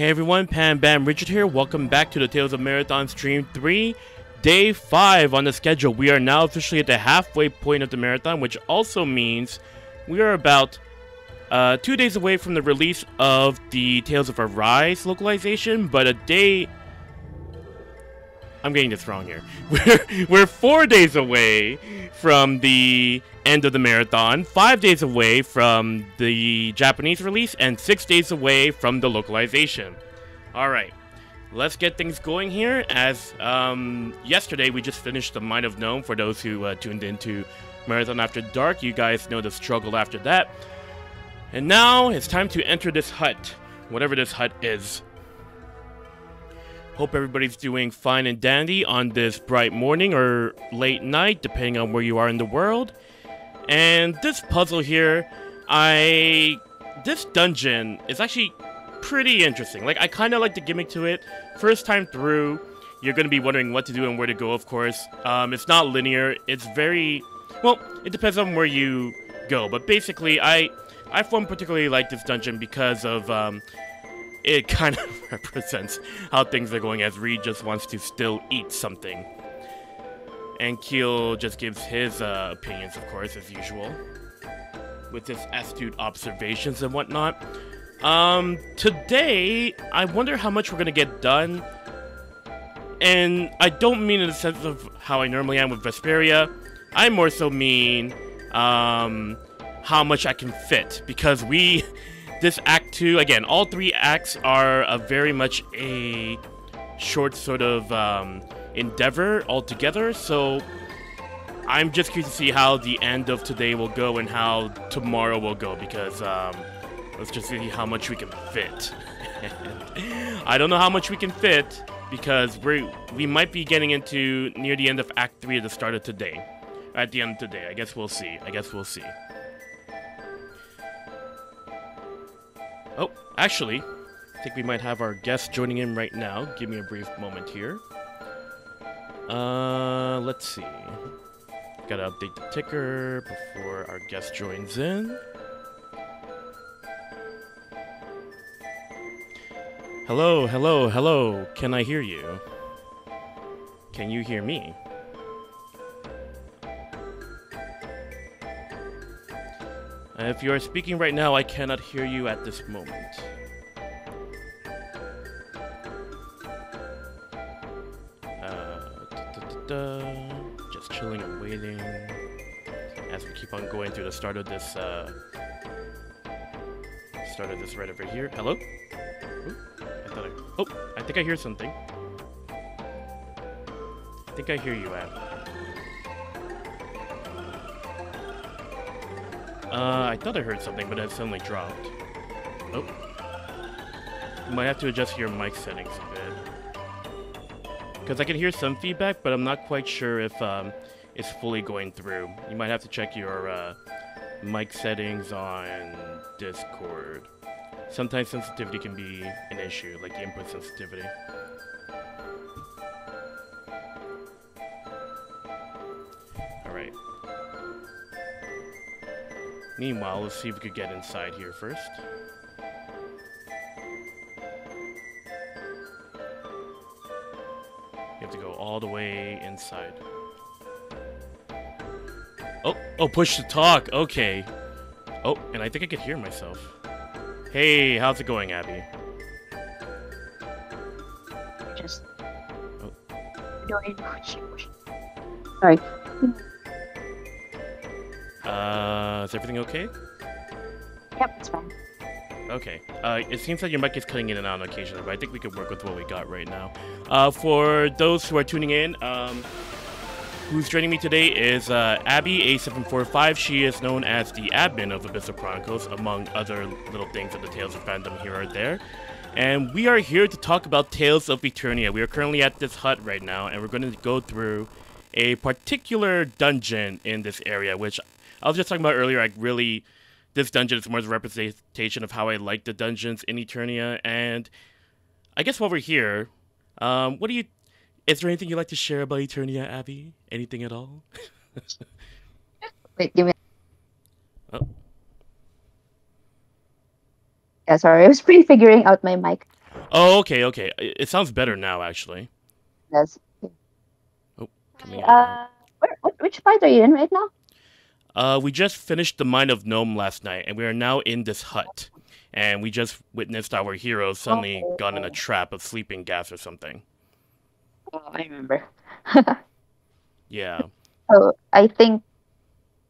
Hey everyone, Panban Richard here. Welcome back to the Tales of Marathon Stream 3, Day 5 on the schedule. We are now officially at the halfway point of the marathon, which also means we are about uh, two days away from the release of the Tales of Arise localization, but a day. I'm getting this wrong here. We're, we're four days away from the end of the marathon, five days away from the Japanese release, and six days away from the localization. Alright, let's get things going here. As um, yesterday, we just finished the Mine of Gnome for those who uh, tuned into Marathon After Dark. You guys know the struggle after that. And now it's time to enter this hut, whatever this hut is. Hope everybody's doing fine and dandy on this bright morning or late night, depending on where you are in the world. And this puzzle here, I... This dungeon is actually pretty interesting. Like, I kind of like the gimmick to it. First time through, you're going to be wondering what to do and where to go, of course. Um, it's not linear. It's very... Well, it depends on where you go. But basically, I... I form particularly like this dungeon because of... Um, it kind of represents how things are going as Reid just wants to still eat something. And Keele just gives his uh, opinions, of course, as usual. With his astute observations and whatnot. Um, today, I wonder how much we're gonna get done. And I don't mean in the sense of how I normally am with Vesperia. I more so mean, um, how much I can fit. Because we this act two again all three acts are a very much a short sort of um, endeavor altogether. So i'm just curious to see how the end of today will go and how tomorrow will go because um, let's just see how much we can fit. I don't know how much we can fit because we we might be getting into near the end of act three at the start of today at the end of today. I guess we'll see. I guess we'll see Oh, actually, I think we might have our guest joining in right now. Give me a brief moment here. Uh, let's see. Gotta update the ticker before our guest joins in. Hello, hello, hello. Can I hear you? Can you hear me? If you are speaking right now, I cannot hear you at this moment. Uh, da, da, da, Just chilling and waiting as we keep on going through the start of this. Uh, start of this right over here. Hello. Ooh, I thought I. Oh, I think I hear something. I think I hear you, Ab. Uh, I thought I heard something, but it suddenly dropped. Oh. You might have to adjust your mic settings a bit. Because I can hear some feedback, but I'm not quite sure if um, it's fully going through. You might have to check your uh, mic settings on Discord. Sometimes sensitivity can be an issue, like the input sensitivity. Meanwhile, let's see if we could get inside here first. You have to go all the way inside. Oh, oh, push to talk. Okay. Oh, and I think I could hear myself. Hey, how's it going, Abby? Just. Oh. Sorry. Uh, is everything okay? Yep, it's fine. Okay. Uh, it seems like your mic is cutting in and out occasionally, but I think we could work with what we got right now. Uh, for those who are tuning in, um, who's joining me today is uh, Abby A745. She is known as the admin of Abyssal Chronicles, among other little things of the Tales of Fandom here or there. And we are here to talk about Tales of Eternia. We are currently at this hut right now, and we're going to go through a particular dungeon in this area, which I was just talking about earlier. I really this dungeon is more of a representation of how I like the dungeons in Eternia. And I guess while we're here, um, what do you? Is there anything you'd like to share about Eternia, Abby? Anything at all? Wait, give me. Oh. Yeah, sorry, I was prefiguring out my mic. Oh, okay, okay. It, sounds better now, actually. Yes. Oh. Uh, where, which part are you in right now? Uh, we just finished the Mine of Gnome last night, and we are now in this hut. And we just witnessed our hero suddenly got in a trap of sleeping gas or something. Oh, I remember. Yeah. So I think,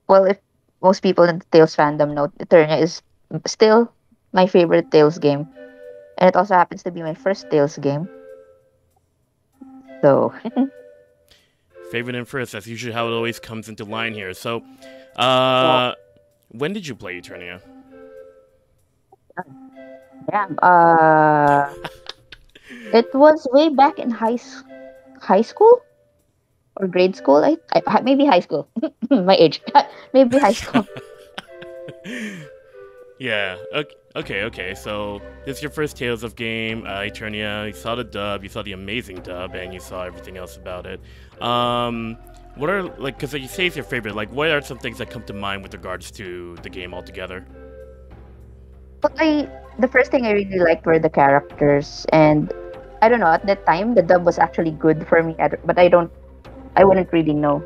well, if most people in the Tales fandom know, Eternia is still my favorite Tales game, and it also happens to be my first Tales game. So Favorite and first, that's usually how it always comes into line here. So, uh, when did you play Eternia? yeah, uh, it was way back in high high school or grade school. I, I maybe high school. my age, maybe high school. Yeah. Okay. Okay. Okay. So this is your first Tales of game, uh, Eternia. You saw the dub, you saw the amazing dub, and you saw everything else about it. Um, what are like? Because you say it's your favorite. Like, what are some things that come to mind with regards to the game altogether? But I, the first thing I really liked were the characters, and I don't know. At that time, the dub was actually good for me, but I don't, I wouldn't really know.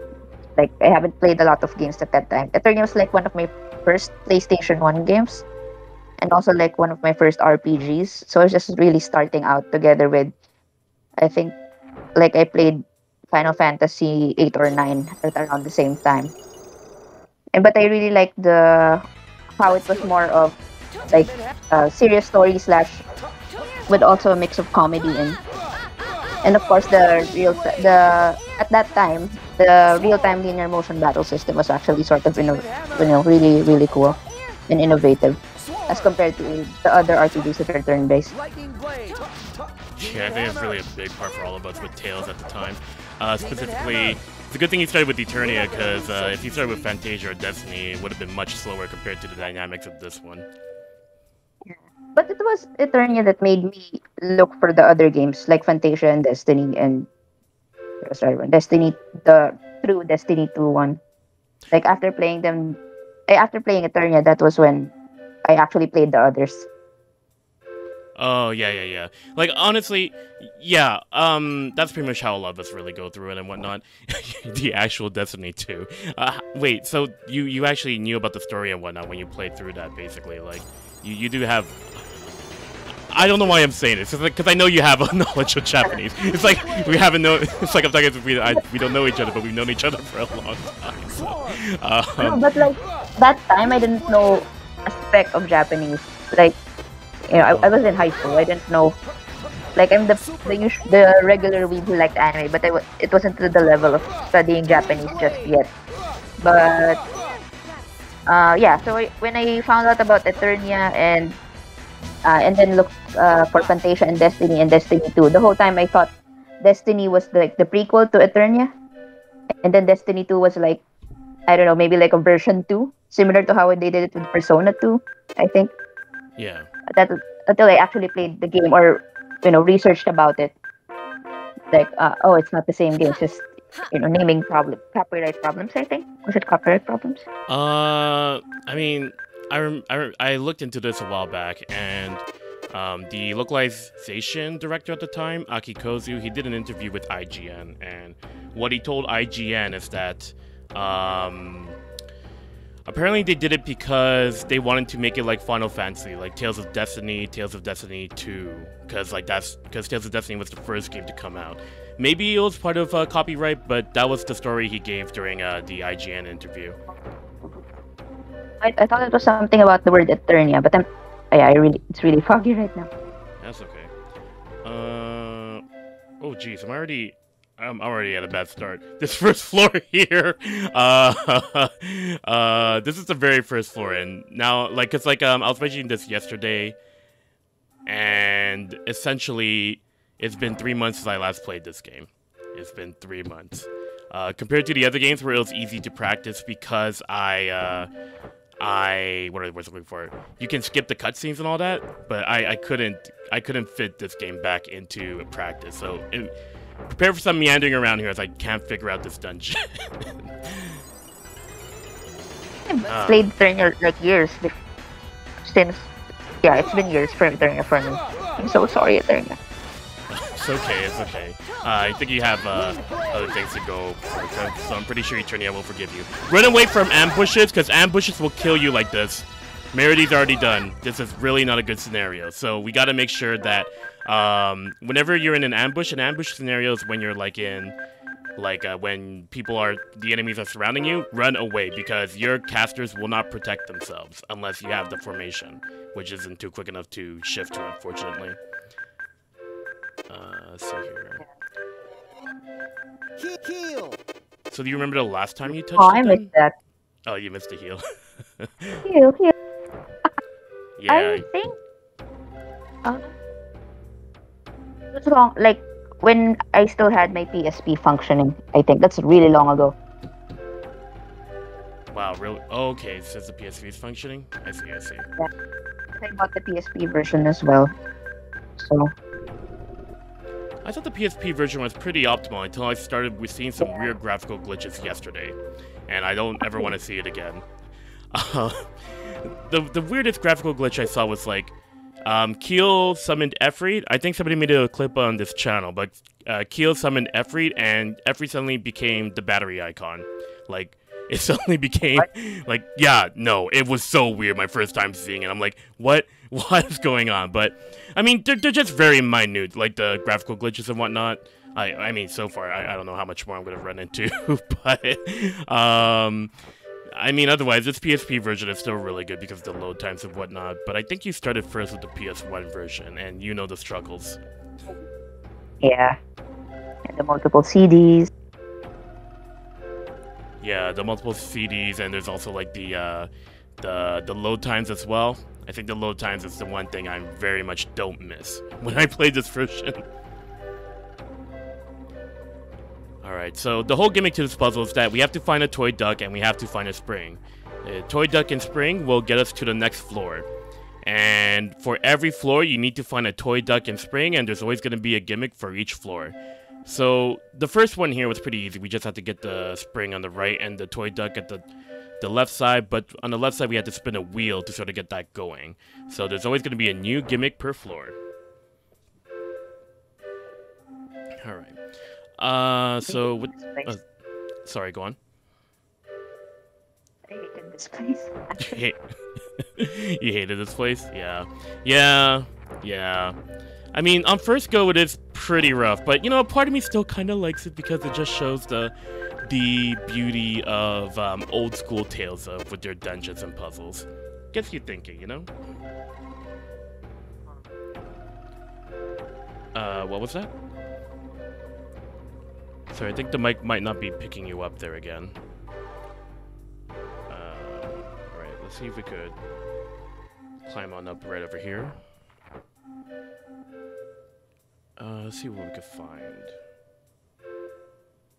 Like I haven't played a lot of games at that time. Eternia was like one of my first PlayStation One games, and also like one of my first RPGs. So I was just really starting out together with, I think, like I played Final Fantasy eight or nine at around the same time. And but I really liked the how it was more of like uh, serious story slash with also a mix of comedy and and of course the real the at that time the real time linear motion battle system was actually sort of inno- you know really really cool and innovative as compared to the other RPGs that are turn based. Yeah, I think it's really a big part for all of us with Tales at the time. Uh, specifically, it's a good thing you started with Eternia because uh, if you started with Fantasia or Destiny, it would have been much slower compared to the dynamics of this one. But it was Eternia that made me look for the other games like Fantasia and Destiny and sorry, Destiny the true Destiny 2 one. Like after playing them eh, after playing Eternia, that was when I actually played the others. Oh yeah, yeah, yeah. Like honestly, yeah. Um, that's pretty much how a lot of us really go through it and whatnot. the actual Destiny 2. Uh, wait, so you you actually knew about the story and whatnot when you played through that, basically. Like, you you do have. I don't know why I'm saying this, because I know you have a knowledge of Japanese. It's like we haven't known. It's like I'm talking. We I, we don't know each other, but we've known each other for a long time. So, No, um, but like that time I didn't know a speck of Japanese. Like you know, I, I was in high school. I didn't know like I'm the the, us- the regular weeb who liked anime, but I wa- it wasn't to the level of studying Japanese just yet. But uh, yeah, so I, when I found out about Eternia and uh, and then looked uh, for Fantasia and Destiny and Destiny 2, the whole time I thought Destiny was like the prequel to Eternia, and then Destiny 2 was like I don't know, maybe like a version 2, similar to how they did it with Persona 2, I think yeah. That until I actually played the game or you know researched about it. Like, uh, oh, it's not the same game. It's just you know naming problem, copyright problems. I think was it copyright problems? Uh, I mean, I rem- I, rem- I looked into this a while back, and um, the localization director at the time, Aki Kozu, he did an interview with IGN, and what he told IGN is that um, apparently they did it because they wanted to make it like Final Fantasy, like Tales of Destiny, Tales of Destiny 2, because like that's because Tales of Destiny was the first game to come out. Maybe it was part of uh, copyright, but that was the story he gave during uh, the IGN interview. I, I thought it was something about the word Eternia, but I'm yeah, I really it's really foggy right now. That's okay. Uh, oh geez, am I'm already, I'm already at a bad start. This first floor here, uh, uh, this is the very first floor, and now, like, it's like, um, I was mentioning this yesterday, and essentially, it's been three months since I last played this game. It's been three months. Uh, compared to the other games where it was easy to practice because I, uh, I what was I looking for? You can skip the cutscenes and all that, but I, I couldn't I couldn't fit this game back into practice. So it, prepare for some meandering around here as I can't figure out this dungeon. I've Ah. played Eternia like years since yeah, it's been years for Eternia for me. I'm so sorry, Eternia. It's okay, it's okay. Uh, I think you have uh, other things to go for, so I'm pretty sure Eternia will forgive you. Run away from ambushes, because ambushes will kill you like this. Meredy's already done. This is really not a good scenario, so we gotta make sure that um, whenever you're in an ambush, an ambush scenario is when you're like in like uh, when people are the enemies are surrounding you run away because your casters will not protect themselves unless you have the formation which isn't too quick enough to shift to unfortunately uh, let's see here Heal. so do you remember the last time you touched Oh, it I then? missed that. oh you missed a heal Heal, heal. yeah I think. Uh, it was long, like when I still had my PSP functioning. I think that's really long ago. wow really oh, okay it says the PSP is functioning I see I see Yeah. I bought the PSP version as well. So I thought the PSP version was pretty optimal until I started with seeing some weird graphical glitches yesterday, and I don't ever want to see it again. Uh, the the weirdest graphical glitch I saw was like, um, Keele summoned Efreet. I think somebody made a clip on this channel, but uh, Keele summoned Efreet, and Efreet suddenly became the battery icon. Like, it suddenly became like, yeah, no, it was so weird. My first time seeing it, I'm like, what, what is going on? But I mean, they're, they're just very minute, like the graphical glitches and whatnot. I, I mean, so far, I, I don't know how much more I'm gonna run into, but um, I mean, otherwise, this PSP version is still really good because of the load times and whatnot. But I think you started first with the PS1 version, and you know the struggles. yeah, and the multiple CDs. Yeah, the multiple CDs, and there's also like the uh, the the load times as well. I think the load times is the one thing I very much don't miss when I play this version. Alright, so the whole gimmick to this puzzle is that we have to find a toy duck and we have to find a spring. The toy duck and spring will get us to the next floor. And for every floor, you need to find a toy duck and spring, and there's always going to be a gimmick for each floor. So the first one here was pretty easy. We just had to get the spring on the right and the toy duck at the the left side, but on the left side we had to spin a wheel to sort of get that going. So there's always going to be a new gimmick per floor. All right. Uh, so with, uh, sorry, go on. I hated this place. You hate- you hated this place? Yeah. Yeah. Yeah. I mean, on first go, it is pretty rough, but you know, a part of me still kind of likes it because it just shows the the beauty of um, old school Tales of with their dungeons and puzzles. Gets you thinking, you know? Uh, what was that? Sorry, I think the mic might not be picking you up there again. Uh, alright, let's see if we could climb on up right over here. Uh, let's see what we could find.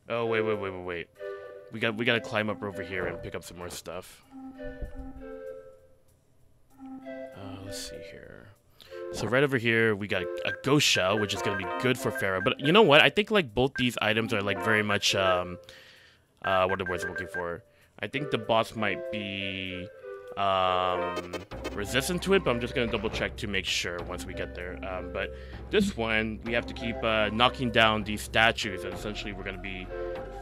Oh, wait, wait, wait, wait, wait. We got we gotta climb up over here and pick up some more stuff. Uh, let's see here. So right over here, we got a ghost shell, which is gonna be good for Farah. But you know what? I think like both these items are like very much um, uh, what are the words I'm looking for? I think the boss might be um, resistant to it, but I'm just gonna double check to make sure once we get there. Um, but this one, we have to keep uh, knocking down these statues, and essentially we're gonna be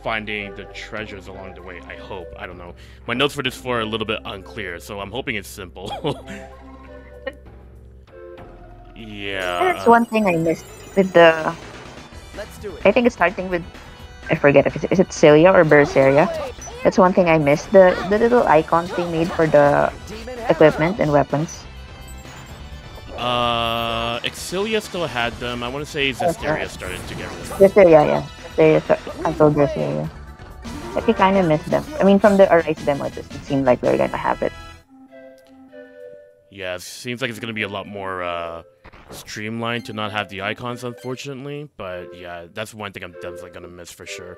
finding the treasures along the way. I hope. I don't know. My notes for this floor are a little bit unclear, so I'm hoping it's simple. yeah. That's one thing I missed with the. Let's do it. I think it's starting with. I forget if it's, is it Celia or Berseria. That's one thing I missed. The the little icons they made for the equipment and weapons. Uh, Xillia still had them. I want to say Zestiria started to get rid of them. Berseria, yeah. Berseria, I told Berseria. But we kind of missed them. I mean, from the Arise demo, it just seemed like they're gonna have it. Yeah, it seems like it's gonna be a lot more uh, streamlined to not have the icons, unfortunately. But yeah, that's one thing I'm definitely gonna miss for sure.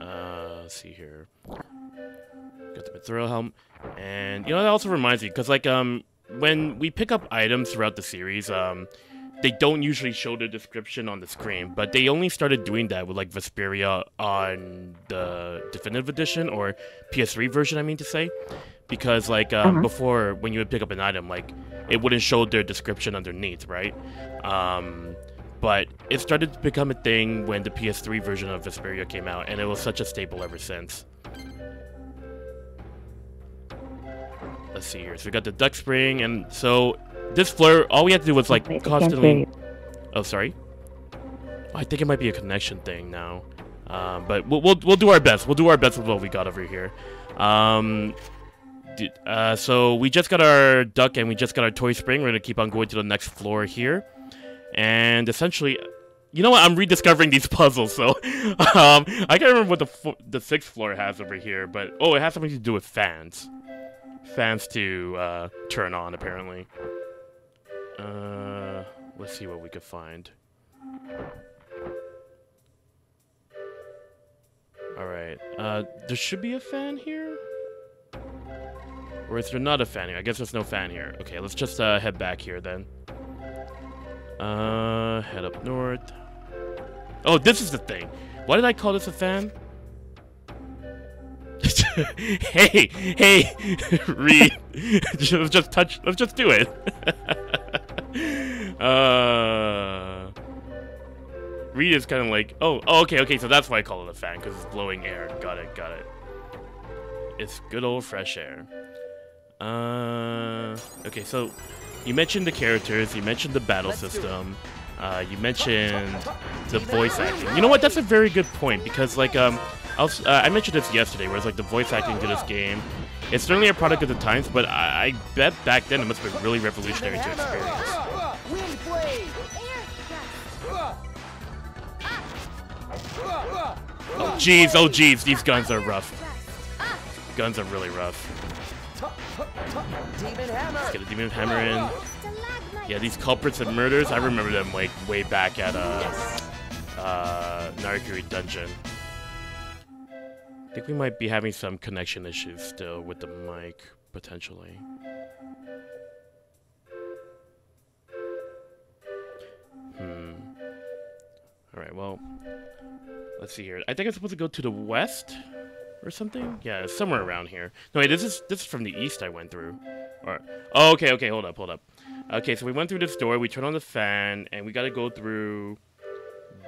Uh, let's see here. Got the Mithril helm, and you know that also reminds me because like um when we pick up items throughout the series um they don't usually show the description on the screen, but they only started doing that with like Vesperia on the definitive edition or PS3 version, I mean to say, because like um, Mhm. before when you would pick up an item, like it wouldn't show their description underneath, right? Um, but it started to become a thing when the PS3 version of Vesperia came out, and it was such a staple ever since. Let's see here. So we got the duck spring, and so this floor, all we had to do was like Wait, constantly. Oh, sorry. I think it might be a connection thing now, um, but we'll, we'll we'll do our best. We'll do our best with what we got over here. Um, d- uh, so we just got our duck and we just got our toy spring. We're gonna keep on going to the next floor here, and essentially, you know what? I'm rediscovering these puzzles. So um, I can't remember what the the sixth floor has over here, but oh, it has something to do with fans. Fans to uh, turn on apparently. Uh, let's see what we could find. Alright, uh, there should be a fan here? Or is there not a fan here? I guess there's no fan here. Okay, let's just, uh, head back here then. Uh, head up north. Oh, this is the thing. Why did I call this a fan? hey, hey, Reid. let's just touch, let's just do it. uh... Reid is kind of like, oh, oh, okay, okay, so that's why I call it a fan, because it's blowing air. Got it, got it. It's good old fresh air. Uh, okay, so you mentioned the characters, you mentioned the battle system, uh, you mentioned the voice acting. You know what? That's a very good point because, like, um, I, was, uh, I mentioned this yesterday, where it's like the voice acting to this game. It's certainly a product of the times, but I, I bet back then it must have been really revolutionary to experience. Oh, jeez, oh, jeez, these guns are rough. Guns are really rough. Demon hammer. Get a demon hammer in. Yeah, these culprits and murders, I remember them like way back at uh, uh, Narikiri Dungeon. I think we might be having some connection issues still with the mic, potentially. Hmm. Alright, well, let's see here. I think I'm supposed to go to the west or something? Yeah, somewhere around here. No, wait, this is this is from the east I went through. Or oh, okay, okay, hold up, hold up. Okay, so we went through this door, we turned on the fan, and we gotta go through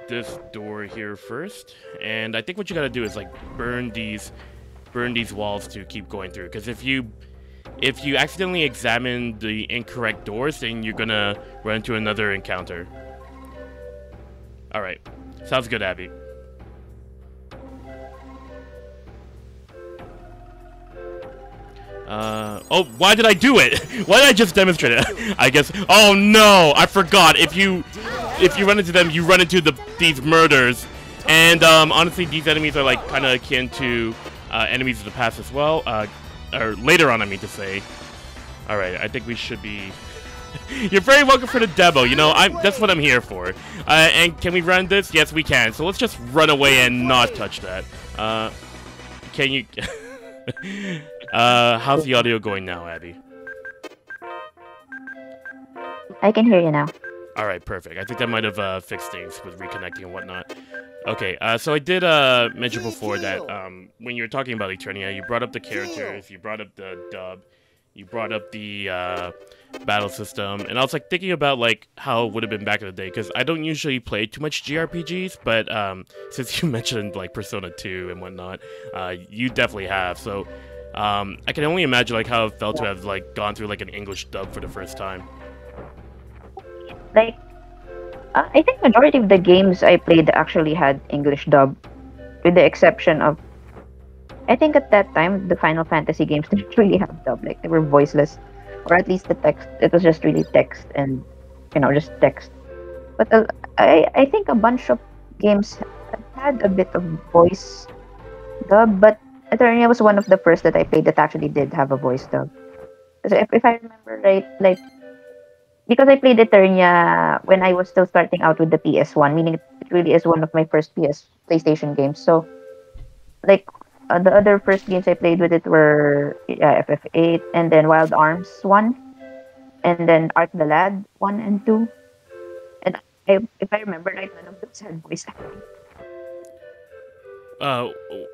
this door here first. And I think what you gotta do is like burn these burn these walls to keep going through. Because if you if you accidentally examine the incorrect doors, then you're gonna run into another encounter. Alright. Sounds good, Abby. Uh, oh, why did I do it? Why did I just demonstrate it? I guess. Oh no, I forgot. If you, if you run into them, you run into the these murders, and um, honestly, these enemies are like kind of akin to uh, enemies of the past as well. Uh, or later on, I mean to say. All right, I think we should be. You're very welcome for the demo. You know, I'm. That's what I'm here for. Uh, and can we run this? Yes, we can. So let's just run away and not touch that. Uh, can you? Uh, how's the audio going now, Abby? I can hear you now. All right, perfect. I think that might have uh, fixed things with reconnecting and whatnot. Okay, uh, so I did uh, mention before that um, when you were talking about Eternia, you brought up the characters, you brought up the dub, you brought up the uh, battle system, and I was like thinking about like how it would have been back in the day because I don't usually play too much JRPGs, but um, since you mentioned like Persona 2 and whatnot, uh, you definitely have. So um, I can only imagine like how it felt to have like gone through like an English dub for the first time. Like, uh, I think majority of the games I played actually had English dub, with the exception of. I think at that time the Final Fantasy games didn't really have dub. Like they were voiceless, or at least the text. It was just really text and, you know, just text. But uh, I I think a bunch of games had a bit of voice dub, but Eternia was one of the first that I played that actually did have a voice dub. Because if, if I remember right, like because I played Eternia when I was still starting out with the PS1, meaning it really is one of my first PS PlayStation games. So, like uh, the other first games I played with it were yeah, FF8 and then Wild Arms one, and then Arc the Lad one and two. And I, if I remember right, none of those had voice acting. Uh,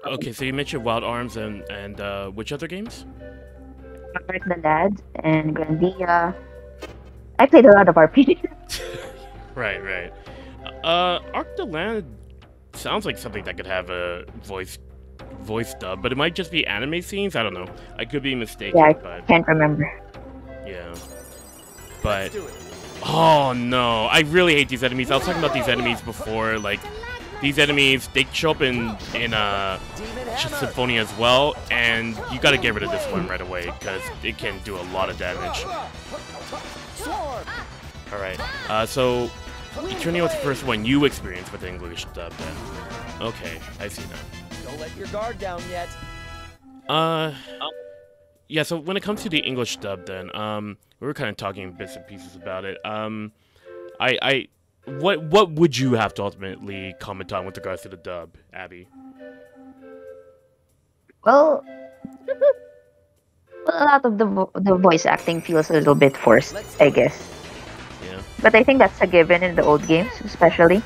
okay, so you mentioned Wild Arms and and uh, which other games? Arc the Lad and Grandia. I played a lot of RPG. Right, right. Uh, Arc the Lad sounds like something that could have a voice voice dub, but it might just be anime scenes. I don't know. I could be mistaken, Yeah, I but Can't remember. yeah. But oh no, I really hate these enemies. I was talking about these enemies before. Like these enemies, they show up in in uh Symphonia as well, and you gotta get rid of this one right away because it can do a lot of damage. All right. Uh, so Eternia was the first one you experienced with the English dub. Then. Okay, I see now. Don't let your guard down yet. Uh, yeah. So when it comes to the English dub, then um, we were kind of talking bits and pieces about it. Um, I, I, what, what would you have to ultimately comment on with regards to the dub, Abby? Well, well, a lot of the vo- the voice acting feels a little bit forced, I guess. Yeah. But I think that's a given in the old games, especially.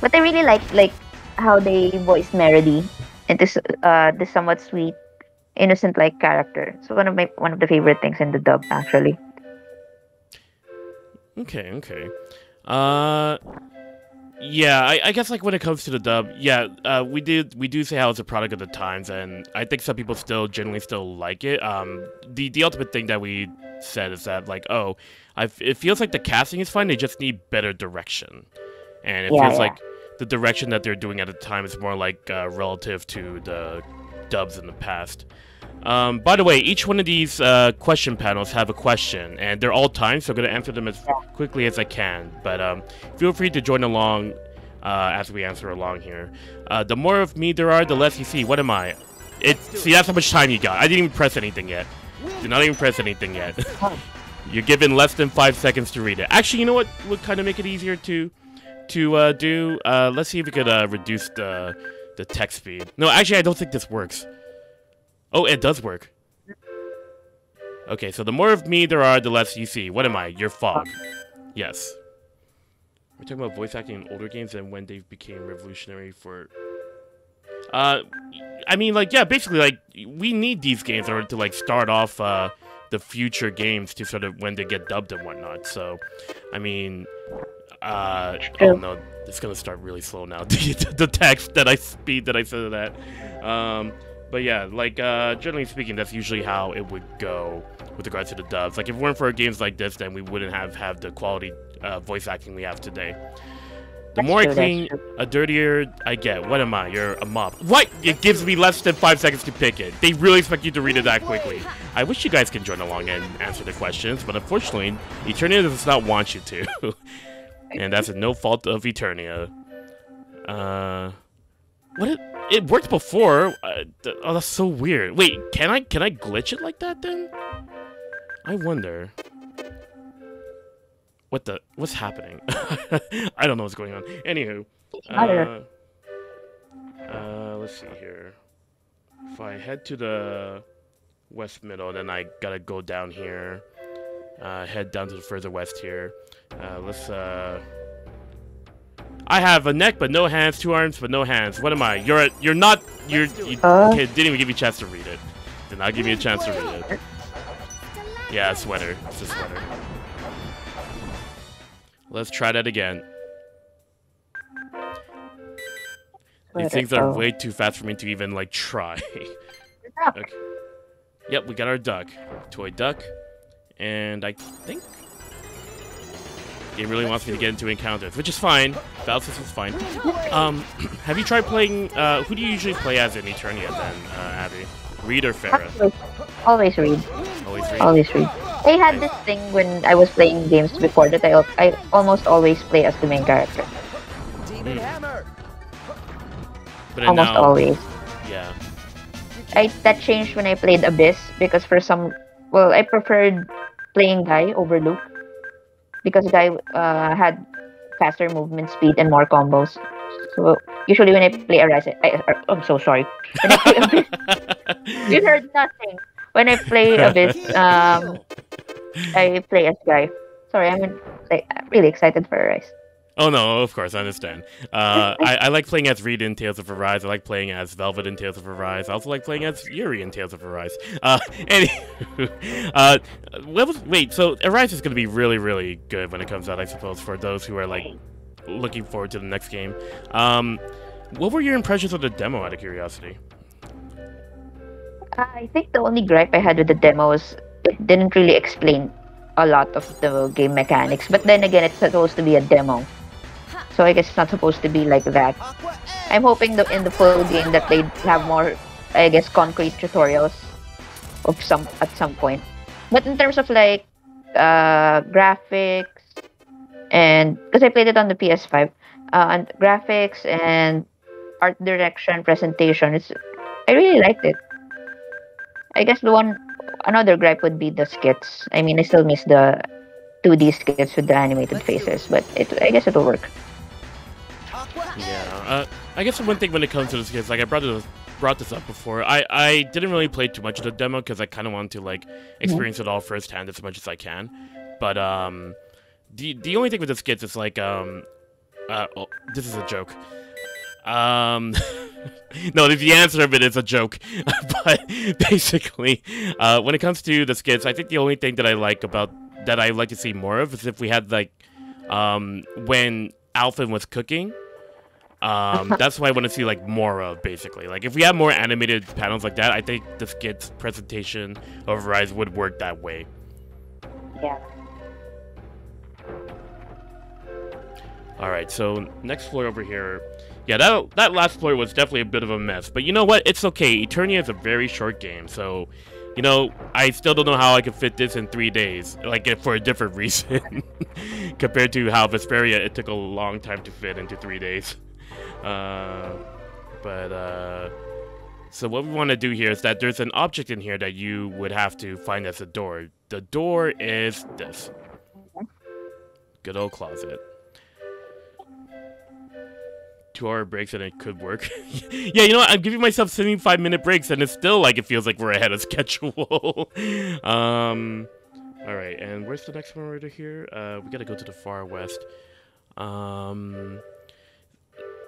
But I really like like how they voice Meredy into uh this somewhat sweet, innocent like character. So one of my one of the favorite things in the dub actually. Okay, okay. Uh, yeah, I, I guess like when it comes to the dub, yeah, uh, we did we do say how it's a product of the times, and I think some people still generally still like it. Um, the the ultimate thing that we said is that like, oh, I it feels like the casting is fine. They just need better direction, and it Yeah, feels yeah. like the direction that they're doing at the time is more like uh, relative to the dubs in the past. Um, by the way, each one of these uh, question panels have a question, and they're all timed, so I'm going to answer them as quickly as I can. But um, feel free to join along uh, as we answer along here. Uh, the more of me there are, the less you see. What am I? It. See, that's how much time you got. I didn't even press anything yet. Did not even press anything yet. You're given less than five seconds to read it. Actually, you know what would kind of make it easier to to uh, do? Uh, let's see if we could uh, reduce the the text speed. No, actually, I don't think this works. Oh, it does work. Okay, so the more of me there are, the less you see. What am I? Your fog. Yes. We're talking about voice acting in older games and when they became revolutionary for. Uh, I mean, like, yeah, basically, like, we need these games in order to like start off uh the future games to sort of when they get dubbed and whatnot. So, I mean, uh, oh no, it's gonna start really slow now. the, the text that I speed that I said that. Um, but yeah, like uh, generally speaking, that's usually how it would go with regards to the dubs. Like if it weren't for games like this, then we wouldn't have have the quality uh, voice acting we have today. The more I clean, a dirtier I get. What am I? You're a mop. What? It gives me less than five seconds to pick it. They really expect you to read it that quickly. I wish you guys could join along and answer the questions, but unfortunately, Eternia does not want you to. and that's a no fault of Eternia. Uh, what? It, it worked before. Uh, th- oh, that's so weird. Wait, can I can I glitch it like that then? I wonder. What the? What's happening? I don't know what's going on. Anywho, uh, uh, let's see here. If I head to the west middle, then I gotta go down here. Uh, head down to the further west here. Uh, let's uh. I have a neck but no hands, two arms but no hands. What am I? You're a, you're not you're you Uh. okay, didn't even give you a chance to read it. Did not give me a chance to read it. Yeah, a sweater. It's a sweater. Let's try that again. These things are way too fast for me to even like try. okay. Yep, we got our duck. Toy duck. And I think game really wants me to get into encounters, which is fine. Battle system's fine. Um, have you tried playing? Uh, who do you usually play as in Eternia then, uh, Abby? Reid or Farah? Always, always Reid. Always Reid. Always Reid. I had this thing when I was playing games before that I, I almost always play as the main character. Demon Hmm. hammer. But Almost now, always. yeah. I that changed when I played Abyss because for some well I preferred playing Guy over Luke because Guy uh, had faster movement speed and more combos. So usually when I play Arise, I, I, I'm so sorry. When I play Abyss, you heard nothing. When I play Abyss, um, I play as Guy. Sorry, I'm like really excited for Arise. Oh no, of course I understand. Uh, I, I like playing as Rita in Tales of Arise. I like playing as Velvet in Tales of Arise. I also like playing as Yuri in Tales of Arise. Uh, anywho, uh, what was, wait, so Arise is going to be really, really good when it comes out, I suppose, for those who are like looking forward to the next game. Um, what were your impressions of the demo, out of curiosity? I think the only gripe I had with the demo was it didn't really explain a lot of the game mechanics. But then again, it's supposed to be a demo, so I guess it's not supposed to be like that. I'm hoping in the full game that they have more, I guess, concrete tutorials of some at some point. But in terms of like uh, graphics and because I played it on the PS5, uh, and graphics and art direction, presentation, it's I really liked it. I guess the one another gripe would be the skits. I mean, I still miss the 2D skits with the animated faces, but it I guess it'll work. Yeah, uh, I guess one thing when it comes to the skits, like I brought it brought this up before. I I didn't really play too much of the demo because I kind of wanted to like experience it all firsthand as much as I can. But um, the the only thing with the skits is like um, uh, oh, this is a joke. Um, no, the answer of it is a joke. but basically, uh, when it comes to the skits, I think the only thing that I like about that I like to see more of is if we had like um, when Alphen was cooking. Um, that's why I want to see like more of basically. Like if we have more animated panels like that, I think the skits presentation of Rise would work that way. Yeah. All right, so next floor over here. Yeah, that that last floor was definitely a bit of a mess, but you know what? It's okay. Eternia is a very short game, so you know I still don't know how I could fit this in three days, like for a different reason, compared to how Vesperia it took a long time to fit into three days. Uh, but uh, so what we want to do here is that there's an object in here that you would have to find as a door. The door is this. Good old closet two hour breaks and it could work. yeah, you know what? I'm giving myself 75 minute breaks and it's still like it feels like we're ahead of schedule. um, all right, and where's the next one right here? Uh, we gotta go to the far west. Um,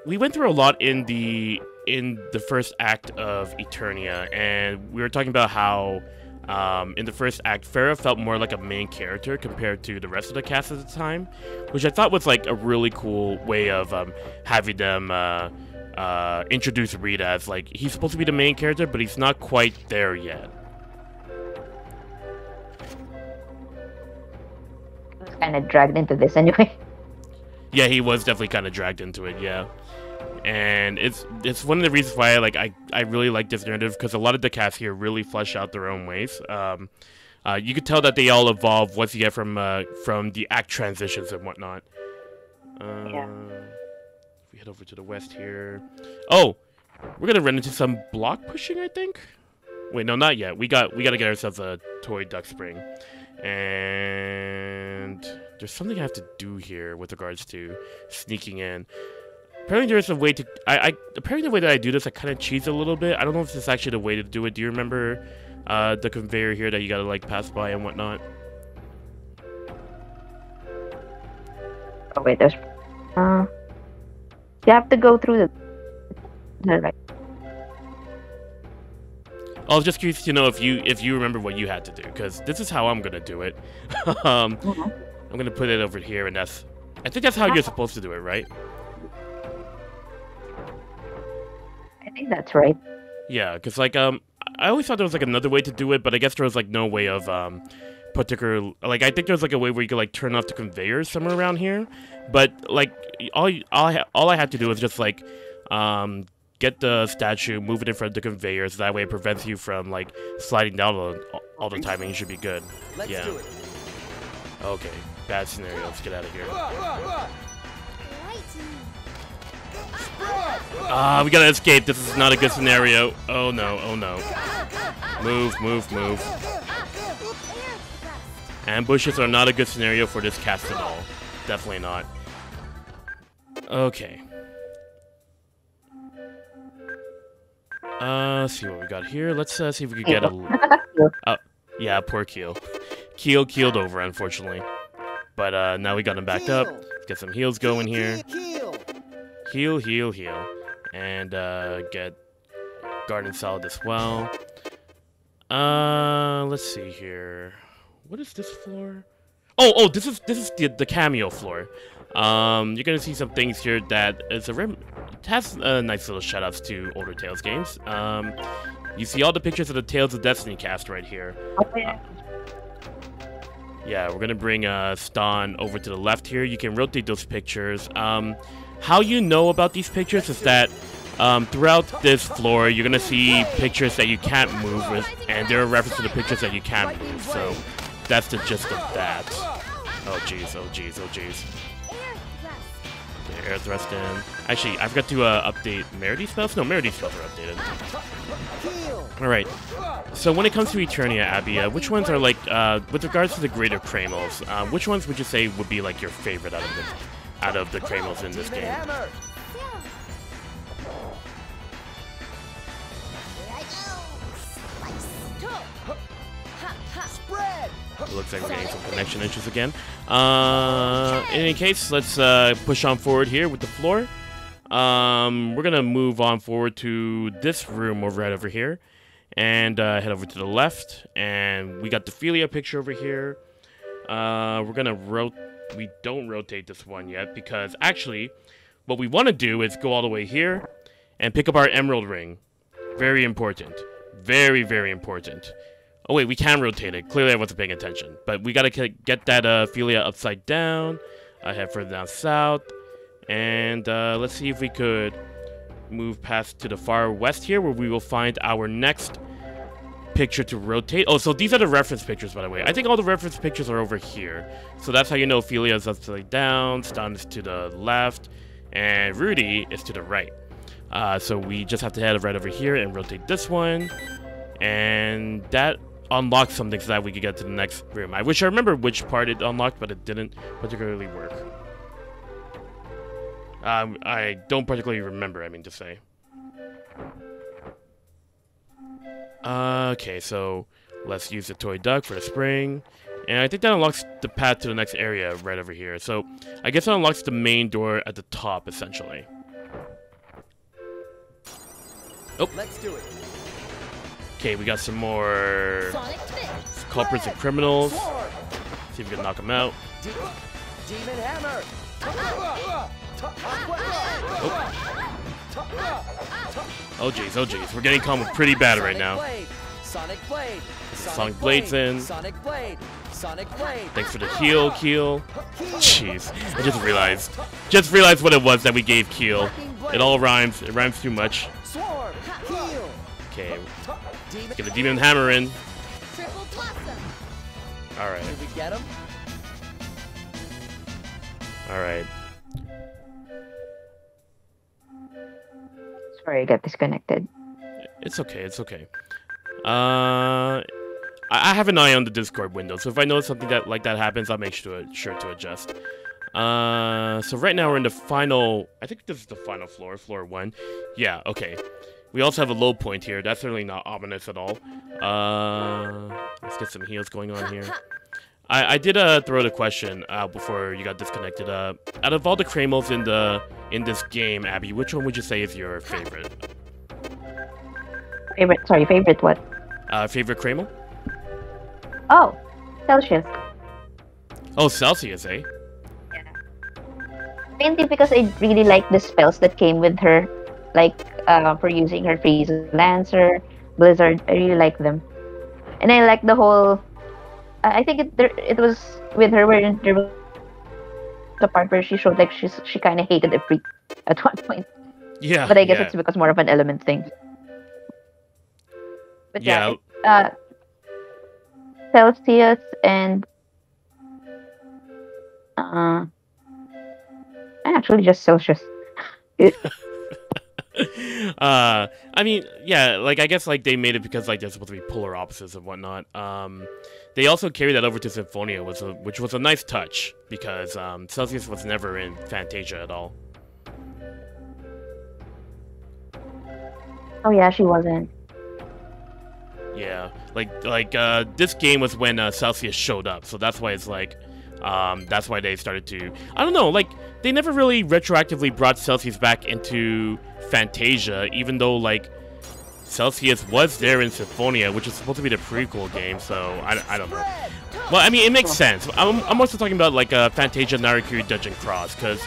we went through a lot in the in the first act of Eternia, and we were talking about how um, in the first act, Farah felt more like a main character compared to the rest of the cast at the time, which I thought was like a really cool way of um, having them uh, uh, introduce Rita as like he's supposed to be the main character, but he's not quite there yet. He was kind of dragged into this anyway. Yeah, he was definitely kind of dragged into it. Yeah and it's it's one of the reasons why I like I, I really like this narrative because a lot of the cast here really flesh out their own ways. Um, uh, you could tell that they all evolve once you get from uh, from the act transitions and whatnot. Uh, yeah. we head over to the west here. Oh, we're gonna run into some block pushing, I think. Wait, no, not yet. We got we got to get ourselves a toy duck spring, and there's something I have to do here with regards to sneaking in. Apparently there's a way to... I, I Apparently the way that I do this, I kind of cheese a little bit. I don't know if this is actually the way to do it. Do you remember uh, the conveyor here that you gotta, like, pass by and whatnot? Oh, wait, there's... Uh, you have to go through the... the right. I was just curious to know if you if you remember what you had to do, because this is how I'm gonna do it. um, mm -hmm. I'm gonna put it over here, and that's... I think that's how you're supposed to do it, right? Think that's right. Yeah, because like um, I always thought there was like another way to do it, but I guess there was like no way of um, particular like I think there's like a way where you could like turn off the conveyors somewhere around here, but like all all I, all I had to do was just like um get the statue, move it in front of the conveyors. That way, it prevents you from like sliding down all, all the time, and you should be good. Let's yeah. Okay, bad scenario. Let's get out of here. Ah, uh, we gotta escape. This is not a good scenario. Oh no, oh no. Move, move, move. Ambushes are not a good scenario for this cast at all. Definitely not. Okay. Uh, let's see what we got here. Let's uh, see if we can get a... Uh, yeah, poor Keele. Keele keeled over, unfortunately. But uh, now we got him backed up. Get some heals going here. Heal. Heal, heal. And uh, get garden salad as well. Uh, let's see here. What is this floor? Oh, oh, this is this is the the cameo floor. Um, you're gonna see some things here that is a rem it has uh, nice little shoutouts to older Tales games. Um, you see all the pictures of the Tales of Destiny cast right here. Okay. Yeah, we're gonna bring uh, Stahn over to the left here. You can rotate those pictures. Um, how you know about these pictures is that um, throughout this floor, you're gonna see pictures that you can't move with, and there are references to the pictures that you can move. So that's the gist of that. Oh jeez, oh jeez, oh jeez. Okay, air thrust in. Actually, I forgot to uh, update Meredy spells. No, Meredy spells are updated. All right. So when it comes to Eternia, Abby, uh, which ones are like, uh, with regards to the greater Kramos, uh, which ones would you say would be like your favorite out of the, out of the Kramos in this game? It looks like we're getting some connection issues again. Uh, in any case, let's uh, push on forward here with the floor. Um, we're gonna move on forward to this room over right over here, and uh, head over to the left. And we got the Philia picture over here. Uh, we're gonna rot. We don't rotate this one yet because actually, what we want to do is go all the way here and pick up our Emerald Ring. Very important. Very very important. Oh wait, we can rotate it. Clearly, I wasn't paying attention. But we gotta get that uh, Philia upside down. I head further down south, and uh, let's see if we could move past to the far west here, where we will find our next picture to rotate. Oh, so these are the reference pictures, by the way. I think all the reference pictures are over here. So that's how you know Philia is upside down, Stahn is to the left, and Rutee is to the right. Uh, so we just have to head right over here and rotate this one, and that unlocked something so that we could get to the next room. I wish I remember which part it unlocked, but it didn't particularly work. Um, I don't particularly remember, I mean to say. Okay, so let's use the toy duck for the spring. And I think that unlocks the path to the next area right over here. So I guess that unlocks the main door at the top, essentially. Oh. Let's do it. Okay, we got some more Sonic culprits and criminals. Swarm. See if we can knock them out. De- Demon hammer. Oh jeez, oh jeez, oh, we're getting comboed pretty bad right now. Sonic Blade. Sonic Blade's in. Sonic Blade. Sonic Blade. Thanks for the heal, Keele. Jeez, I just realized. Just realized what it was that we gave Keele. It all rhymes. It rhymes too much. Okay, get the demon hammer in. Alright, Did we get him? alright. Sorry, I got disconnected. It's okay, it's okay. Uh, I have an eye on the Discord window, so if I notice something that like that happens, I'll make sure to, sure to adjust. Uh, so right now we're in the final. I think this is the final floor, floor one. Yeah, okay. We also have a low point here. That's certainly not ominous at all. Uh, let's get some heals going on here. I, I did uh, throw the question out before you got disconnected. Uh, out of all the Kramos in the in this game, Abby, which one would you say is your favorite? Favorite, sorry, favorite what? Uh, favorite Kramo? Oh, Celsius. Oh, Celsius, eh? Yeah. Mainly because I really like the spells that came with her, like uh, for using her freeze lancer, blizzard. I really like them, and I like the whole. I think it there, it was with her where there was the part where she showed like she's she kind of hated the freak at one point, Yeah. but I guess yeah. it's because more of an element thing. But yeah, Yeah. uh, Celsius and uh, actually just Celsius. uh, I mean, yeah, like I guess like they made it because like they're supposed to be polar opposites and whatnot. Um, they also carried that over to Symphonia, was a, which was a nice touch because um, Celsius was never in Fantasia at all. Oh yeah, she wasn't. Yeah, like like uh, this game was when uh, Celsius showed up, so that's why it's like Um, that's why they started to. I don't know, like they never really retroactively brought Celsius back into Fantasia, even though like Celsius was there in Symphonia, which is supposed to be the prequel game. So I, I don't know. Well, I mean, it makes sense. I'm, I'm also talking about like uh, Fantasia Narikiri Dungeon Cross, because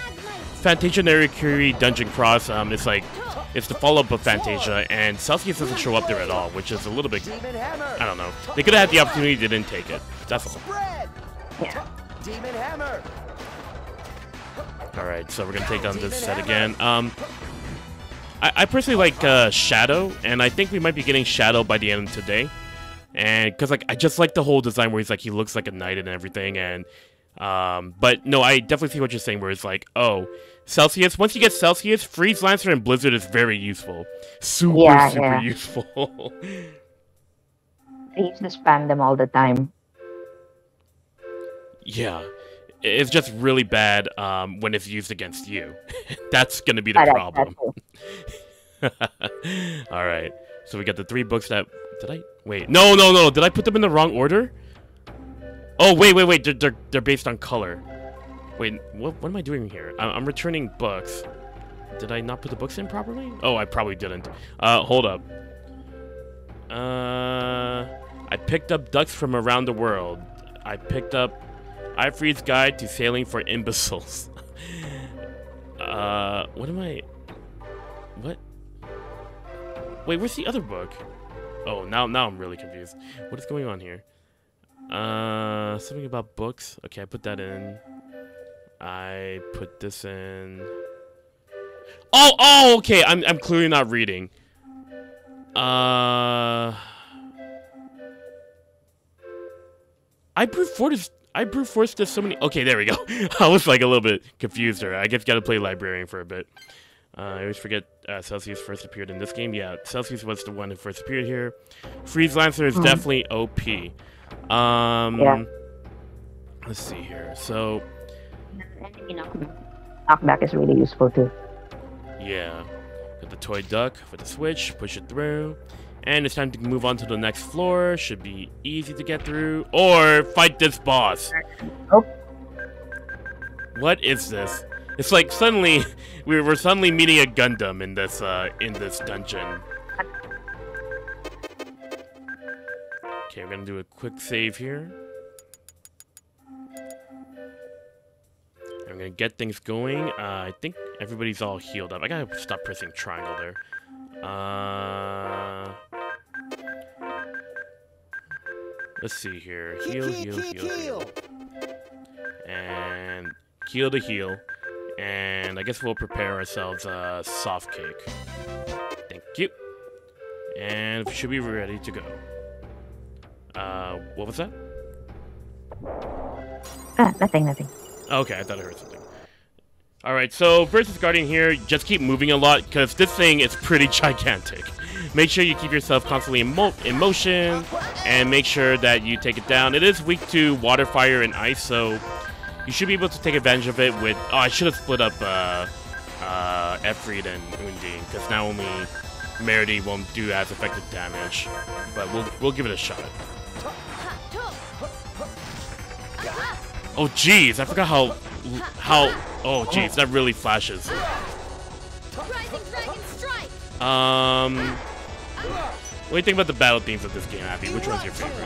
Fantasia Narikiri Dungeon Cross, um, it's like it's the follow-up of Fantasia, and Celsius doesn't show up there at all, which is a little bit. I don't know. They could have had the opportunity, they didn't take it. That's all. Spread. Yeah. Demon Hammer. All right, so we're gonna take on this set again. Um, I, I personally like uh, Shadow, and I think we might be getting Shadow by the end of today. And because like I just like the whole design where he's like he looks like a knight and everything, and um, but no, I definitely see what you're saying. Where it's like, oh, Celsius. Once you get Celsius, Freeze Lancer and Blizzard is very useful, super Yeah, super yeah. useful. I used to spam them all the time. Yeah, it's just really bad um, when it's used against you. That's gonna be the I problem. All right. So we got the three books that did I wait? No, no, no. Did I put them in the wrong order? Oh, wait, wait, wait. They're they're, they're based on color. Wait, what what am I doing here? I, I'm returning books. Did I not put the books in properly? Oh, I probably didn't. Uh, hold up. Uh, I picked up ducks from around the world. I picked up Ifree's Guide to Sailing for Imbeciles. uh, what am I? What? Wait, where's the other book? Oh, now now I'm really confused. What is going on here? Uh, something about books. Okay, I put that in. I put this in. Oh, oh, okay. I'm I'm clearly not reading. Uh, I brute forced. I brute forced this so many. Okay, there we go. I was like a little bit confused there. I guess got to play librarian for a bit. Uh, I always forget uh, Celsius first appeared in this game. Yeah, Celsius was the one who first appeared here. Freeze Lancer is Mhm. definitely OP. Um, Yeah. Let's see here. So, knockback, knockback is really useful too. yeah. Got the toy duck for the switch. Push it through. And it's time to move on to the next floor. Should be easy to get through. Or fight this boss. Nope. What is this? It's like suddenly we're, we're suddenly meeting a Gundam in this uh in this dungeon. Okay, we're gonna do a quick save here. I'm gonna get things going. Uh, I think everybody's all healed up. I gotta stop pressing triangle there. Uh, let's see here. Heal, heal, heal, heal. And heal to heal. And I guess we'll prepare ourselves a soft cake. Thank you. And we should be ready to go. Uh, what was that? Ah, nothing, nothing. Okay, I thought I heard something. Alright, so versus Guardian here, just keep moving a lot, because this thing is pretty gigantic. Make sure you keep yourself constantly in, mo in motion, and make sure that you take it down. It is weak to water, fire, and ice, so you should be able to take advantage of it with... Oh, I should have split up uh, uh, Efreet and Undine, because now only Meredy won't do as effective damage. But we'll, we'll give it a shot. Oh, jeez, I forgot how... How... Oh, jeez, that really flashes. Rising Dragon Strike! Um... What do you think about the battle themes of this game, Abby? Which one's your favorite?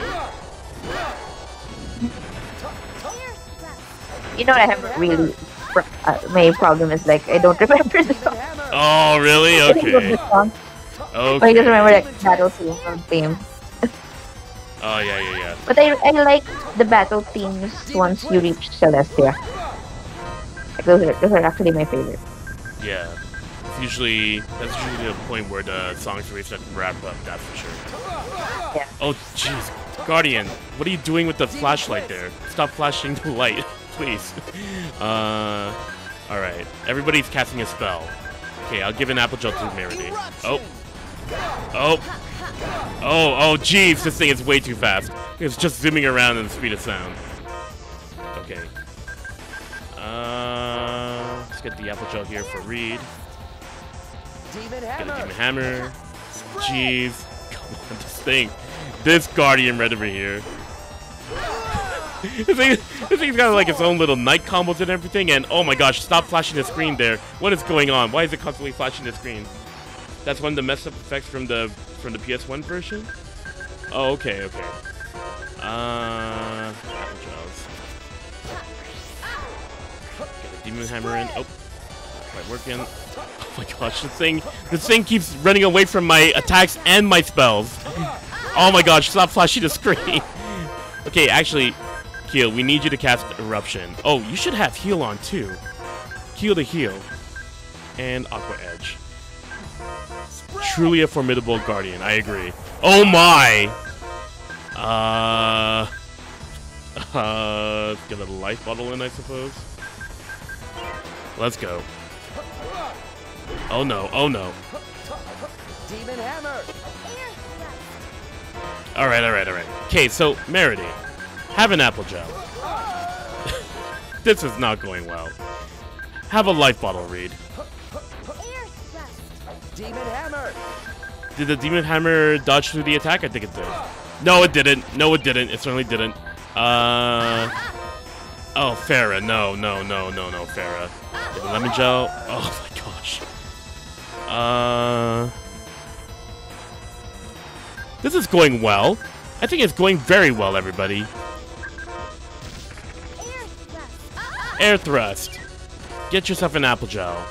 You know, I have really. Pro- uh, my problem is like I don't remember the song. Oh, really? I think of the Okay. I Okay. just remember like battle theme theme. Oh, yeah, yeah, yeah. But I, I like the battle themes once you reach Celestia. Those are those are actually my favorite. Yeah. It's usually... That's usually the point where the songs start to wrap up, that's for sure. Yeah. Oh, jeez. Guardian, what are you doing with the flashlight there? Stop flashing the light, please. Uh... Alright. Everybody's casting a spell. Okay, I'll give an apple gel to Meredy. Oh. Oh. Oh, oh, jeez, this thing is way too fast. It's just zooming around in the speed of sound. Okay. Uh, let's get the apple gel here for Reid. Demon Get a Hammer. demon hammer. Jeez. Come on, this thing. This guardian right over here. this, thing, this thing's got like its own little night combos and everything, and oh my gosh, stop flashing the screen there. What is going on? Why is it constantly flashing the screen? That's one of the messed up effects from the from the PS1 version? Oh, okay, okay. Uh, Apple Jaws. Demon Hammer in. Oh, quite working. Oh my gosh, this thing, this thing keeps running away from my attacks and my spells. Oh my gosh, stop flashing the screen. okay, actually, Keele, we need you to cast Eruption. Oh, you should have Heal on too. Keele to heal. And Aqua Edge. Truly a formidable Guardian, I agree. Oh my! Uh... Uh... Get a life bottle in, I suppose? Let's go. Oh no, oh no. Demon Hammer. Alright, alright, alright. Okay, so, Meredy. Have an apple gel. this is not going well. Have a life bottle Reid. Demon Hammer. Did the Demon Hammer dodge through the attack? I think it did. No, it didn't. No, it didn't. It certainly didn't. Uh... Oh, Farah. No, no, no, no, no, Farah. The lemon gel. Oh my gosh. Uh... This is going well. I think it's going very well, everybody. Air thrust. Get yourself an apple gel.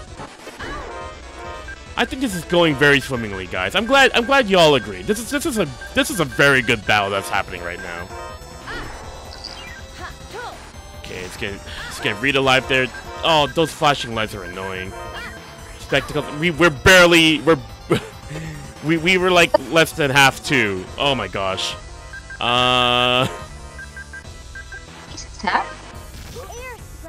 I think this is going very swimmingly, guys. I'm glad I'm glad y'all agree. This is this is a this is a very good battle that's happening right now. Okay, let's get let's get Rita live there. Oh, those flashing lights are annoying. Spectacle we we're barely we're we we were like less than half two. Oh my gosh. Uh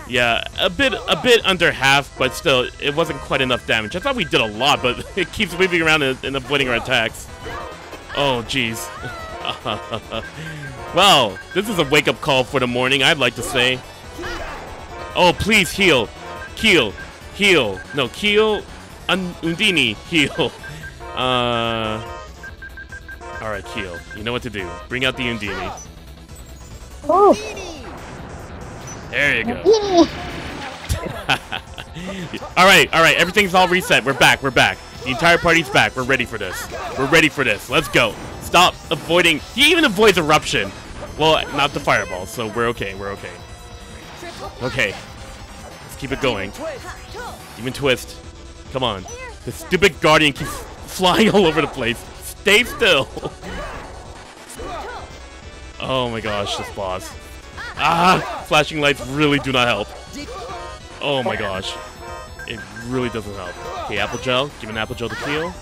Yeah, a bit a bit under half, but still, it wasn't quite enough damage. I thought we did a lot, but it keeps weaving around and, and avoiding our attacks. Oh, jeez. well, this is a wake-up call for the morning, I'd like to say. Oh, please heal. Keele. Heal. No. Un Undini. Heal. Uh... Alright, Keele. You know what to do. Bring out the Undini. Oh, There you go. all right, all right. Everything's all reset. We're back. We're back. The entire party's back. We're ready for this. We're ready for this. Let's go. Stop avoiding. He even avoids eruption. Well, not the fireball. So we're okay. We're okay. Okay. Let's keep it going. Demon twist. Come on. The stupid guardian keeps flying all over the place. Stay still. Oh my gosh, this boss. Ah, flashing lights really do not help. Oh my gosh. It really doesn't help. Okay, apple gel. Give an apple gel to Keele.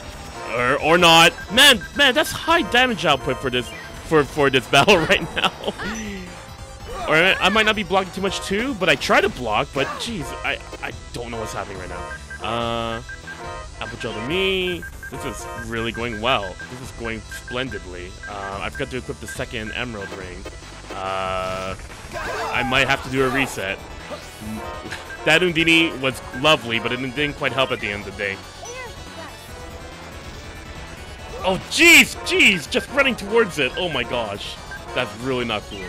Or, or not. Man, man, that's high damage output for this for for this battle right now. Or I might not be blocking too much too, but I try to block, but jeez, I, I don't know what's happening right now. Uh, apple gel to me. This is really going well. This is going splendidly. Uh, I forgot to equip the second emerald ring. Uh, I might have to do a reset. That Undini was lovely, but it didn't quite help at the end of the day. Oh, jeez, jeez, just running towards it. Oh my gosh. That's really not cool.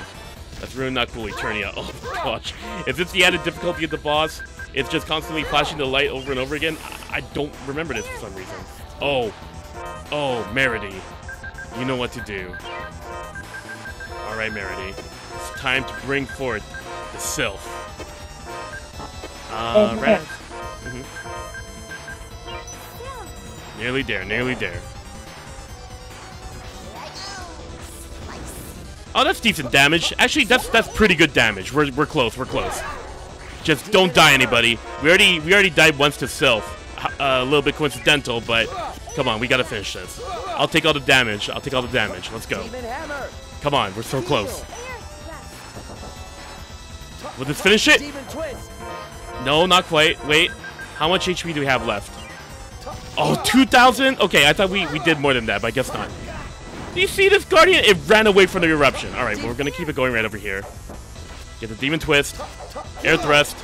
That's really not cool, Eternia. Oh my gosh. Is this the added difficulty of the boss? It's just constantly flashing the light over and over again? I, I don't remember this for some reason. Oh. Oh, Meredy. You know what to do. Alright, Meredy. It's time to bring forth the Sylph. Uh, right. Mhm. Nearly there, nearly there. Oh, that's decent damage. Actually, that's that's pretty good damage. We're, we're close, we're close. Just don't die, anybody. We already we already died once to Sylph. Uh, a little bit coincidental, but come on, we gotta finish this. I'll take all the damage. I'll take all the damage. Let's go. Come on, we're so close. Will this finish it? No, not quite. Wait, how much HP do we have left? Oh, 2,000? Okay, I thought we, we did more than that, but I guess not. Do you see this Guardian? It ran away from the eruption. Alright, well, we're gonna keep it going right over here. Get the Demon Twist. Air Thrust.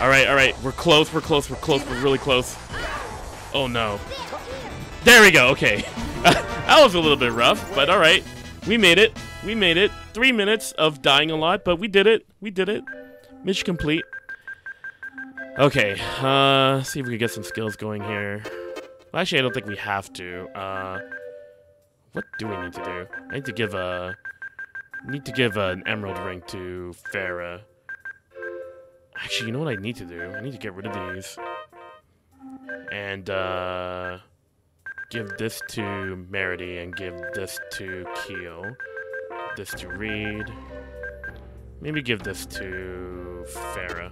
Alright, alright. We're close, we're close, we're close, we're really close. Oh no. There we go, okay. that was a little bit rough, but alright. We made it. We made it. three minutes of dying a lot, but we did it. We did it. Mission complete. Okay, uh, see if we can get some skills going here. Well, actually, I don't think we have to. Uh, what do we need to do? I need to give a... Need to give an emerald ring to Farah. Actually, you know what I need to do? I need to get rid of these. And, uh... Give this to Meredy and give this to Keele. This to Reid. Maybe give this to Farah.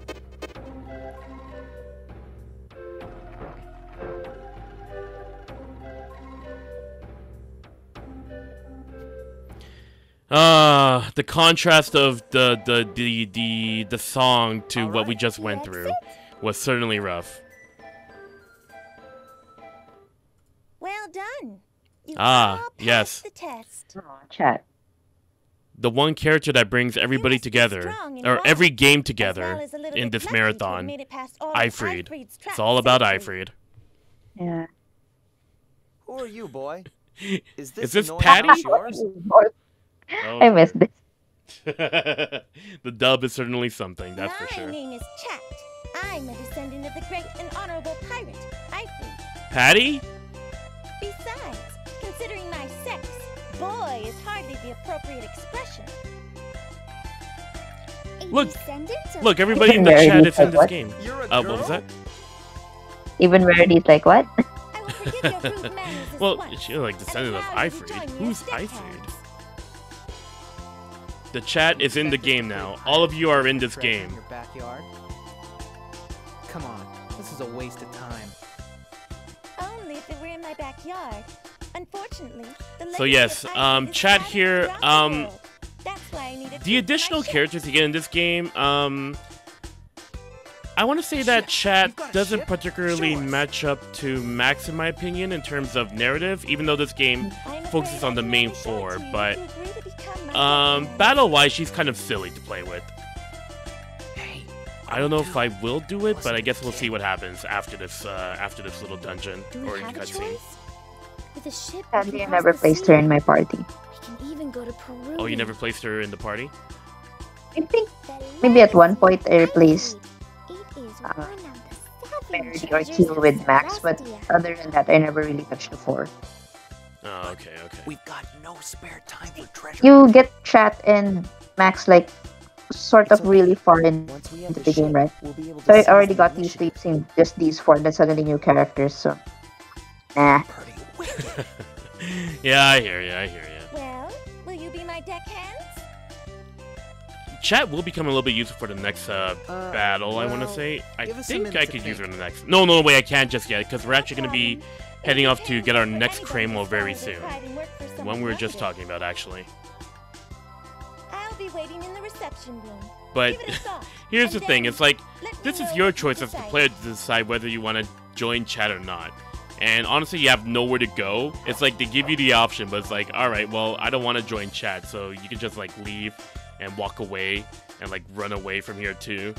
Ah, uh, the contrast of the the the the, the song to All what right, we just went through was certainly rough. Well done. You ah, yes. The test. Chat. The one character that brings everybody together, or every game together well in this marathon, Aifread. It's all about Aifread. Yeah. Who are you, boy? Is this, Is this Patty? Yours? Oh. I missed this. the dub is certainly something, that's My for sure. My name is Chat. I'm a descendant of the great and honorable pirate, Aifread. Patty? Besides, considering my sex, boy is hardly the appropriate expression. look, look, everybody in the chat is in this game. Uh, what was that? Even Rarity's like, what? well, she's like descendant of Aifread. Who's Aifread? The chat is in the game now. All of you are in this game. Your backyard. Come on, this is a waste of time. Only if it were in my backyard. Unfortunately, so yes, um, chat here. Um, the additional characters to get in this game. Um, I want to say that chat doesn't particularly match up to Max, in my opinion, in terms of narrative. Even though this game focuses on the main four, but um, battle-wise, she's kind of silly to play with. I don't know if I will do it, but I guess we'll see what happens after this uh, after this little dungeon or cutscene. Sadly, I never placed her in my party. Oh, you never placed her in the party? I think maybe at one point I replaced uh, Meredy or Keele with Max, but other than that, I never really touched the four. Oh, okay, okay. We've got no spare time for treasure. You get chat and Max like sort of really far in, into the, game, right? We'll so I already got used to using just these four, then suddenly new characters, so nah. yeah, I hear you, I hear you. Well, will you be my deckhand? Chat will become a little bit useful for the next uh, uh, battle, well, I want to say. I think I could use her in the next... No, no, wait, I can't just yet, because we're actually going to be heading off to get our next Cramo very soon. The one we were just talking about, actually. I'll be waiting in the reception room. But here's the thing, it's like, this is your choice as the player to decide whether you want to join chat or not. And honestly, you have nowhere to go. It's like they give you the option, but it's like, alright, well, I don't want to join chat, so you can just like leave and walk away and like run away from here too.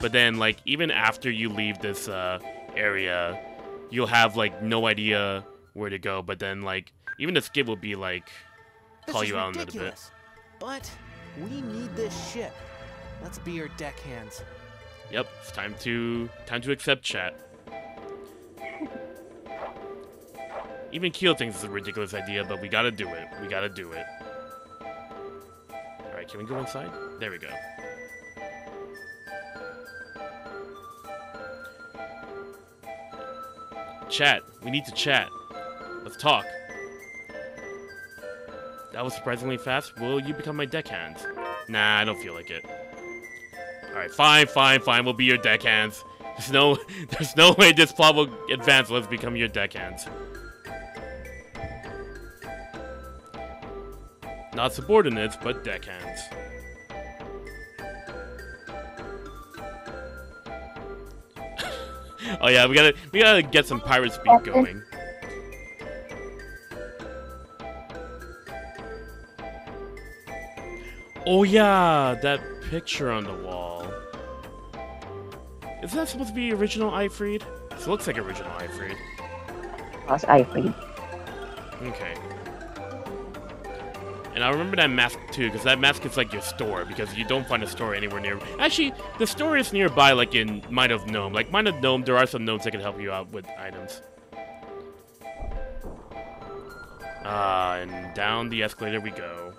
But then like even after you leave this uh, area, you'll have like no idea where to go. But then like even the skip will be like call you out ridiculous. in a little bit. But we need this ship. Let's be your deckhands. Yep, it's time to time to accept chat. Even Keele thinks it's a ridiculous idea, but we gotta do it. We gotta do it. Alright, can we go inside? There we go. Chat. We need to chat. Let's talk. That was surprisingly fast. Will you become my deckhand? Nah, I don't feel like it. Alright, fine, fine, fine. We'll be your deckhands. There's no, there's no way this plot will advance. Let's become your deckhands. Not subordinates, but deckhands. Oh yeah, we gotta we gotta get some pirate speed going. Oh yeah, that picture on the wall. Isn't that supposed to be original Aifread? It looks like original Aifread. That's Aifread. Okay. And I remember that mask too, because that mask is like your store, because you don't find a store anywhere near. Actually, the store is nearby, like in Mine of Gnome. Like Mine of Gnome, there are some gnomes that can help you out with items. Ah, and down the escalator we go.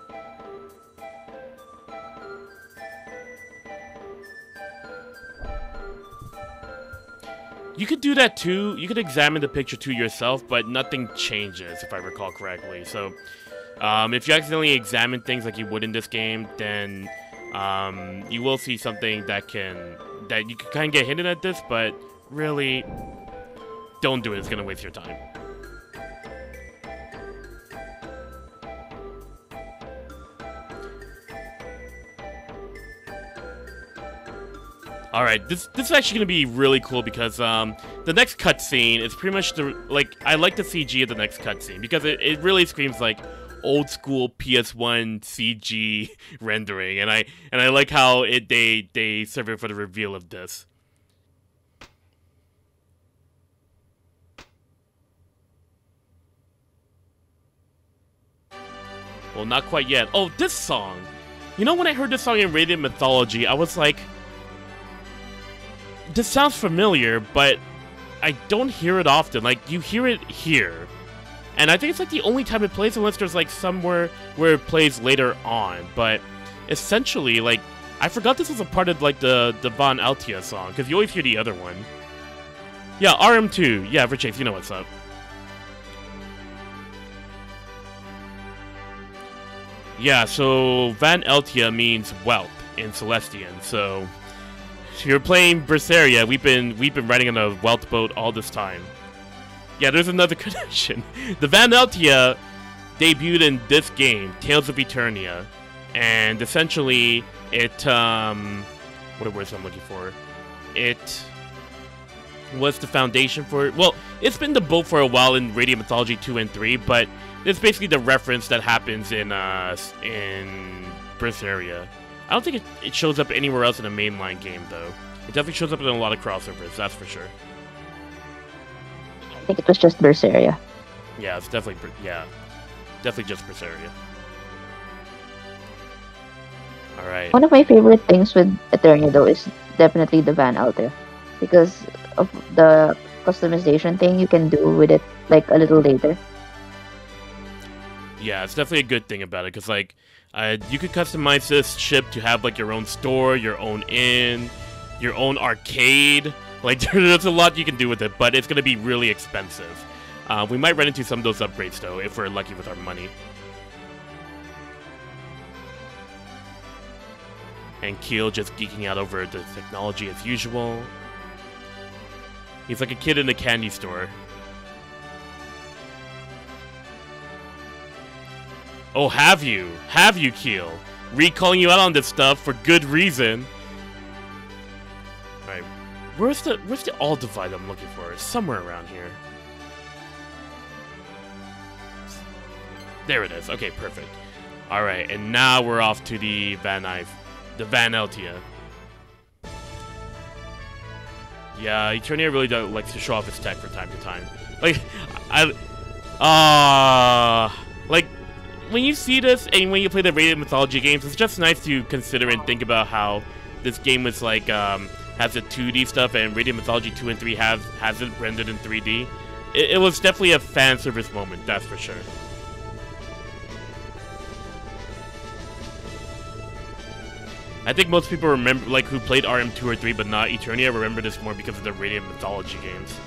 You could do that too. You could examine the picture too yourself, but nothing changes, if I recall correctly. So, um, if you accidentally examine things like you would in this game, then um, you will see something that can that you can kind of get hinted at this, but really, don't do it. It's gonna waste your time. All right, this this is actually gonna be really cool because um, the next cutscene is pretty much the like I like the CG of the next cutscene because it, it really screams like old school PS1 CG rendering, and I and I like how it they they serve it for the reveal of this. Well, not quite yet. Oh, this song. You know, when I heard this song in Radiant Mythology, I was like, this sounds familiar, but I don't hear it often. Like, you hear it here. And I think it's like the only time it plays unless there's like somewhere where it plays later on. But essentially, like, I forgot this was a part of like the, the Van Eltia song, because you always hear the other one. Yeah, RM2. Yeah, for Chase, you know what's up. Yeah, so Van Eltia means wealth in Celestian, so if you're playing Berseria, we've been we've been riding on a wealth boat all this time. Yeah, there's another connection. The Van Eltia debuted in this game, Tales of Eternia, and essentially it um what are words I'm looking for? It was the foundation for it. Well, it's been the boat for a while in Radiant Mythology 2 and 3, but it's basically the reference that happens in uh in Berseria. I don't think it, it shows up anywhere else in a mainline game though. It definitely shows up in a lot of crossovers, that's for sure. I think it was just Berseria. Yeah, it's definitely yeah, definitely just Berseria. All right. One of my favorite things with Eternia though is definitely the Van Eltia. Because of the customization thing you can do with it like a little later. Yeah, it's definitely a good thing about it because like uh, you could customize this ship to have like your own store, your own inn, your own arcade. Like there's a lot you can do with it, but it's gonna be really expensive. Uh, we might run into some of those upgrades though if we're lucky with our money. And Keele just geeking out over the technology as usual. He's like a kid in a candy store. Oh, have you? Have you, Keele? Recalling you out on this stuff for good reason. Where's the where's the all divide I'm looking for? It's somewhere around here. There it is. Okay, perfect. Alright, and now we're off to the Van Ive, the Van Eltia. Yeah, Eternia really does likes to show off its tech from time to time. Like, I, ah, uh, like when you see this and when you play the Radiant Mythology games, it's just nice to consider and think about how this game was like um, has the 2D stuff and Radiant Mythology 2 and 3 have has it rendered in 3D. It, it was definitely a fan service moment, that's for sure. I think most people remember, like, who played RM2 or 3 but not Eternia, remember this more because of the Radiant Mythology games.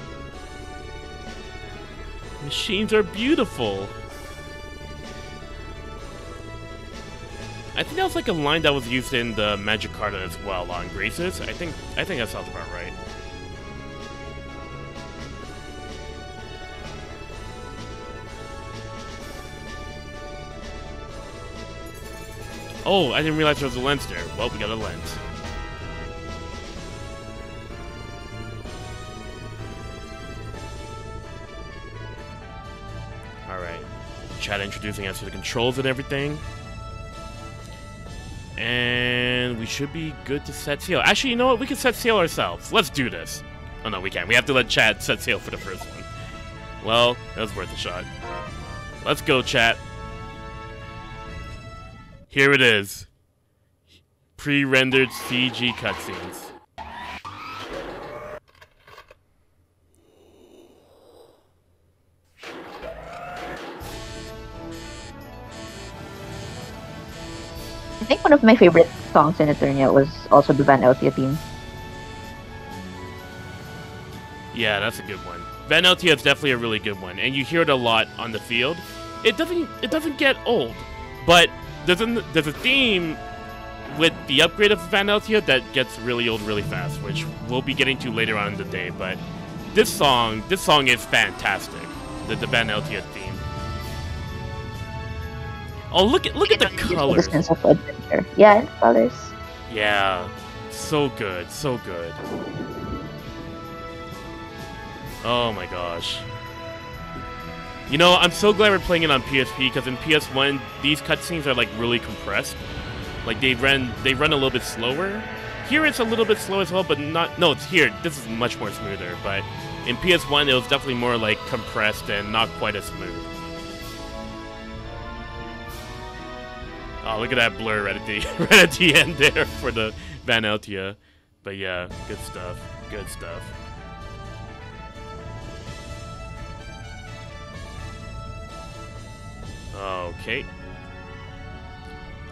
Machines are beautiful! I think that was like a line that was used in the Magic Carta as well on Graces. I think I think that sounds about right. Oh, I didn't realize there was a lens there. Well, we got a lens. Alright. Chat introducing us to the controls and everything. And we should be good to set sail. Actually, you know what? We can set sail ourselves. Let's do this. Oh, no, we can't. We have to let Chat set sail for the first one. Well, that was worth a shot. Let's go, chat. Here it is. Pre-rendered CG cutscenes. One of my favorite songs in Eternia was also the Van Eltia theme. Yeah, that's a good one. Van Eltia is definitely a really good one, and you hear it a lot on the field. It doesn't it doesn't get old, but there's a, there's a theme with the upgrade of Van Eltia that gets really old really fast, which we'll be getting to later on in the day. But this song this song is fantastic, the, the Van Eltia theme. Oh look at look at the colors. Adventure. Yeah, and the. Yeah, so good, so good. Oh my gosh. You know, I'm so glad we're playing it on PSP because in PS1 these cutscenes are like really compressed. Like they run they run a little bit slower. Here it's a little bit slow as well, but not no, it's here. This is much more smoother, but in PS1 it was definitely more like compressed and not quite as smooth. Oh, look at that blur right at the right at the end there for the Van Eltia. But yeah, good stuff. Good stuff. Okay.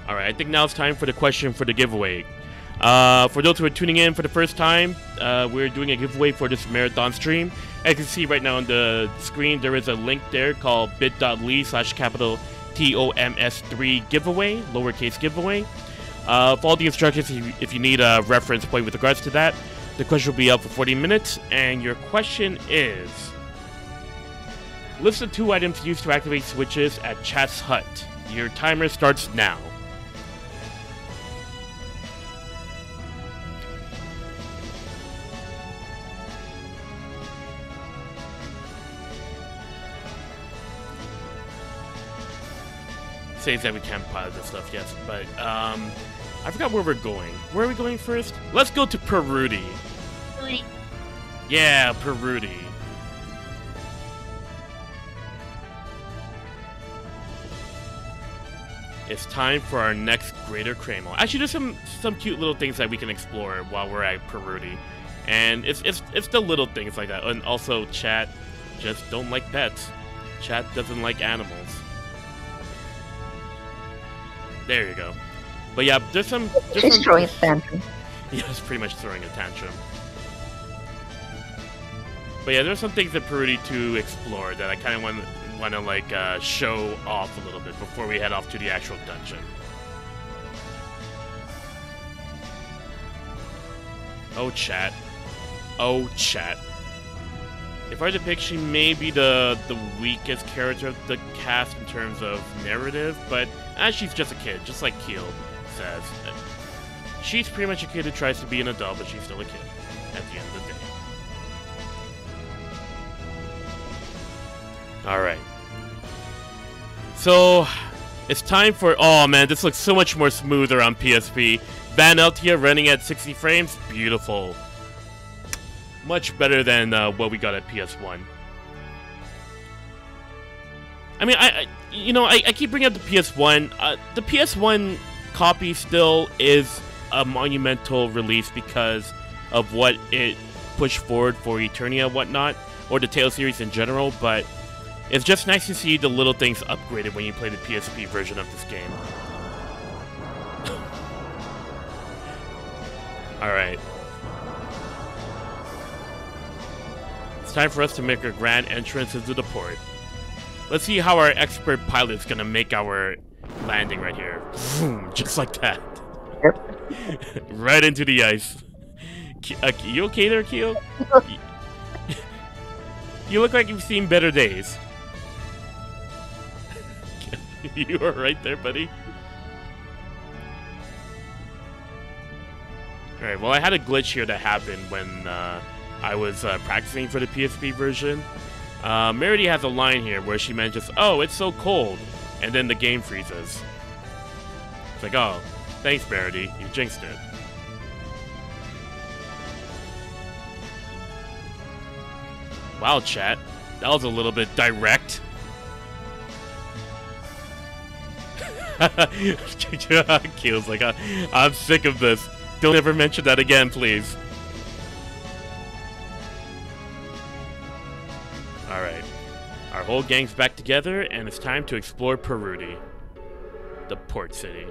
All right, I think now it's time for the question for the giveaway. Uh, for those who are tuning in for the first time, uh, we're doing a giveaway for this marathon stream. As you can see right now on the screen, there is a link there called bit.ly slash capital TOMS3 giveaway, lowercase giveaway. Uh, follow the instructions if you, if you need a reference point with regards to that. The question will be up for 40 minutes, and your question is List the two items used to activate switches at Chat's Hut. Your timer starts now. Says that we pilot this stuff, yes, but um, I forgot where we're going. Where are we going first? Let's go to Perudi. Yeah, Perudi. It's time for our next Greater Cramo. Actually, there's some some cute little things that we can explore while we're at Perudi, and it's it's it's the little things like that. And also, chat just don't like pets. Chat doesn't like animals. There you go. But yeah, there's some. There's She's some throwing a tantrum. yeah, it's pretty much throwing a tantrum. But yeah, there's some things that Perudi to explore that I kind of want want to like uh, show off a little bit before we head off to the actual dungeon. Oh chat, oh chat. If I had to pick, she may be the the weakest character of the cast in terms of narrative, but as she's just a kid, just like Keele says. She's pretty much a kid who tries to be an adult, but she's still a kid at the end of the day. Alright. So, it's time for. Oh man, this looks so much more smoother on PSP. Van Eltia running at 60 frames, beautiful. Much better than uh, what we got at PS1. I mean, I, I you know, I, I keep bringing up the PS1. Uh, the PS1 copy still is a monumental release because of what it pushed forward for Eternia and whatnot, or the Tale series in general, but it's just nice to see the little things upgraded when you play the PSP version of this game. Alright. It's time for us to make our grand entrance into the port. Let's see how our expert pilot's gonna make our landing right here. Vroom, Just like that. Yep. right into the ice. Uh, you okay there, Keo? you look like you've seen better days. you are right there, buddy. Alright, well, I had a glitch here that happened when uh, I was uh, practicing for the PSP version. Uh, has a line here where she mentions, Oh, it's so cold. And then the game freezes. It's like, Oh, thanks, Meredy. You jinxed it. Wow, chat. That was a little bit direct. Keele's like, "I- I'm sick of this. Don't ever mention that again, please. Alright. Our whole gang's back together, and it's time to explore Perudi. The port city.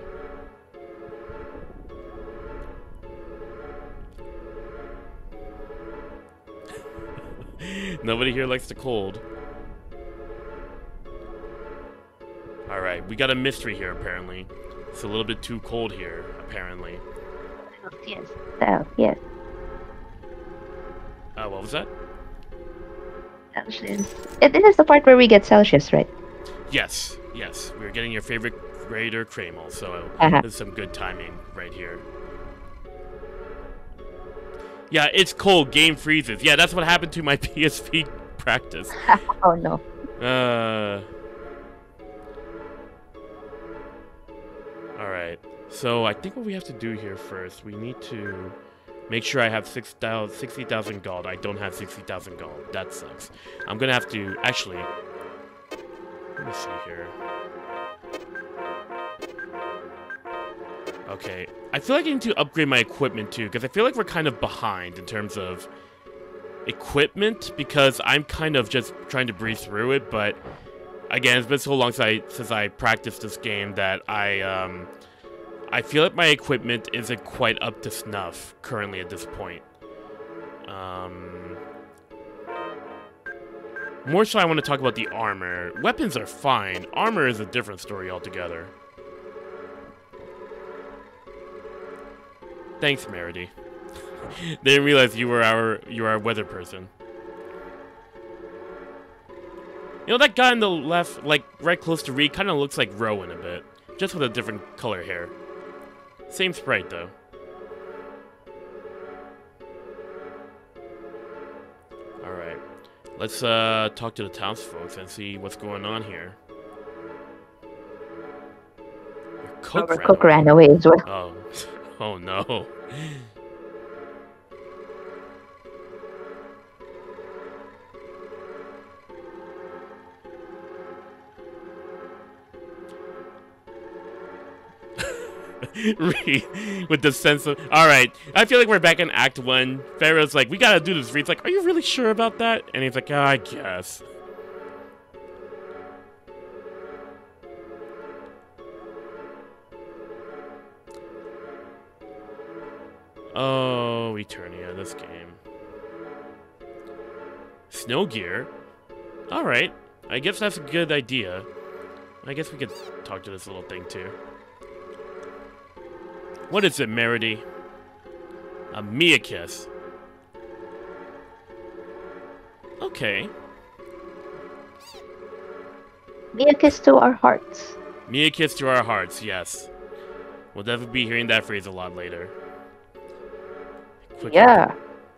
Nobody here likes the cold. Alright, we got a mystery here, apparently. It's a little bit too cold here, apparently. Yes. So, yes. Uh, what was that? Celsius. It, is the part where we get Celsius, right? Yes, yes. We are getting your favorite Raider Craymel, so Uh-huh. there's some good timing right here. Yeah, it's cold. Game freezes. Yeah, that's what happened to my PSP practice. oh no. Uh. Alright. So I think what we have to do here first, we need to make sure I have 6,000 60,000 gold. I don't have 60,000 gold. That sucks. I'm gonna have to. Actually. Let me see here. Okay. I feel like I need to upgrade my equipment too, because I feel like we're kind of behind in terms of equipment because I'm kind of just trying to breeze through it, but again, it's been so long since I, since I practiced this game that I um I feel like my equipment isn't quite up to snuff currently at this point. Um more so I want to talk about the armor. Weapons are fine. Armor is a different story altogether. Thanks, Meredy. Didn't realize you were our you are our weather person. You know that guy on the left, like right close to Reid, kind of looks like Rowan a bit, just with a different color hair. Same sprite though. All right, let's uh talk to the townsfolk and see what's going on here. Your cook ran cook away. ran away as well. Oh, oh no. Reid, with the sense of all right. I feel like we're back in Act One. Farah's like, we gotta do this. Reid's like, are you really sure about that? And he's like, "Ah, I guess. Oh, Eternia, this game. Snow gear? Alright. I guess that's a good idea. I guess we could talk to this little thing too. What is it, Meredy? A Mia kiss. Okay. Mia kiss to our hearts. Mia kiss to our hearts, yes. We'll definitely be hearing that phrase a lot later. Quick- Yeah.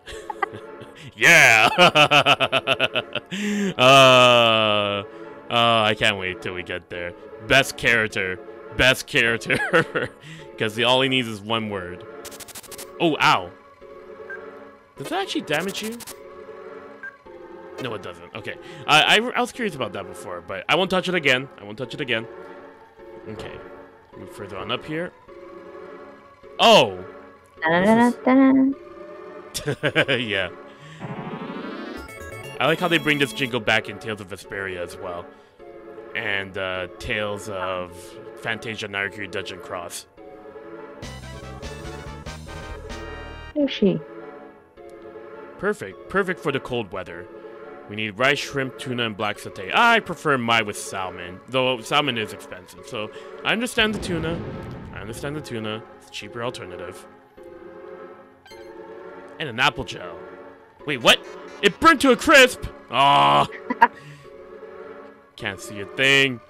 Yeah. uh, uh, I can't wait till we get there. Best character, best character, because all he needs is one word. Oh, ow! Does that actually damage you? No, it doesn't. Okay, I, I was curious about that before, but I won't touch it again. I won't touch it again. Okay, move further on up here. Oh, Dun-dun-dun-dun. yeah. I like how they bring this jingle back in Tales of Vesperia as well. And uh, Tales of Phantasia Narikiri Dungeon Cross. Sushi. Perfect. Perfect for the cold weather. We need rice, shrimp, tuna, and black satay. I prefer my with salmon, though salmon is expensive. So I understand the tuna. I understand the tuna. It's a cheaper alternative. And an apple gel. Wait, what? It burnt to a crisp! Ah! Can't see a thing.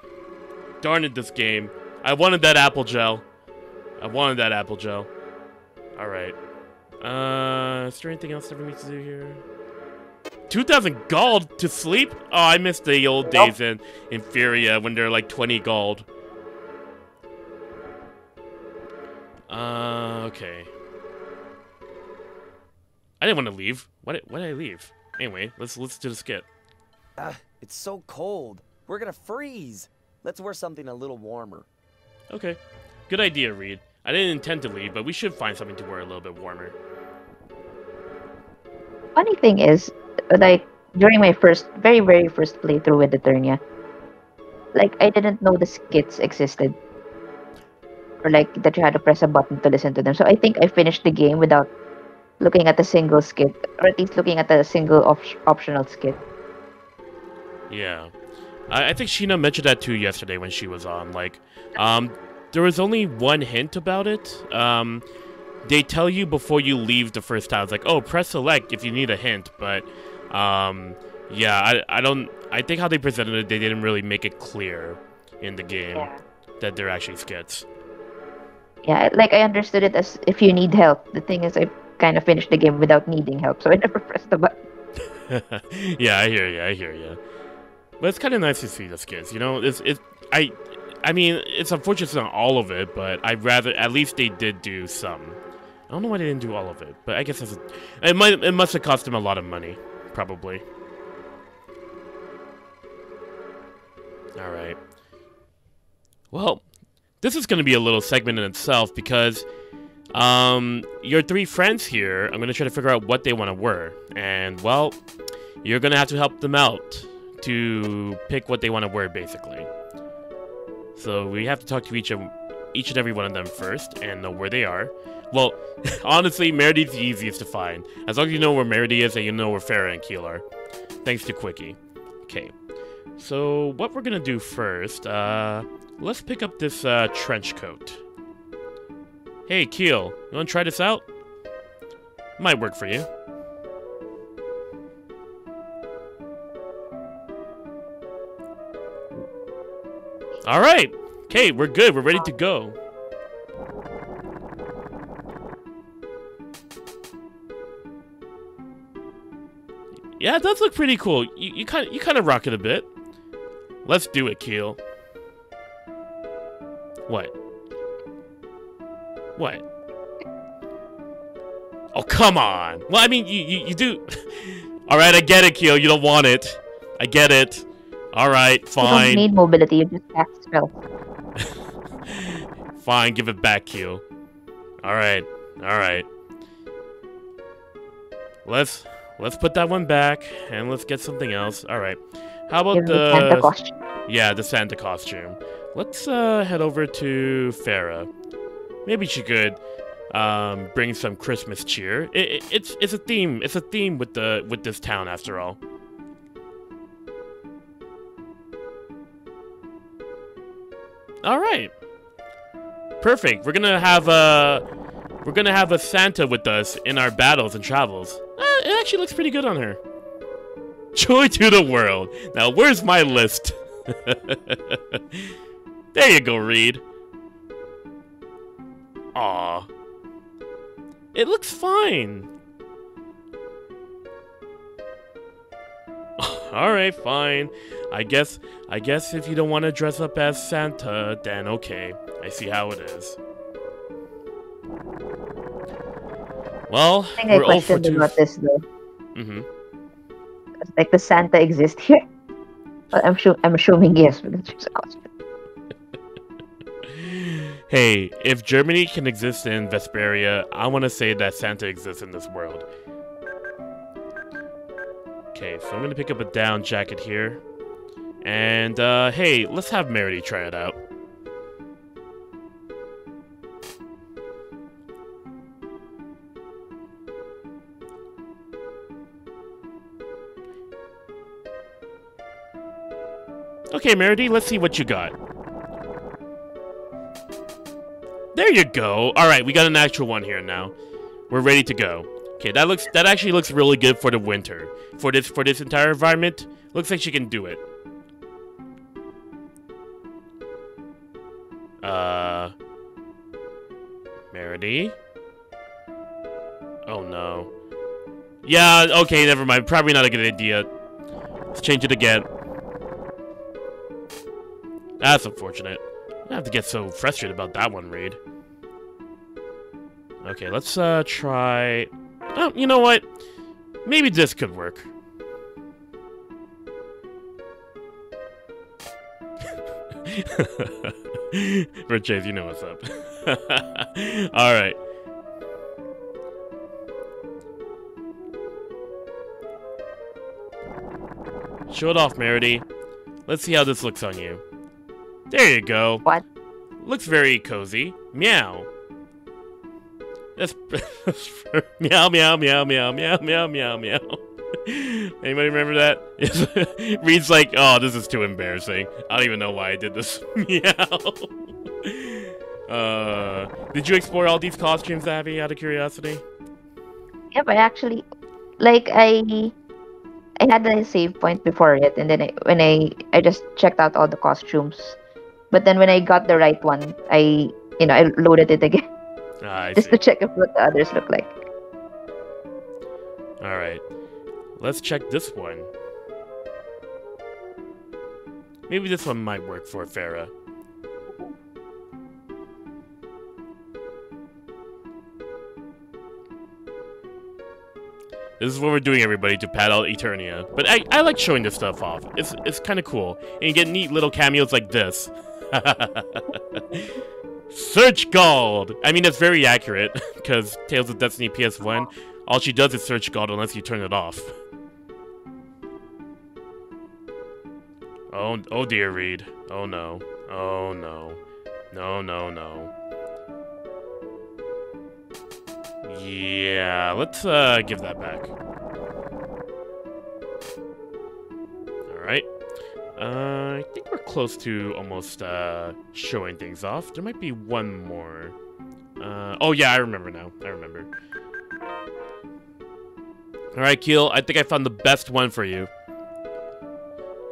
Darn it, this game. I wanted that apple gel. I wanted that apple gel. Alright. Uh, is there anything else that we need to do here? 2,000 gold to sleep? Oh, I miss the old days in Inferia when they're like 20 gold. Uh, okay. I didn't want to leave. Why did, why did I leave? Anyway, let's let's do the skit. Ah, it's so cold. We're gonna freeze. Let's wear something a little warmer. Okay. Good idea, Reid. I didn't intend to leave, but we should find something to wear a little bit warmer. Funny thing is, like during my first, very very first playthrough with Eternia, like I didn't know the skits existed, or like that you had to press a button to listen to them. So I think I finished the game without looking at a single skit, or at least looking at a single op- optional skit. Yeah. I, I think Sheena mentioned that too yesterday when she was on. Like, um, there was only one hint about it. Um, they tell you before you leave the first time. It's like, oh, press select if you need a hint. But, um, yeah, I, I don't. I think how they presented it, they didn't really make it clear in the game Yeah. that they're actually skits. Yeah, like I understood it as if you need help. The thing is, I kind of finished the game without needing help, so I never pressed the button. yeah, I hear you. I hear you. But it's kind of nice to see the skits. You know, it's it. I, I mean, it's unfortunate it's not all of it, but I'd rather at least they did do some. I don't know why they didn't do all of it, but I guess it's a, it might it must have cost him a lot of money, probably. All right. Well, this is going to be a little segment in itself because um, your three friends here, I'm going to try to figure out what they want to wear. And, well, you're going to have to help them out to pick what they want to wear, basically. So we have to talk to each of each and every one of them first and know where they are. Well, honestly, Meredy's the easiest to find. As long as you know where Meredy is and you know where Farah and Keele are. Thanks to Quickie. Okay. So what we're gonna do first, uh, let's pick up this uh, trench coat. Hey, Keele, you wanna try this out? Might work for you. All right. Okay, we're good. We're ready to go. Yeah, it does look pretty cool. You, you kind of you kind of rock it a bit. Let's do it, Keele. What? What? Oh, come on. Well, I mean, you, you, you do... Alright, I get it, Keele. You don't want it. I get it. Alright, fine. You don't fine. need mobility, you just cast spell. Fine, give it back, Keele. Alright, alright. Let's let's put that one back and let's get something else. Alright. How about Give me Santa the. Yeah, the Santa costume. Let's uh head over to Farah. Maybe she could um bring some Christmas cheer. It, it, it's it's a theme. It's a theme with the with this town after all. All right. Perfect. We're gonna have a we're gonna have a Santa with us in our battles and travels. Uh, it actually looks pretty good on her. Joy to the world. Now, where's my list? there you go, Reid. Aw. It looks fine. Alright, fine. I guess I guess if you don't want to dress up as Santa, then okay. I see how it is. Well, I think we're all for questioned about this though. Mm-hmm. Like, does Santa exist here? Well, I'm sure. I'm assuming yes, because there's a costume. Hey, if Germany can exist in Vesperia, I want to say that Santa exists in this world. Okay, so I'm gonna pick up a down jacket here. And, uh, hey, let's have Meredy try it out. Okay, Meredy, let's see what you got. There you go. All right, we got an actual one here now. We're ready to go. Okay, that looks that actually looks really good for the winter. For this for this entire environment, looks like she can do it. Uh Meredy? Oh no. Yeah, okay, never mind. Probably not a good idea. Let's change it again. That's unfortunate. I have to get so frustrated about that one, Reid. Okay, let's uh try. Oh, you know what? Maybe this could work. Chase, you know what's up. All right. Show it off, Meredy. Let's see how this looks on you. There you go. What? Looks very cozy. Meow. That's, meow, meow, meow, meow, meow, meow, meow, meow. Anybody remember that? Reid's like, oh, this is too embarrassing. I don't even know why I did this. meow. Uh, did you explore all these costumes, Abby, out of curiosity? Yep, I actually, like, I I had a save point before it, and then I, when I I just checked out all the costumes, but then when I got the right one, I you know I loaded it again. Ah, just see. to check if what the others look like. All right. Let's check this one. Maybe this one might work for Farah. This is what we're doing, everybody, to pad out Eternia. But I, I like showing this stuff off. It's it's kind of cool. And you get neat little cameos like this. Search Gald! I mean, that's very accurate, because Tales of Destiny PS1, all she does is search God unless you turn it off. Oh, oh dear, Reid. Oh no. Oh no. No, no, no. Yeah, let's uh, give that back. Alright. Uh, I think we're close to almost uh, showing things off. There might be one more. Uh, oh yeah, I remember now. I remember. Alright, Keele, I think I found the best one for you.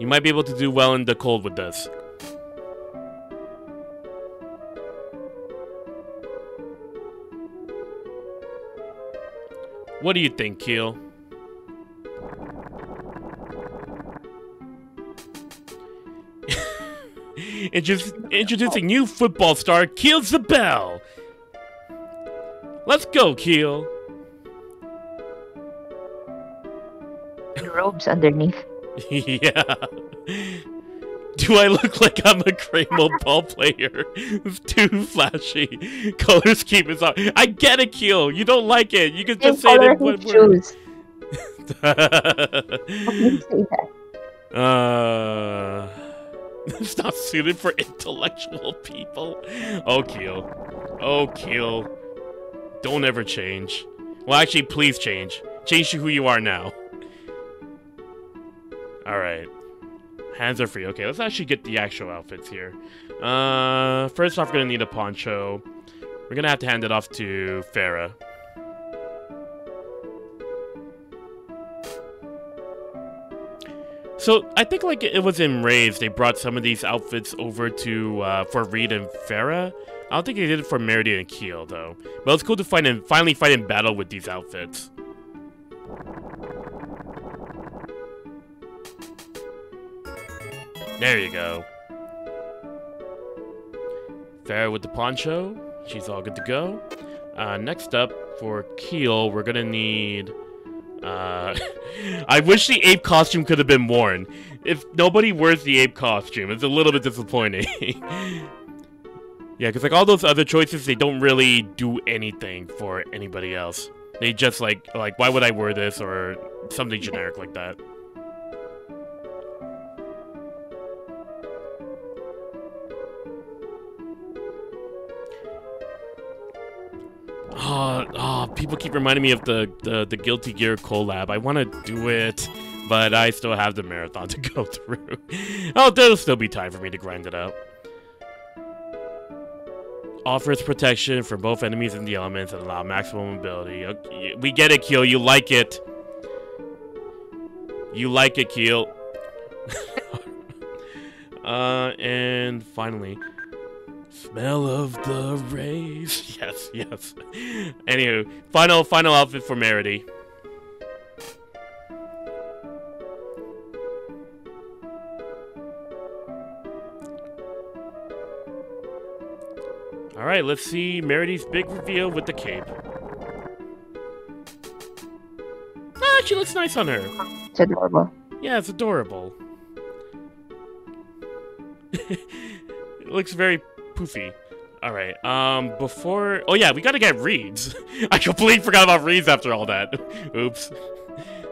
You might be able to do well in the cold with this. What do you think, Keele? Intro- introducing new football star Keele Zeibel. Let's go, Keele. Robes underneath. yeah. Do I look like I'm a mode ball player? It's too flashy. Color scheme is on. I get it, Keele. You don't like it. You can Same just say it in one word. shoes. How can you say that? uh, it's not suited for intellectual people. Oh, Keele. Oh, Keele. Don't ever change. Well, actually, please change. Change to who you are now. Alright. Hands are free. Okay, let's actually get the actual outfits here. Uh, first off, we're gonna need a poncho. We're gonna have to hand it off to Farah. So I think like it was in Raves, they brought some of these outfits over to uh, for Reid and Farah. I don't think they did it for Meredy and Keele though. But it's cool to find and finally fight in battle with these outfits. There you go. Farah with the poncho. She's all good to go. Uh, next up for Keele, we're gonna need. Uh, I wish the ape costume could have been worn. If nobody wears the ape costume, it's a little bit disappointing. yeah, because like all those other choices, they don't really do anything for anybody else. They just like like why would I wear this or something generic like that. Oh, oh, people keep reminding me of the, the, the Guilty Gear collab. I want to do it, but I still have the marathon to go through. oh, there'll still be time for me to grind it out. Offers protection from both enemies and the elements and allow maximum mobility. Okay, we get it, Keele. You like it. You like it, Keele. uh, and finally, Smell of the rays. Yes, yes. Anywho, final final outfit for Meredy. Alright, let's see Meredy's big reveal with the cape. Ah, she looks nice on her. It's adorable. Yeah, it's adorable. it looks very Poofy. All right. Um, before. Oh yeah, we gotta get Reid's. I completely forgot about Reid's after all that. Oops.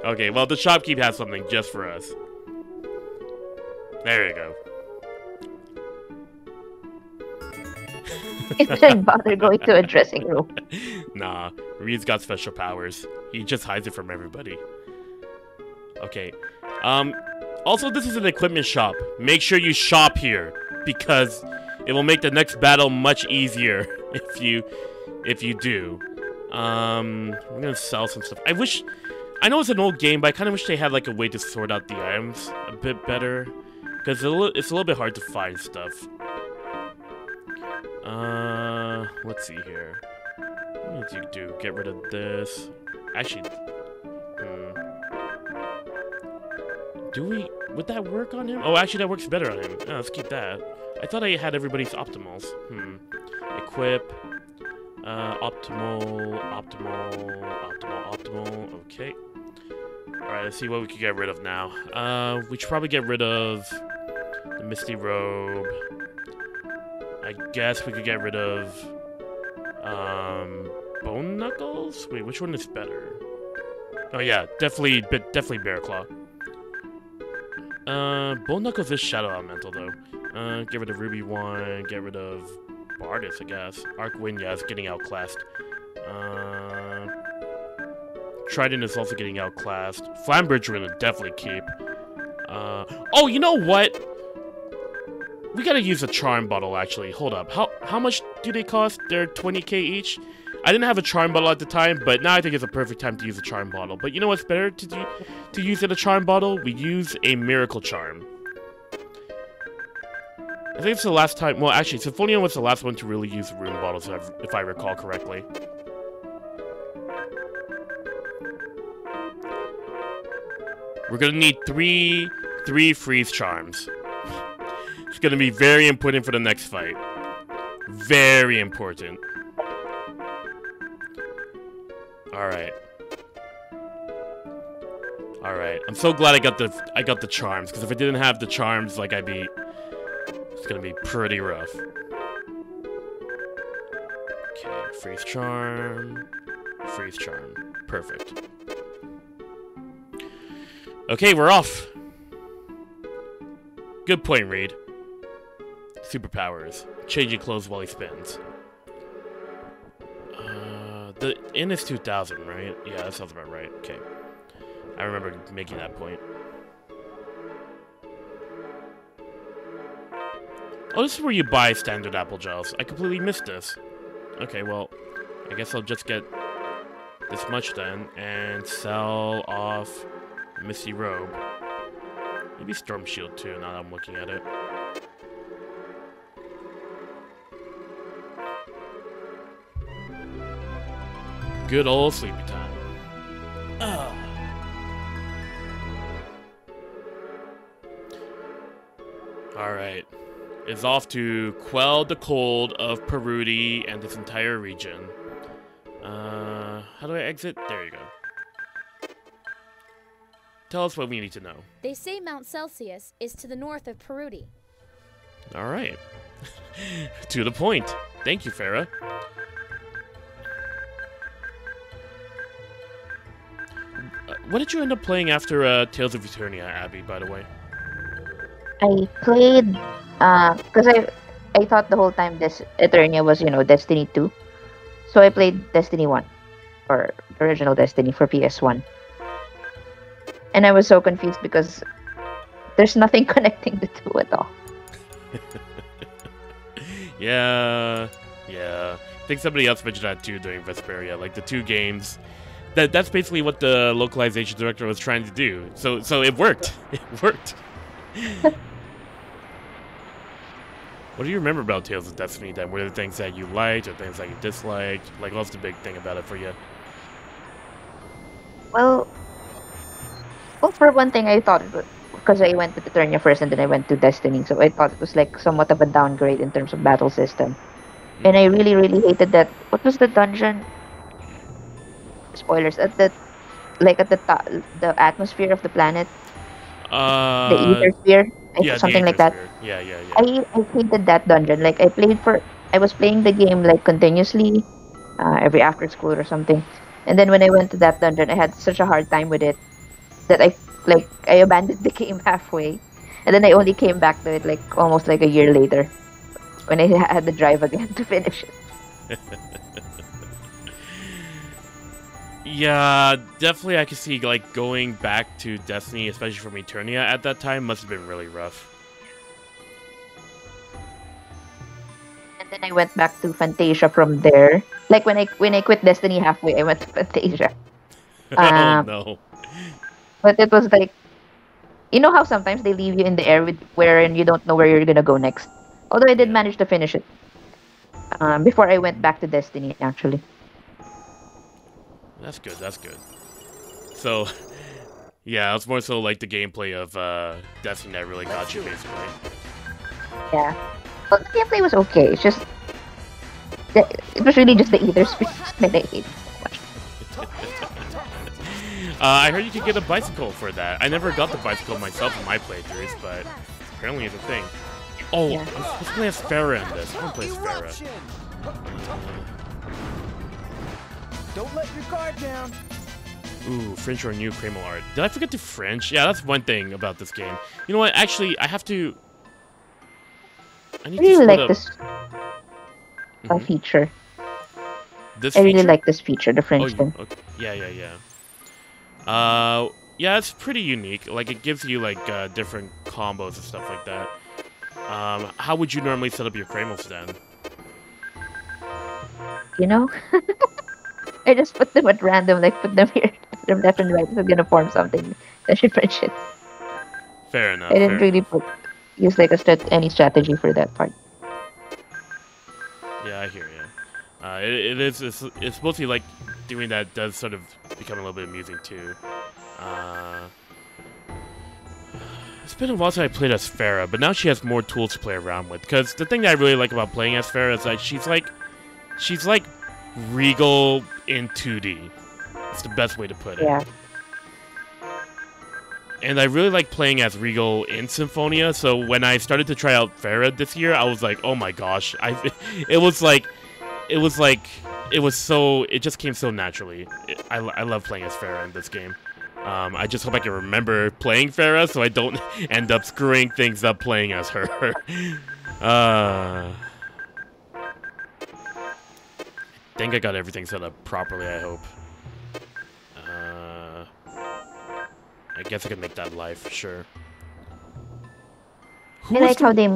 Okay. Well, the shopkeep has something just for us. There you go. He didn't bother going to a dressing room. Nah, Reid's got special powers. He just hides it from everybody. Okay. Um, also, this is an equipment shop. Make sure you shop here because it will make the next battle much easier if you if you do. Um, I'm gonna sell some stuff. I wish. I know it's an old game, but I kind of wish they had like a way to sort out the items a bit better because it's a little, it's a little bit hard to find stuff. Uh, let's see here. What do you do? Get rid of this. Actually, hmm. Do we? Would that work on him? Oh, actually, that works better on him. Oh, let's keep that. I thought I had everybody's optimals. Hmm. Equip. Uh, optimal, optimal, optimal, optimal. Okay. Alright, let's see what we can get rid of now. Uh, we should probably get rid of the Misty Robe. I guess we could get rid of um Bone Knuckles. Wait, which one is better? Oh yeah, definitely, definitely Bear Claw. Uh, Bone Knuckles is Shadow Elemental though. Uh, get rid of Ruby one. Get rid of Bardiche, I guess. Arcwind, yeah, is getting outclassed. Uh, Trident is also getting outclassed. Flamberge we're gonna definitely keep. Uh, oh, you know what? We gotta use a charm bottle actually. Hold up. How how much do they cost? They're 20k each. I didn't have a charm bottle at the time, but now I think it's a perfect time to use a charm bottle. But you know what's better to do to use in a charm bottle? We use a miracle charm. I think it's the last time. Well, actually, Symphonia was the last one to really use rune bottles, if if I recall correctly. We're gonna need three, three freeze charms. It's gonna be very important for the next fight. Very important. Alright. Alright. I'm so glad I got the I got the charms, because if I didn't have the charms, like I'd be it's gonna be pretty rough. Okay, freeze charm. Freeze charm. Perfect. Okay, we're off. Good point, Reid. Superpowers. Changing clothes while he spins. Uh, the inn is 2000, right? Yeah, that sounds about right. Okay. I remember making that point. Oh, this is where you buy standard apple gels. I completely missed this. Okay, well, I guess I'll just get this much then and sell off Misty Robe. Maybe Storm Shield too, now that I'm looking at it. Good old sleepy time. Ah. Alright. Is off to quell the cold of Peruti and this entire region. Uh, how do I exit? There you go. Tell us what we need to know. They say Mount Celsius is to the north of Peruti. All right. to the point. Thank you, Farah. Uh, What did you end up playing after uh, Tales of Eternia, Abby, by the way? I played Uh, because I I thought the whole time this Eternia was you know Destiny 2, so I played Destiny 1 or the original Destiny for PS1, and I was so confused because there's nothing connecting the two at all. Yeah, yeah. I think somebody else mentioned that too during Vesperia. Like the two games, that that's basically what the localization director was trying to do. So so it worked. It worked. What do you remember about Tales of Destiny then? Were there things that you liked or things that you disliked? Like what's the big thing about it for you? Well, well, for one thing, I thought because I went to Eternia first and then I went to Destiny, so I thought it was like somewhat of a downgrade in terms of battle system. And I really, really hated that. What was the dungeon? Spoilers at the, like at the top, the atmosphere of the planet, the Uh, ether sphere. Yeah, something like that. Yeah, yeah, yeah. I, I hated that dungeon. Like I played for I was playing the game like continuously, uh, every after school or something. And then when I went to that dungeon, I had such a hard time with it that I like I abandoned the game halfway, and then I only came back to it like almost like a year later, when I had the drive again to finish it. Yeah, definitely. I could see like going back to Destiny, especially from Eternia at that time, must have been really rough. And then I went back to Phantasia from there. Like when I when I quit Destiny halfway, I went to Phantasia. oh Um, no. But it was like, you know how sometimes they leave you in the air with wherein you don't know where you're gonna go next. Although I did manage to finish it um, before I went back to Destiny. Actually, That's good. That's good. So, yeah, it's more so like the gameplay of uh, Destiny that really got you, basically. yeah. Well, the gameplay was okay. It's just the, it was really just the ether speed that I hate so much. Uh, I heard you could get a bicycle for that. I never got the bicycle myself in my playthroughs, but apparently it's a thing. Oh, Yeah. I'm supposed to play as Farah in this. I want to play as Farah. Eruption! Don't let your guard down. Ooh, Fringe or new Craymel art. Did I forget to Fringe? Yeah, that's one thing about this game. You know what? Actually, I have to. I I need to really split like up this uh, Mhm. feature. this I really feature? like this feature, the Oh, French you, thing. okay. yeah, yeah, yeah. Uh, yeah, it's pretty unique. Like, it gives you like uh, different combos and stuff like that. Um, how would you normally set up your Craymels then? You know, I just put them at random, like put them here, put them left and right. So gonna form something. That should it. Fair enough. I didn't really put use like a strat- any strategy for that part. Yeah, I hear you. Uh, it, it is. It's, it's mostly like doing that does sort of become a little bit amusing too. Uh, it's been a while since I played as Farah, but now she has more tools to play around with. Because the thing that I really like about playing as Farah is that she's like, she's like Regal in 2D. It's the best way to put it. Yeah. And I really like playing as Regal in Symphonia. So when I started to try out Farah this year, I was like, oh my gosh! I, it was like, it was like, it was so, it just came so naturally. It, I, I love playing as Farah in this game. Um, I just hope I can remember playing Farah so I don't end up screwing things up playing as her. uh, think I got everything set up properly. I hope. Uh, I guess I can make that life, sure. Who I like the- how they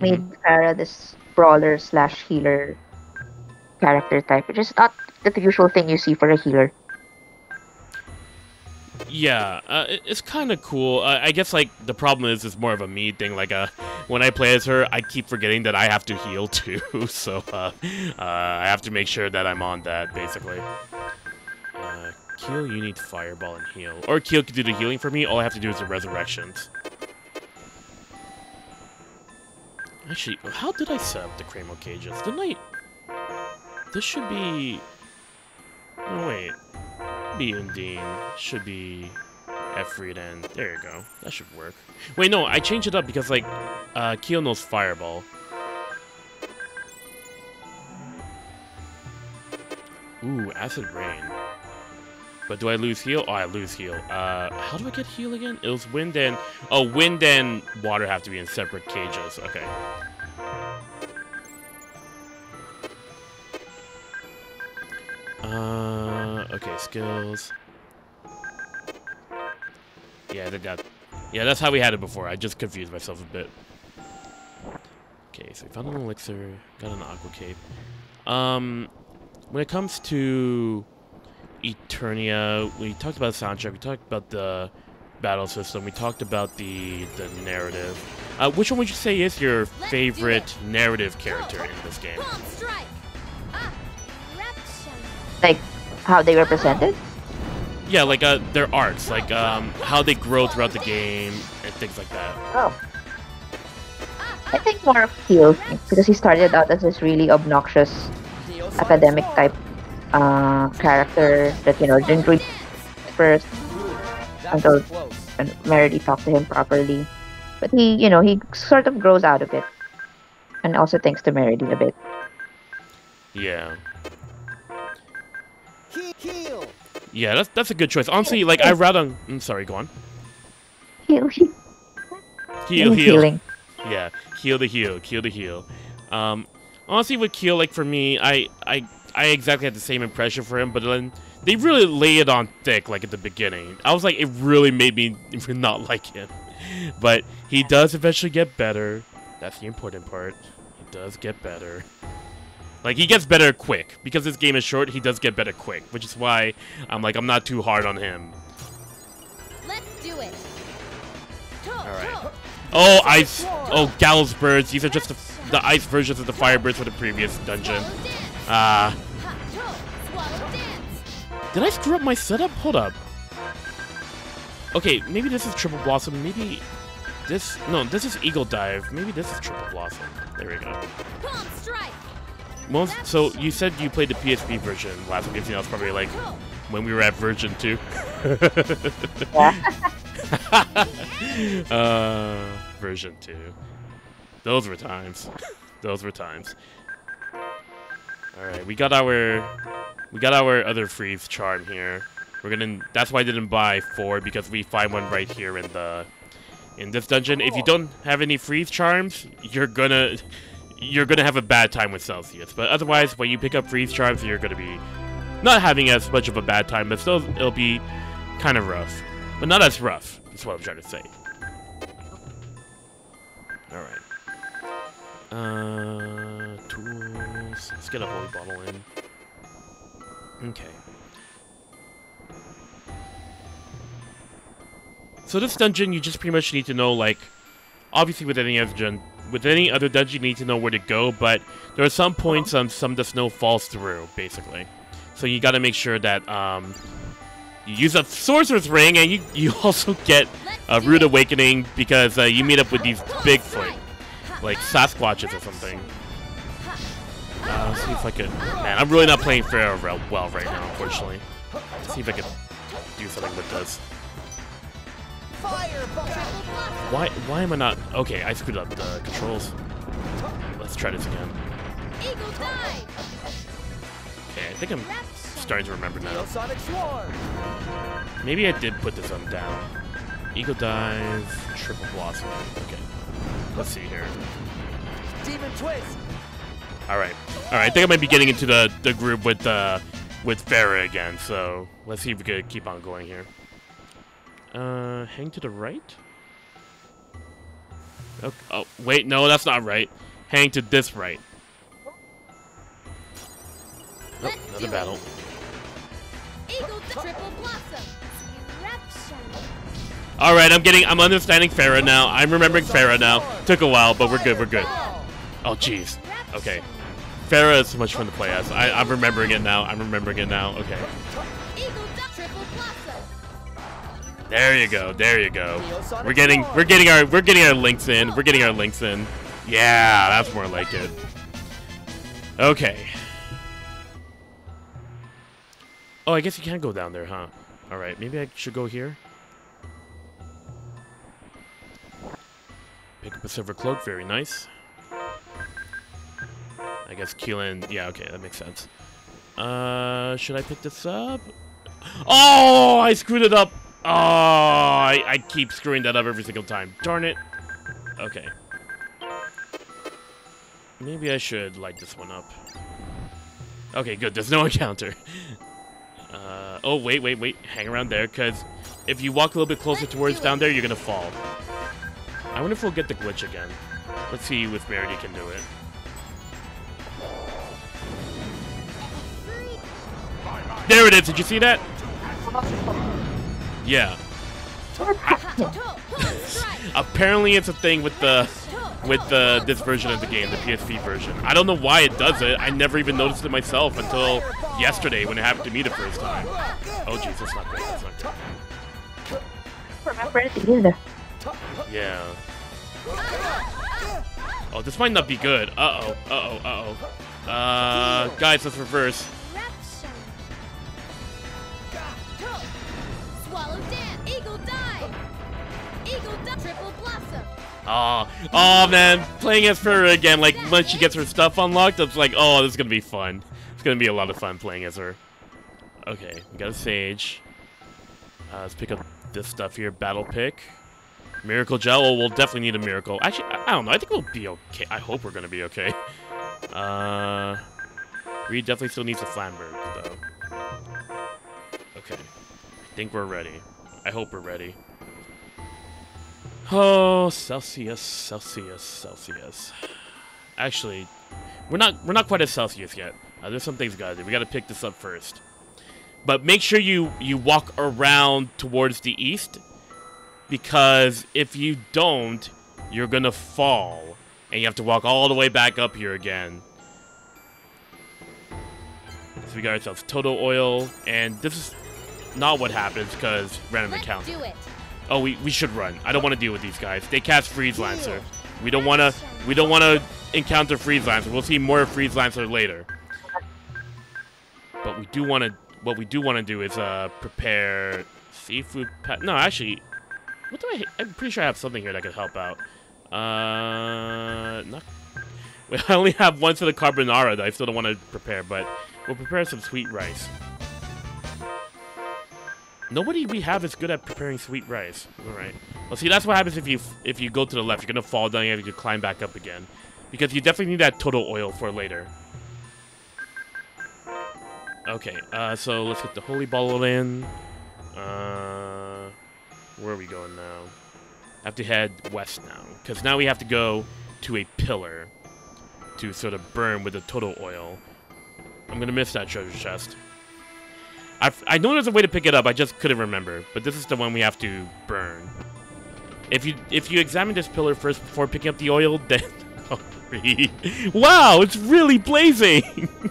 made Farah this brawler slash healer character type, which is not the usual thing you see for a healer. Yeah, uh, it's kind of cool. I guess like the problem is it's more of a me thing. Like uh, when I play as her, I keep forgetting that I have to heal too. so uh, uh, I have to make sure that I'm on that basically. Uh, Keele, you need fireball and heal, or Keele can do the healing for me. All I have to do is the resurrections. Actually, how did I set up the Craymel cages? Didn't I? This should be. No wait. Be Undine should be Efreet and there you go. That should work. Wait, no, I changed it up because like uh Keele knows Fireball. Ooh, Acid Rain. But do I lose heal? Oh, I lose heal. Uh, how do I get heal again? It was wind and... Oh, wind and water have to be in separate cages. Okay. Uh, okay, skills. Yeah, that. Yeah, that's how we had it before. I just confused myself a bit. Okay, so we found an elixir, got an aqua cape. Um, when it comes to Eternia, we talked about the soundtrack, we talked about the battle system, we talked about the the narrative. Uh, which one would you say is your favorite narrative character in this game? Like how they were presented. Yeah, like uh, their arcs, like um, how they grow throughout the game and things like that. Oh. I think more of Keele because he started out as this really obnoxious academic type uh, character that you know didn't really first until was close. when Meredy talked to him properly. But he, you know, he sort of grows out of it. And also thanks to Meredy a bit. Yeah. Heal. Yeah, that's that's a good choice. Honestly, like I rather. I'm sorry. Go on. Heal, heal, Heal, heal. healing. Yeah, heal the heal, heal the heal. Um, honestly, with Keele, like for me, I, I, I exactly had the same impression for him, but then they really lay it on thick, like at the beginning. I was like, it really made me not like him. But he does eventually get better. That's the important part. He does get better. Like he gets better quick because this game is short. He does get better quick, which is why I'm like I'm not too hard on him. Let's do it. All right. Oh, ice. Oh, Gallows birds. These are just the, the ice versions of the fire birds for the previous dungeon. Swallow. Ah. Hot toe. Swallow dance. Did I screw up my setup? Hold up. Okay, maybe this is Triple Blossom. Maybe this... No, this is Eagle Dive. Maybe this is Triple Blossom. There we go. Palm strike. Most, so, you said you played the PSP version last week. You know, it's probably like when we were at version 2. Uh, version 2. Those were times. Those were times. Alright, we got our... We got our other freeze charm here. We're gonna... That's why I didn't buy four, because we find one right here in the... In this dungeon. If you don't have any freeze charms, you're gonna... You're gonna have a bad time with Celsius. But otherwise, when you pick up freeze charms, you're gonna be... Not having as much of a bad time, but still, it'll be kind of rough. But not as rough, is what I'm trying to say. Alright. Uh, tools. Let's get a holy bottle in. Okay. So this dungeon, you just pretty much need to know, like, obviously with any other dungeon, with any other dungeon, you need to know where to go, but there are some points um, some of the snow falls through, basically. So you gotta make sure that, um, you use a Sorcerer's Ring, and you, you also get a Rude Awakening because uh, you meet up with these Bigfoot, like Sasquatches or something. Uh, let's see if I could... Man, I'm really not playing fair well well right now, unfortunately. Let's see if I could do something with this. Fireball. Why why am I not... Okay, I screwed up the controls. Let's try this again. Eagle dive. Okay, I think I'm starting to remember now. Maybe I did put this on down. Eagle Dive, Triple Blossom. Okay. Let's see here. Demon Twist. Alright. Alright, I think I might be getting into the, the group with uh with Farah again, so let's see if we could keep on going here. Uh hang to the right? Oh, oh wait, no, that's not right. Hang to this right. Oh, another battle. Eagle di- triple blossom. Eruption. Alright, I'm getting I'm understanding Farah now. I'm remembering Farah now. Took a while, but we're good, we're good. Oh jeez. Okay. Farah is so much fun to play as. I, I'm remembering it now. I'm remembering it now. Okay. There you go. There you go. We're getting we're getting our we're getting our links in. We're getting our links in. Yeah, that's more like it. Okay. Oh, I guess you can go down there, huh? All right, maybe I should go here. Pick up a silver cloak, very nice. I guess Keelan, yeah, okay, that makes sense. Uh, should I pick this up? Oh, I screwed it up. Oh, I, I keep screwing that up every single time. Darn it. Okay. Maybe I should light this one up. Okay, good. There's no encounter. Uh, oh, wait, wait, wait. Hang around there, because if you walk a little bit closer towards down there, you're going to fall. I wonder if we'll get the glitch again. Let's see if Meredy can do it. There it is. Did you see that? Yeah. Hot toe. Palm strike. Apparently, it's a thing with the with the this version of the game, the PSP version. I don't know why it does it. I never even noticed it myself until yesterday when it happened to me the first time. Oh jeez, that's not great. That's not great. Remember it either. Yeah. Oh, this might not be good. Uh oh. Uh oh. Uh oh. Uh, guys, let's reverse. Oh, oh man, playing as her again, like once she gets her stuff unlocked, it's like, oh, this is gonna be fun. It's gonna be a lot of fun playing as her. Okay, we got a Sage. Uh, let's pick up this stuff here, Battle Pick. Miracle Gel, oh, we'll definitely need a Miracle. Actually, I, I don't know, I think we'll be okay. I hope we're gonna be okay. Uh, Reid definitely still needs a Flamberge, though. Okay, I think we're ready. I hope we're ready. Oh, Celsius, Celsius, Celsius. Actually, we're not we're not quite at Celsius yet. Uh, there's some things we gotta do. We gotta pick this up first. But make sure you you walk around towards the east, because if you don't, you're gonna fall, and you have to walk all the way back up here again. So we got ourselves total Oil, and this is not what happens because random Let's encounter. do it. Oh, we, we should run. I don't want to deal with these guys. They cast Freeze Lancer. We don't want to we don't want to encounter Freeze Lancer. We'll see more of Freeze Lancer later. But we do want to what we do want to do is uh prepare seafood No, actually what do I I'm pretty sure I have something here that could help out. Uh not I only have one for the carbonara that I still don't want to prepare, but we'll prepare some sweet rice. Nobody we have is good at preparing sweet rice. All right. Well, see, that's what happens if you if you go to the left. You're gonna fall down. You have to climb back up again, because you definitely need that total oil for later. Okay. Uh, so let's get the holy bottle in. Uh, where are we going now? I have to head west now, because now we have to go to a pillar to sort of burn with the total oil. I'm gonna miss that treasure chest. I, I know there's a way to pick it up, I just couldn't remember. But this is the one we have to burn. If you if you examine this pillar first before picking up the oil, then... Oh, Wow, it's really blazing!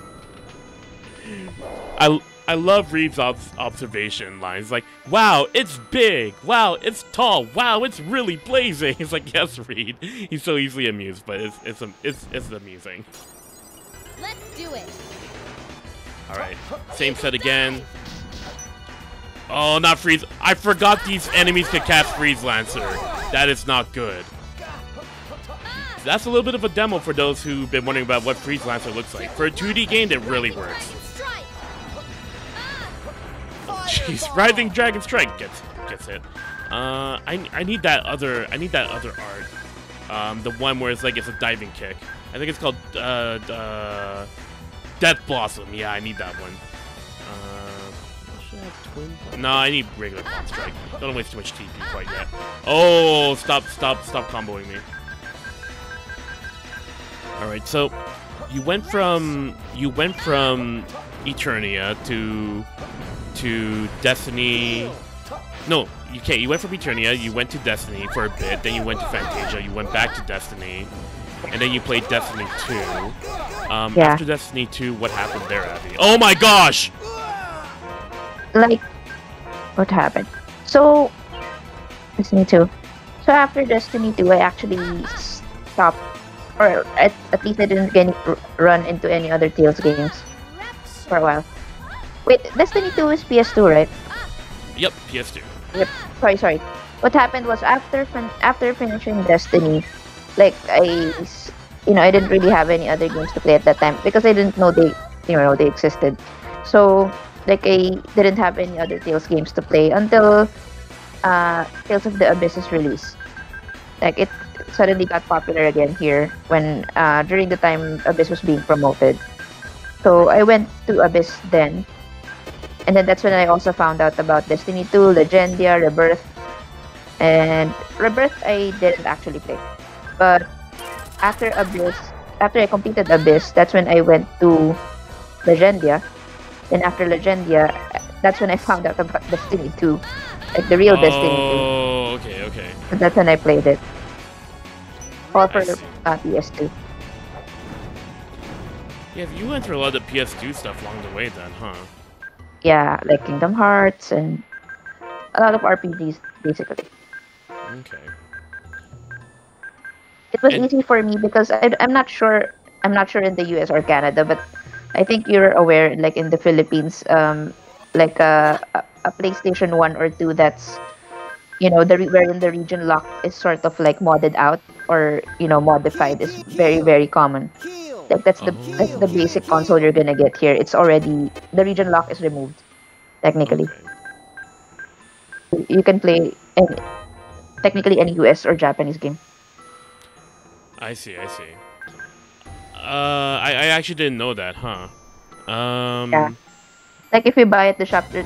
I, I love Reeves' ob observation lines. Like, wow, it's big! Wow, it's tall! Wow, it's really blazing! He's like, yes, Reid. He's so easily amused, but it's, it's, it's, it's amusing. Let's do it. Alright, same set again. Oh, not freeze. I forgot these enemies could cast Freeze Lancer. That is not good. That's a little bit of a demo for those who've been wondering about what Freeze Lancer looks like. For a 2D game, that really works. Jeez, Rising Dragon Strike gets gets it. Uh, I, I need that other I need that other art. Um, the one where it's like it's a diving kick. I think it's called uh, uh Death Blossom. Yeah, I need that one. Uh, should I twin? No, I need regular Bomb Strike. Don't waste too much TP quite yet. Oh, stop, stop, stop comboing me. All right, so you went from you went from Eternia to to Destiny. No, you can't. You went from Eternia, you went to Destiny for a bit, then you went to Phantasia, you went back to Destiny, and then you played Destiny 2. Um, Yeah. After Destiny 2, what happened there, Abby? Oh my gosh! Like what happened so destiny 2 so after destiny 2 i actually stopped or at, at least i didn't get run into any other tales games for a while wait destiny 2 is ps2 right Yep, PS2. Yep. Sorry, sorry. What happened was after fin- after finishing Destiny, like I, you know, I didn't really have any other games to play at that time because I didn't know they, you know, they existed. So like I didn't have any other Tales games to play until uh, Tales of the Abyss Abyss's release. Like it suddenly got popular again here when uh, during the time Abyss was being promoted. So I went to Abyss then and then that's when I also found out about Destiny 2, Legendia, Rebirth. And Rebirth I didn't actually play. But after Abyss, after I completed Abyss, that's when I went to Legendia. Then after Legendia, that's when I found out about Destiny 2. Like the real Destiny 2. Oh, okay, okay. That's when I played it. All for uh, PS2. Yeah, you went through a lot of the PS2 stuff along the way then, huh? Yeah, like Kingdom Hearts and a lot of RPGs basically. Okay. it was And- easy for me because I, I'm not sure I'm not sure in the US or Canada, but I think you're aware like in the Philippines, um, like a, a, a PlayStation One or two that's you know the re- wherein the region lock is sort of like modded out or you know modified is very very common. Like that's the that's the basic console you're gonna get here. It's already the region lock is removed technically. Okay. You can play any, technically any US or Japanese game. I see. I see. Uh, I, I actually didn't know that, huh? Um. Yeah. Like if you buy at the shop, the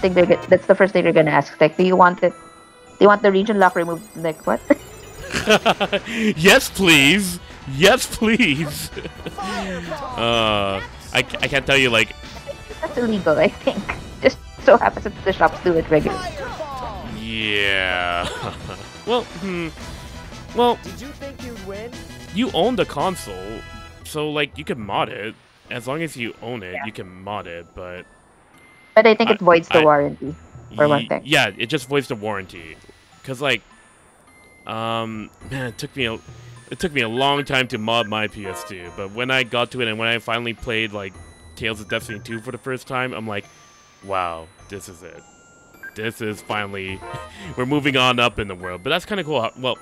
thing they're go- that's the first thing they're gonna ask. Like, do you want it? Do you want the region lock removed? Like what? yes, please. Yes, please. uh, I, I can't tell you like that's illegal, I think. Just so happens that the shops do it regularly. Yeah. well, hmm. Well, Did you think you'd win? you own the console, so like you can mod it. As long as you own it, you can mod it. But But I think I- it voids the I- warranty. For one thing. Yeah, it just voids the warranty. Cause like, um, man, it took me a, it took me a long time to mod my PS2. But when I got to it and when I finally played like Tales of Destiny 2 for the first time, I'm like, wow, this is it. This is finally, we're moving on up in the world. But that's kind of cool. How, well,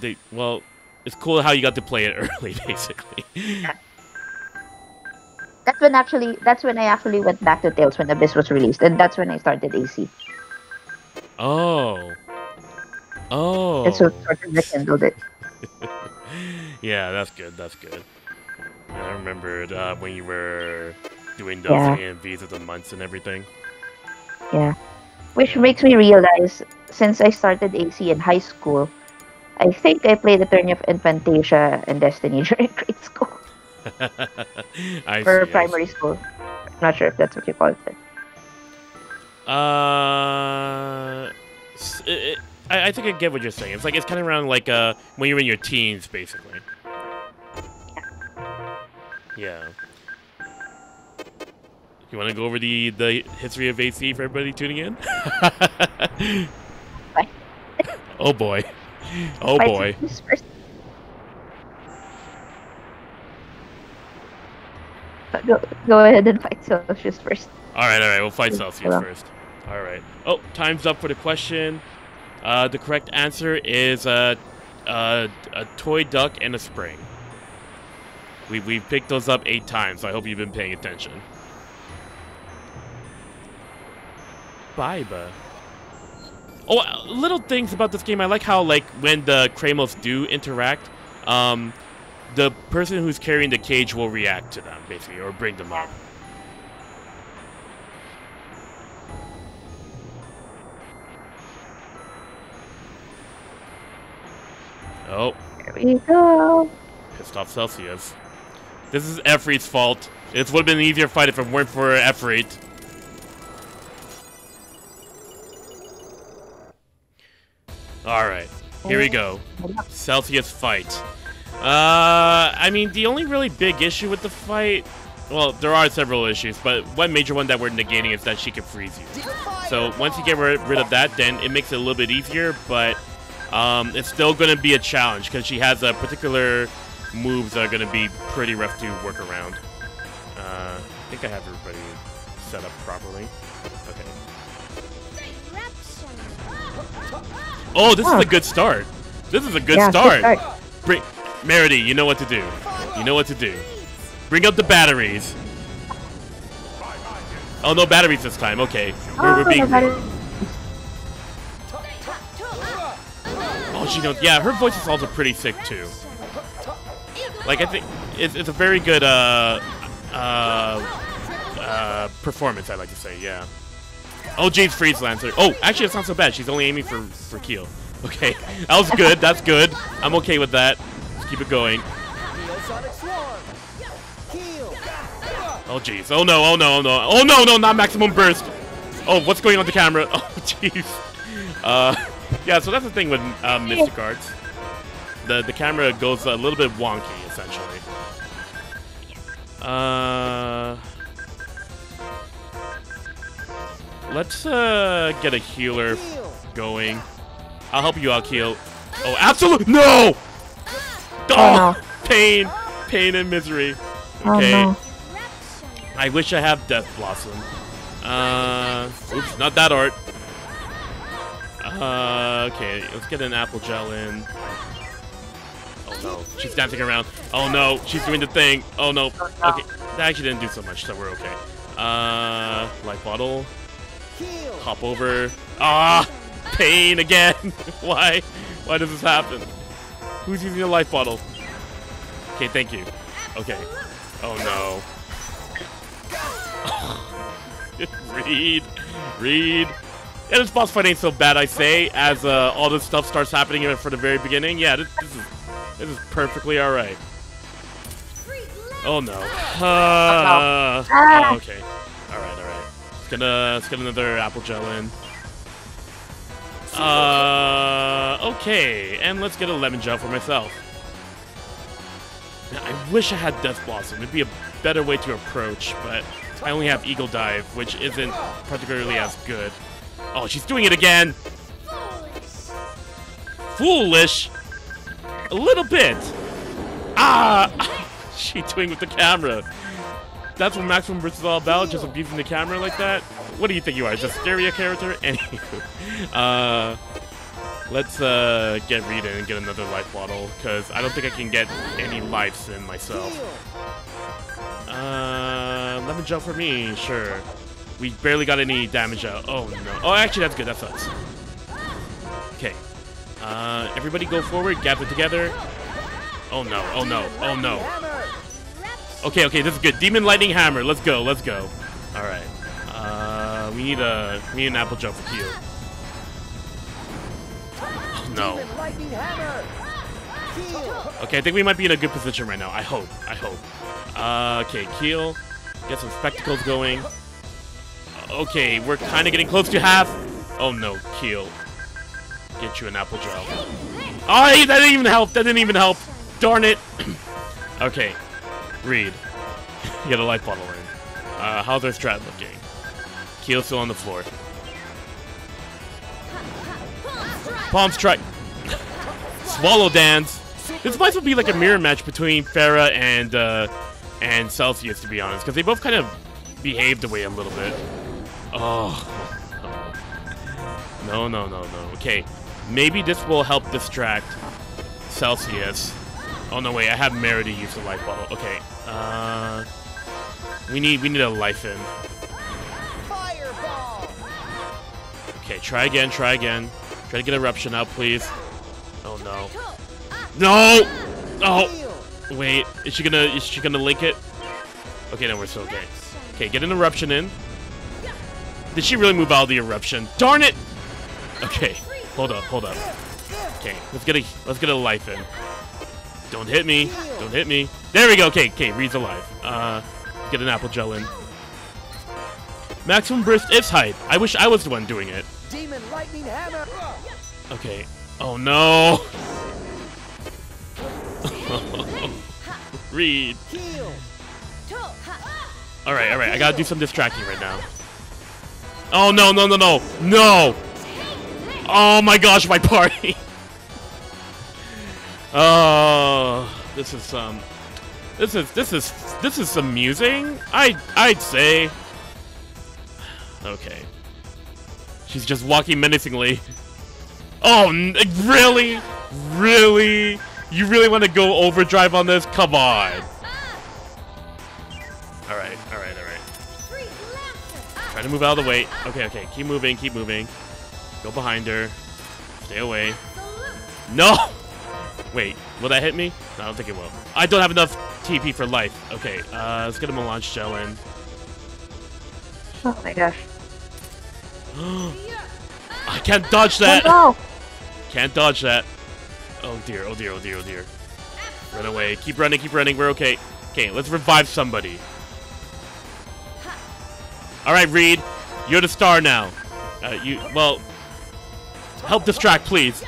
they well, it's cool how you got to play it early, basically. That's when actually that's when I actually went back to Tales when Abyss was released, and that's when I started AC. Oh. Oh. What sort of rekindled it. yeah, that's good. That's good. I remembered uh, when you were doing those Yeah. AMVs of the months and everything. Yeah. Which makes me realize, since I started AC in high school, I think I played Eternia of Infantasia and Destiny during grade school I or I see. primary school. I'm not sure if that's what you call it. Uh, it, it, I, I think I get what you're saying. It's like it's kind of around like uh when you're in your teens, basically. Yeah. You want to go over the the history of AC for everybody tuning in? Oh boy. Oh boy. Go, go ahead and fight Celsius first. All right, all right. We'll fight Celsius hello. first. All right. Oh, time's up for the question. Uh, the correct answer is uh, uh, a toy duck and a spring. We we picked those up eight times. So I hope you've been paying attention. Biba. Oh, little things about this game. I like how like when the Craymels do interact, um, the person who's carrying the cage will react to them basically, or bring them up. Oh, Here we go. pissed off Celsius. This is Efreet's fault. It would have been an easier fight if it weren't for Efreet. Alright, here we go. Celsius fight. Uh, I mean, the only really big issue with the fight, well, there are several issues, but one major one that we're negating is that she can freeze you. So once you get rid rid of that, then it makes it a little bit easier, but um, it's still going to be a challenge because she has a particular moves that are going to be pretty rough to work around. Uh, I think I have everybody set up properly. Okay. Oh, this is a good start. This is a good yeah, start. Good start. Bring, Meredy, you know what to do. You know what to do. Bring up the batteries. Oh, no batteries this time. Okay, we're, we're Oh, being. Oh, she knows. Yeah, her voice is also pretty sick too. Like I think it's, it's a very good uh uh uh performance. I'd like to say, yeah. Oh, James Freeze Lancer. Oh, actually, it's not so bad. She's only aiming for for Keele. Okay, that was good. That's good. I'm okay with that. Let's keep it going. Oh jeez. Oh no. Oh no. Oh no. Oh no. No. Not maximum burst. Oh, what's going on the camera? Oh jeez. Uh, yeah. So that's the thing with uh, Mystic Arts. The the camera goes a little bit wonky, essentially. Uh, let's uh get a healer going. I'll help you out, Keele. Oh, absolute no! Oh, no. pain, pain and misery. Oh, Okay. no. I wish I have Death Blossom. Uh, oops, not that art. Uh, okay, let's get an apple gel in. Oh no, she's dancing around. Oh no, she's doing the thing. Oh no. Okay, that actually didn't do so much, so we're okay. Uh, life bottle. Heal. Hop over. Ah, pain again. Why? Why does this happen? Who's using a life bottle? Okay, thank you. Okay. Oh no. Reid. Reid. Yeah, this boss fight ain't so bad, I say, as uh, all this stuff starts happening even for the very beginning. Yeah, this, this is this is perfectly alright. Oh no. Uh, oh, okay. Alright, alright. Let's get, another apple gel in. Uh, okay, and let's get a lemon gel for myself. Now, I wish I had Death Blossom. It'd be a better way to approach, but I only have Eagle Dive, which isn't particularly as good. Oh, she's doing it again! Foolish! A little bit! Ah! she doing with the camera. That's what Maximum Burst is all about, just abusing the camera like that? What do you think you are, just a stereo character? Anywho, uh, let's uh, get Rita and get another life bottle, because I don't think I can get any lives in myself. Uh, lemon gel for me, sure. We barely got any damage out. Oh no. Oh, actually, that's good. That sucks. Okay. Uh, everybody go forward, gather together. Oh no. Oh no. Oh no. Okay, okay, this is good. Demon Lightning Hammer. Let's go. Let's go. All right. Uh, we need a we need an apple jump for. Oh, no. Demon lightning hammer. Heal. Okay, I think we might be in a good position right now. I hope. I hope. Uh, okay, Keele. Get some spectacles going. Okay, we're kind of getting close to half. Oh no, Keele. Get you an apple gel. Oh, that didn't even help. That didn't even help. Darn it. okay, Reid. Get a light bottle in. Uh, how's our strat looking? Keele's still on the floor. Palm strike. Swallow dance. This might as well be like a mirror match between Farah and uh, and Celsius, to be honest, because they both kind of behaved the way a little bit. Oh. No, no, no, no. Okay, maybe this will help distract Celsius. Oh no, wait, I have Mary to use the life bottle. Okay, uh, we need we need a life in. Fireball. Okay, try again, try again. Try to get eruption out, please. Oh no. No! Oh, wait, is she gonna is she gonna link it? Okay, no, we're still okay. Okay, get an eruption in. Did she really move out of the eruption? Darn it! Okay, hold up, hold up. Okay, let's get a let's get a life in. Don't hit me. Don't hit me. There we go. Okay, okay, Reid's alive. Uh, get an apple gel in. Maximum burst is hype. I wish I was the one doing it. Demon lightning hammer. Okay. Oh no. Reid. All right, all right. I gotta do some distracting right now. Oh no, no, no, no, no! Oh my gosh, my party. oh, this is um, this is this is this is amusing. I I'd say. Okay. She's just walking menacingly. Oh, really? Really? You really want to go overdrive on this? Come on. Alright, alright, alright. Try to move out of the way. Okay, okay. Keep moving, keep moving. Go behind her. Stay away. No! Wait, will that hit me? No, I don't think it will. I don't have enough TP for life. Okay, uh, let's get a Melange Gel in. Oh my gosh. I can't dodge that! Oh Can't dodge that. Oh dear, oh dear, oh dear, oh dear. Run away. Keep running, keep running. We're okay. Okay, let's revive somebody. Alright, Reid. You're the star now. Uh, you, well, help distract, please.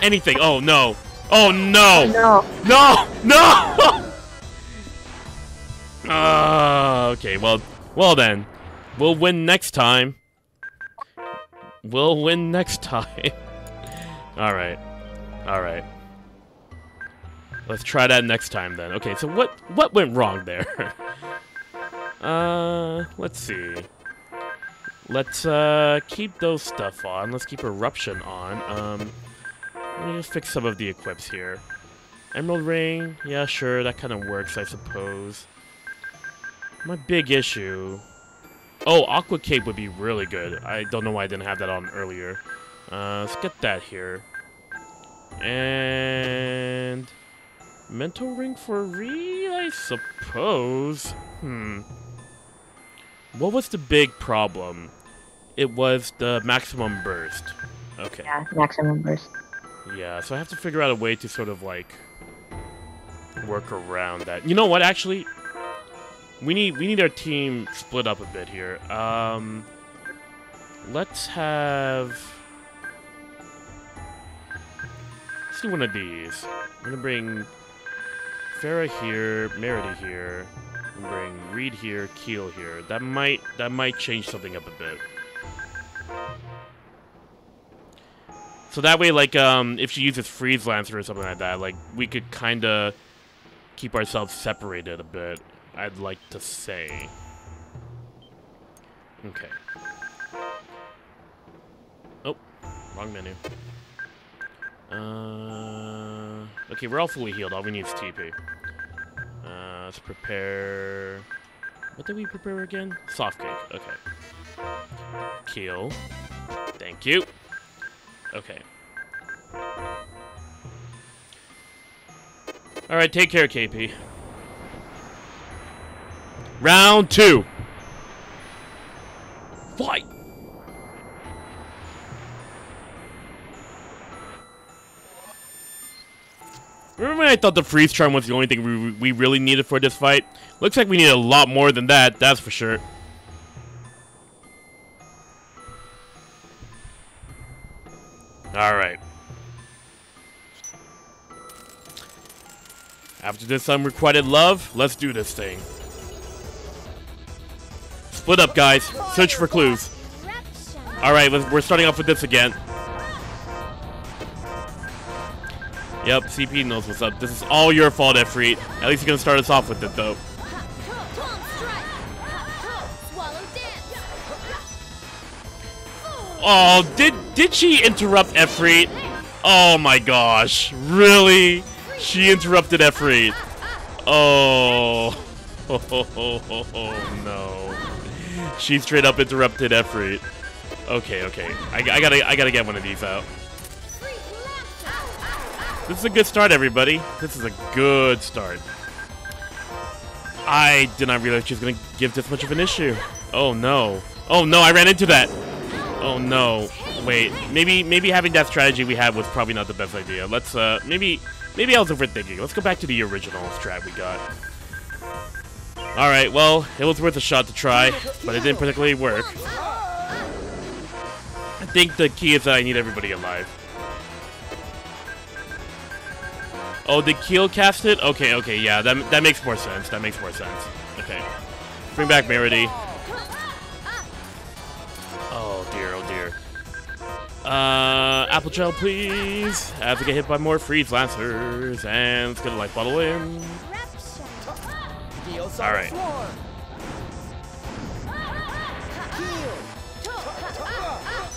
Anything. Oh, no. Oh, no. no. No! No! Ah, okay, well, well then. We'll win next time. We'll win next time. Alright. Alright. Let's try that next time then. Okay, so what what went wrong there? uh, let's see. Let's uh, keep those stuff on. Let's keep Eruption on. Um, let me just fix some of the equips here. Emerald Ring, yeah, sure, that kind of works, I suppose. My big issue... Oh, Aqua Cape would be really good. I don't know why I didn't have that on earlier. Uh, let's get that here. And... Mental Ring for Reid, I suppose? Hmm. What was the big problem? It was the maximum burst. Okay. Yeah, maximum burst. Yeah, so I have to figure out a way to sort of like work around that. You know what? Actually, we need we need our team split up a bit here. Um, let's have let's do one of these. I'm gonna bring Farah here, Meredy here, bring Reid here, Keele here. That might that might change something up a bit. So that way, like, um, if she uses Freeze Lancer or something like that, like, we could kind of keep ourselves separated a bit, I'd like to say. Okay. Oh, wrong menu. Uh, okay, we're all fully healed. All we need is TP. Uh, let's prepare... What did we prepare again? Soft cake. Okay. Keele. Thank you. Okay. Alright, take care, KP. Round two. Fight! Remember when I thought the freeze charm was the only thing we, we really needed for this fight? Looks like we need a lot more than that, that's for sure. Alright. After this unrequited love, let's do this thing. Split up, guys. Search for clues. Alright, we're starting off with this again. Yep, CP knows what's up. This is all your fault, Efreet. At least you're gonna start us off with it, though. Oh, did did she interrupt Efreet? Oh my gosh, really? She interrupted Efreet. Oh. oh oh, oh, oh, no. She straight up interrupted Efreet. Okay, okay. I, I gotta I gotta get one of these out. This is a good start, everybody. This is a good start. I did not realize she was gonna give this much of an issue. Oh no. Oh no, I ran into that. Oh no. Wait, maybe maybe having that strategy we had was probably not the best idea. Let's uh maybe maybe I was overthinking. Let's go back to the original strat we got. Alright, well, it was worth a shot to try, but it didn't particularly work. I think the key is that I need everybody alive. Oh, did Keele cast it? Okay, okay, yeah, that, that makes more sense. That makes more sense. Okay. Bring back Meredy. Uh, Apple Gel, please. I have to get hit by more Freeze Lancers. And let's get a life bottle in. All right.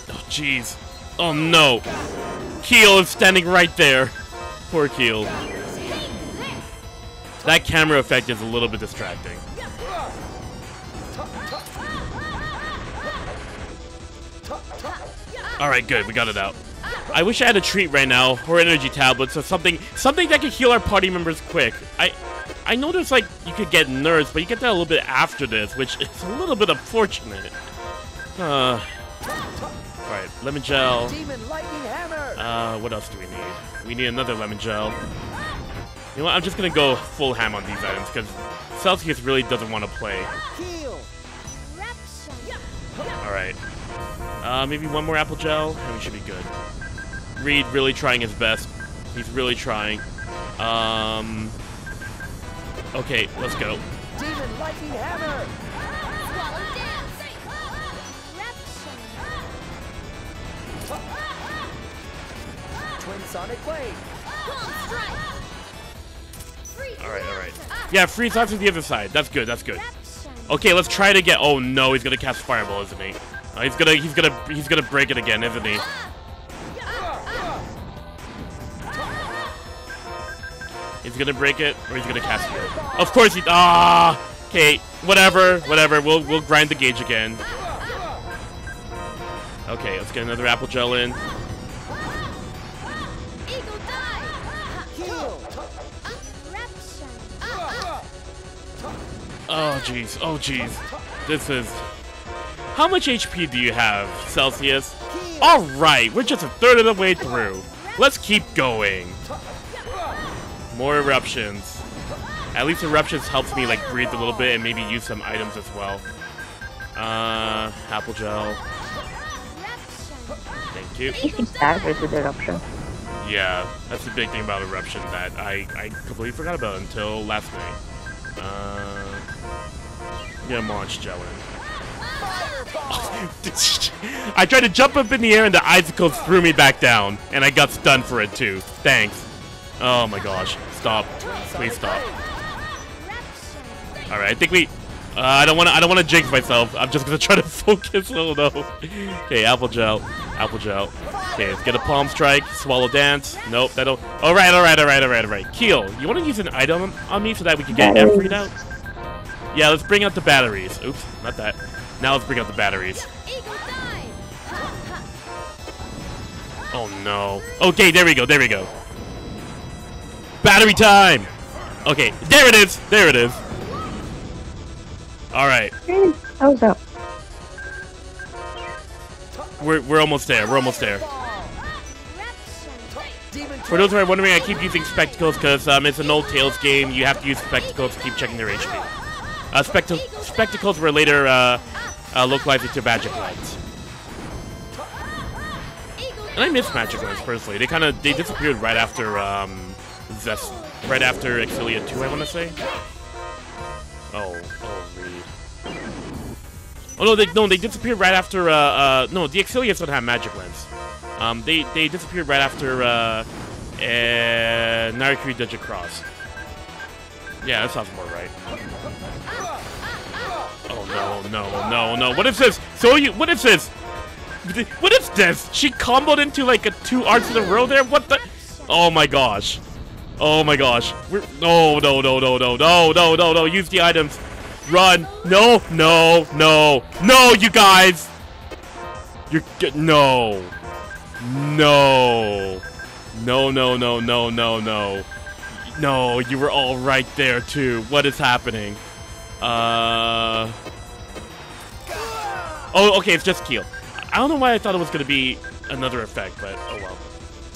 Oh, jeez. Oh no. Keele is standing right there. Poor Keele. That camera effect is a little bit distracting. Alright, good. We got it out. I wish I had a treat right now, or energy tablets, or something something that could heal our party members quick. I I know there's like, you could get nerds, but you get that a little bit after this, which is a little bit unfortunate. Uh, Alright, lemon gel. Uh, what else do we need? We need another lemon gel. You know what? I'm just gonna go full ham on these items because Celsius really doesn't want to play. Uh, maybe one more apple gel, and we should be good. Reid really trying his best. He's really trying. Um. Okay, let's go. Demon lightning hammer. Swallow dance. Eruption. Twin sonic blade. Palm strike. Freeze All right, all right. Yeah, freeze lots to the other side. That's good. That's good. Okay, let's try to get. Oh no, he's gonna cast fireball, isn't he? Oh, he's gonna, he's gonna, he's gonna break it again, isn't he? He's gonna break it, or he's gonna cast it. Of course he. Ah. Okay. Whatever. Whatever. We'll we'll grind the gauge again. Okay. Let's get another apple gel in. Oh jeez. Oh jeez. This is. How much HP do you have, Celsius? All right. We're just a third of the way through. Let's keep going. More eruptions. At least eruptions helps me like breathe a little bit and maybe use some items as well. Uh, apple gel. Thank you. With eruption. Yeah, that's the big thing about eruption that I, I completely forgot about until last night. Uh, get a launch gel in. I tried to jump up in the air and the icicles threw me back down, and I got stunned for it too. Thanks. Oh my gosh. Stop. Please stop. Alright, I think we... Uh, I don't want to. I don't want to jinx myself. I'm just gonna try to focus. Oh no. Okay, apple gel, apple gel. Okay, let's get a palm strike. Swallow dance. Nope, that'll. All right, all right, all right, all right, all right. Keele, you want to use an item on me so that we can get Efreet out? Yeah, let's bring out the batteries. Oops, not that. Now let's bring out the batteries. Oh no. Okay, there we go. There we go. Battery time. Okay, there it is. There it is. All right. How's up? We're, we're almost there. We're almost there. For those who are wondering, I keep using spectacles because um, it's an old Tales game. You have to use spectacles to keep checking their HP. Uh, specta spectacles were later uh, uh, localized into magic lens. Eagle And I miss magic lens personally. They kind of they disappeared right after um, Zest, right after Xillia 2, I want to say. Oh, oh. Oh no, they no they disappeared right after uh, uh no the Xillias don't have magic lens. Um, they they disappeared right after uh, uh Narikiri Dungeon Cross. Yeah, that sounds more right. Oh no, no, no, no! What is this? So you? What is this? What is this? She comboed into like a two arts in a row there. What the? Oh my gosh! Oh my gosh! We're no, no, no, no, no, no, no, no, no! Use the items. Run! No, no, no, no! You guys! You're no, no, no, no, no, no, no, no. No, you were all right there too. What is happening? Uh. Oh, okay, it's just Keele. I don't know why I thought it was gonna be another effect, but oh well.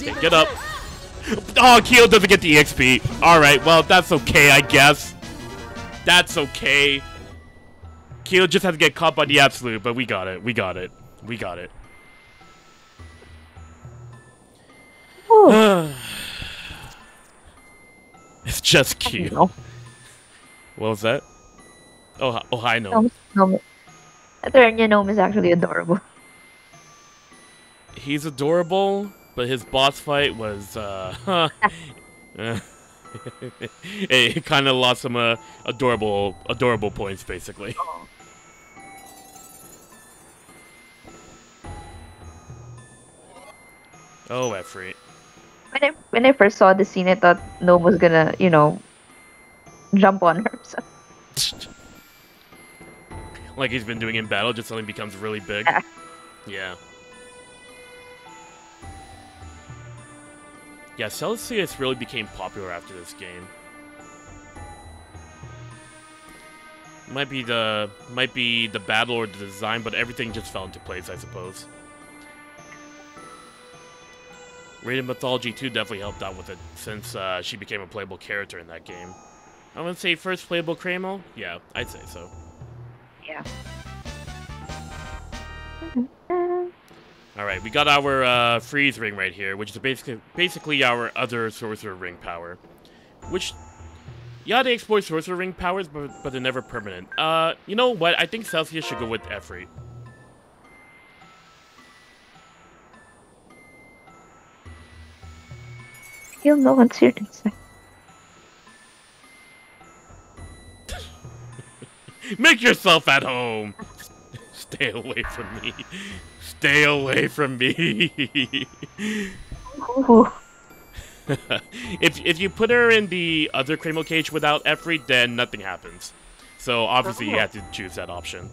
Okay, get up. Oh, Keele doesn't get the EXP. All right, well that's okay, I guess. That's okay. Keele just has to get caught by the absolute, but we got it. We got it. We got it. it's just Keele. What was that? Oh, hi- oh, hi, no. no, no. Eternia Gnome is actually adorable. He's adorable, but his boss fight was, uh, it, it kind of lost some uh, adorable, adorable points, basically. Oh, Efreet. When I when I first saw the scene, I thought Gnome was gonna, you know, jump on her. So like he's been doing in battle, just suddenly becomes really big. Yeah. Yeah. Celsius really became popular after this game. Might be the might be the battle or the design, but everything just fell into place, I suppose. Radiant Mythology 2 definitely helped out with it, since uh, she became a playable character in that game. I would say first playable Craymel? Yeah, I'd say so. Yeah. All right, we got our uh, freeze ring right here, which is basically basically our other sorcerer ring power. Which, yeah, they exploit sorcerer ring powers, but but they're never permanent. Uh, you know what? I think Celsius should go with Efreet. You'll know once Make yourself at home. Stay away from me. Stay away from me. If if you put her in the other Craymel cage without Efreet, then nothing happens. So obviously you oh. have to choose that option.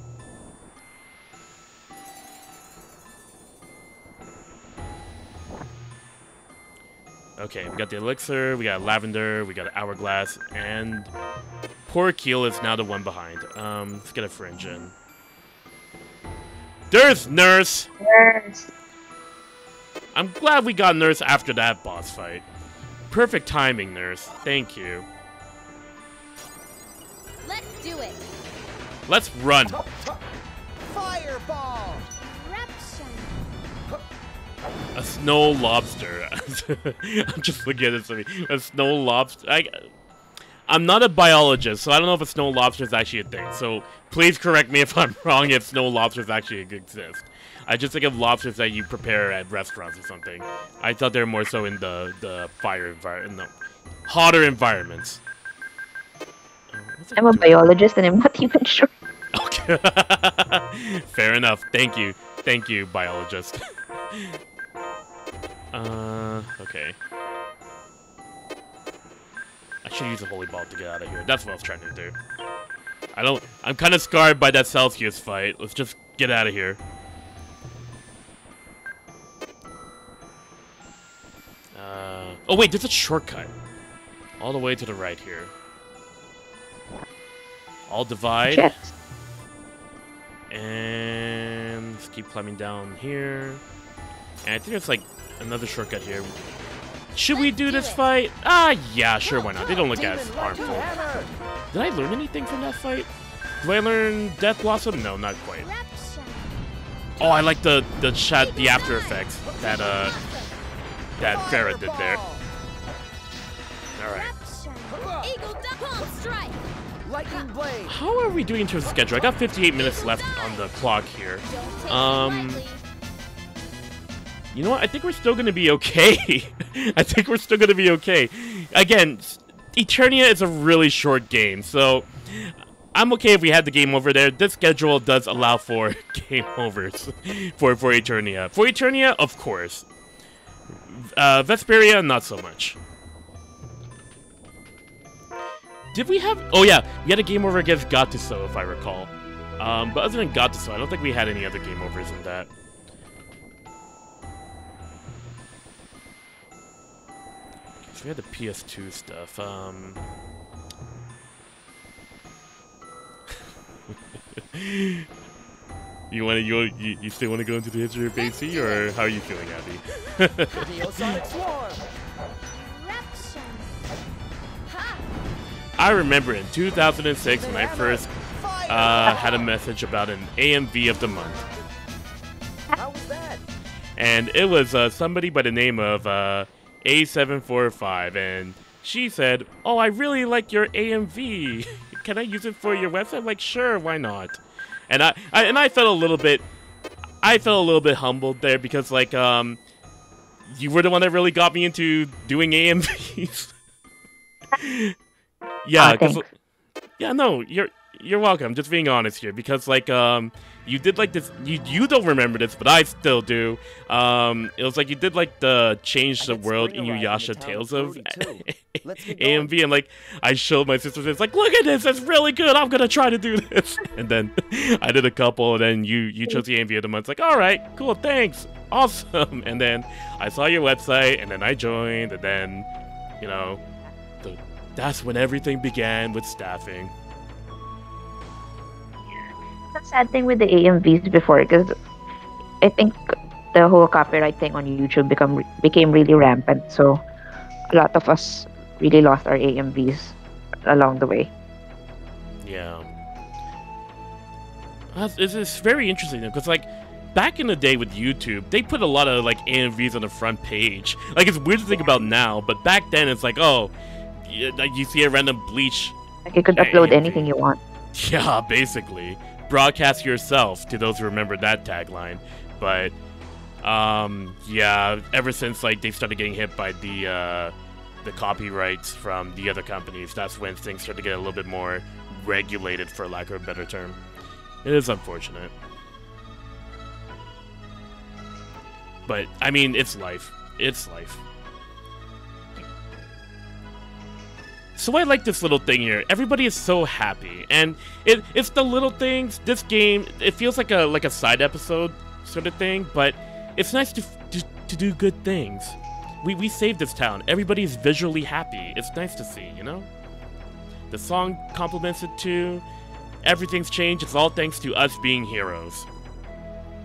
Okay, we got the elixir, we got lavender, we got hourglass, and poor Keele is now the one behind. Um, let's get a fringe in. There's Nurse! Yes. I'm glad we got Nurse after that boss fight. Perfect timing, Nurse. Thank you. Let's do it. Let's run. Fireball! Eruption. A snow lobster. I'm just looking at this. A snow lobster. I, I'm not a biologist, so I don't know if a snow lobster is actually a thing. So please correct me if I'm wrong. If snow lobsters actually exist, I just think of lobsters that you prepare at restaurants or something. I thought they're more so in the the fire environment, no, hotter environments. I'm a biologist and I'm not even sure. Okay. Fair enough. Thank you. Thank you, biologist. uh, okay. I should use a holy ball to get out of here. That's what I was trying to do. I don't. I'm kind of scarred by that Celsius fight. Let's just get out of here. Uh, oh wait, there's a shortcut. All the way to the right here. All divide. Shit. And let's keep climbing down here. And I think there's like another shortcut here. Should we do this fight? Ah, yeah, sure, why not? They don't look as harmful. Did I learn anything from that fight? Do I learn Death Blossom? No, not quite. Oh, I like the the shot, the after effects that uh that Farah did there. All right. How are we doing in terms of schedule? I got 58 minutes left on the clock here. Um. You know what? I think we're still gonna be okay. I think we're still gonna be okay. Again, Eternia is a really short game, so I'm okay if we had the game over there. This schedule does allow for game overs for for Eternia. For Eternia, of course. Uh, Vesperia, not so much. Did we have? Oh yeah, we had a game over against Gattuso, if I recall. Um, but other than Gattuso, I don't think we had any other game overs in that. So we had the PS2 stuff. Um. you want to you, you you still want to go into the history of AC, or how are you feeling, Abby? Neosonic Swarm! Eruption. Ha. I remember in 2006 when I first uh, had a message about an AMV of the month, How was that? and it was uh, somebody by the name of uh, A745, and she said, "Oh, I really like your AMV. Can I use it for your website?" I'm like, sure, why not? And I, I and I felt a little bit, I felt a little bit humbled there because like um, you were the one that really got me into doing AMVs. yeah, thanks. yeah, no, you're you're welcome. Just being honest here, because like um, you did like this. You you don't remember this, but I still do. Um, it was like you did like the change the world spring in the Inuyasha Tales of of Brody, too. Let's get going. AMV, and like I showed my sisters, it's like, look at this, it's really good. I'm gonna try to do this, and then I did a couple, and then you you chose the AMV of the month. It's like, all right, cool, thanks, awesome. And then I saw your website, and then I joined, and then you know, the, that's when everything began with staffing. The sad thing with the AMVs before, because I think the whole copyright thing on YouTube become became really rampant. So a lot of us really lost our AMVs along the way. Yeah. It's, it's very interesting because, like, back in the day with YouTube, they put a lot of, like, AMVs on the front page. Like, it's weird to think about now, but back then it's like, oh, y- like, you see a random Bleach. Like you could upload AMV. anything you want. Yeah, basically broadcast yourself, to those who remember that tagline. But, um, yeah, ever since, like, they started getting hit by the, uh, the copyrights from the other companies, that's when things started to get a little bit more regulated, for lack of a better term. It is unfortunate. But, I mean, it's life. It's life. So I like this little thing here. Everybody is so happy, and it, it's the little things. This game, it feels like a like a side episode sort of thing, but it's nice to to, to do good things. We we saved this town. Everybody's visually happy. It's nice to see, you know. The song compliments it too. Everything's changed. It's all thanks to us being heroes.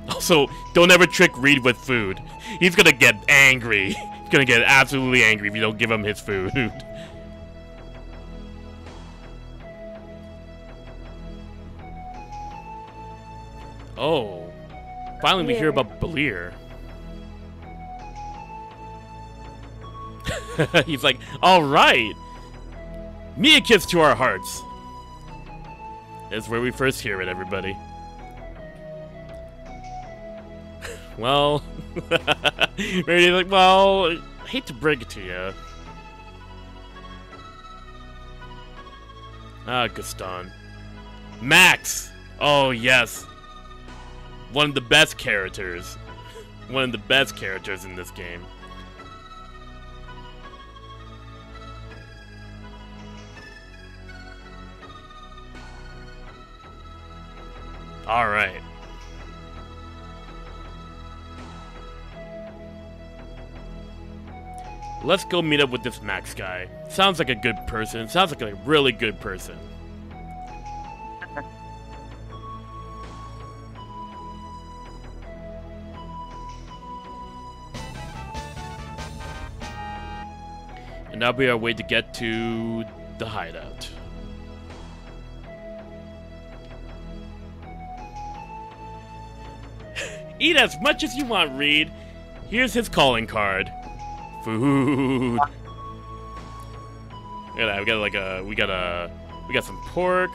Also, don't ever trick Reid with food. He's gonna get angry. He's gonna get absolutely angry if you don't give him his food. oh. Finally we hear about Balir. He's like, alright! Me a kiss to our hearts! That's where we first hear it, everybody. well, Radiant's like, well, I hate to break it to you. Ah, Gaston. Max! Oh, yes. One of the best characters. One of the best characters in this game. Alright. Let's go meet up with this Max guy. Sounds like a good person. Sounds like a really good person. And that'll be our way to get to the hideout. Eat as much as you want, Reid. Here's his calling card. Food. Look at that. We got like a. We got a. We got some pork.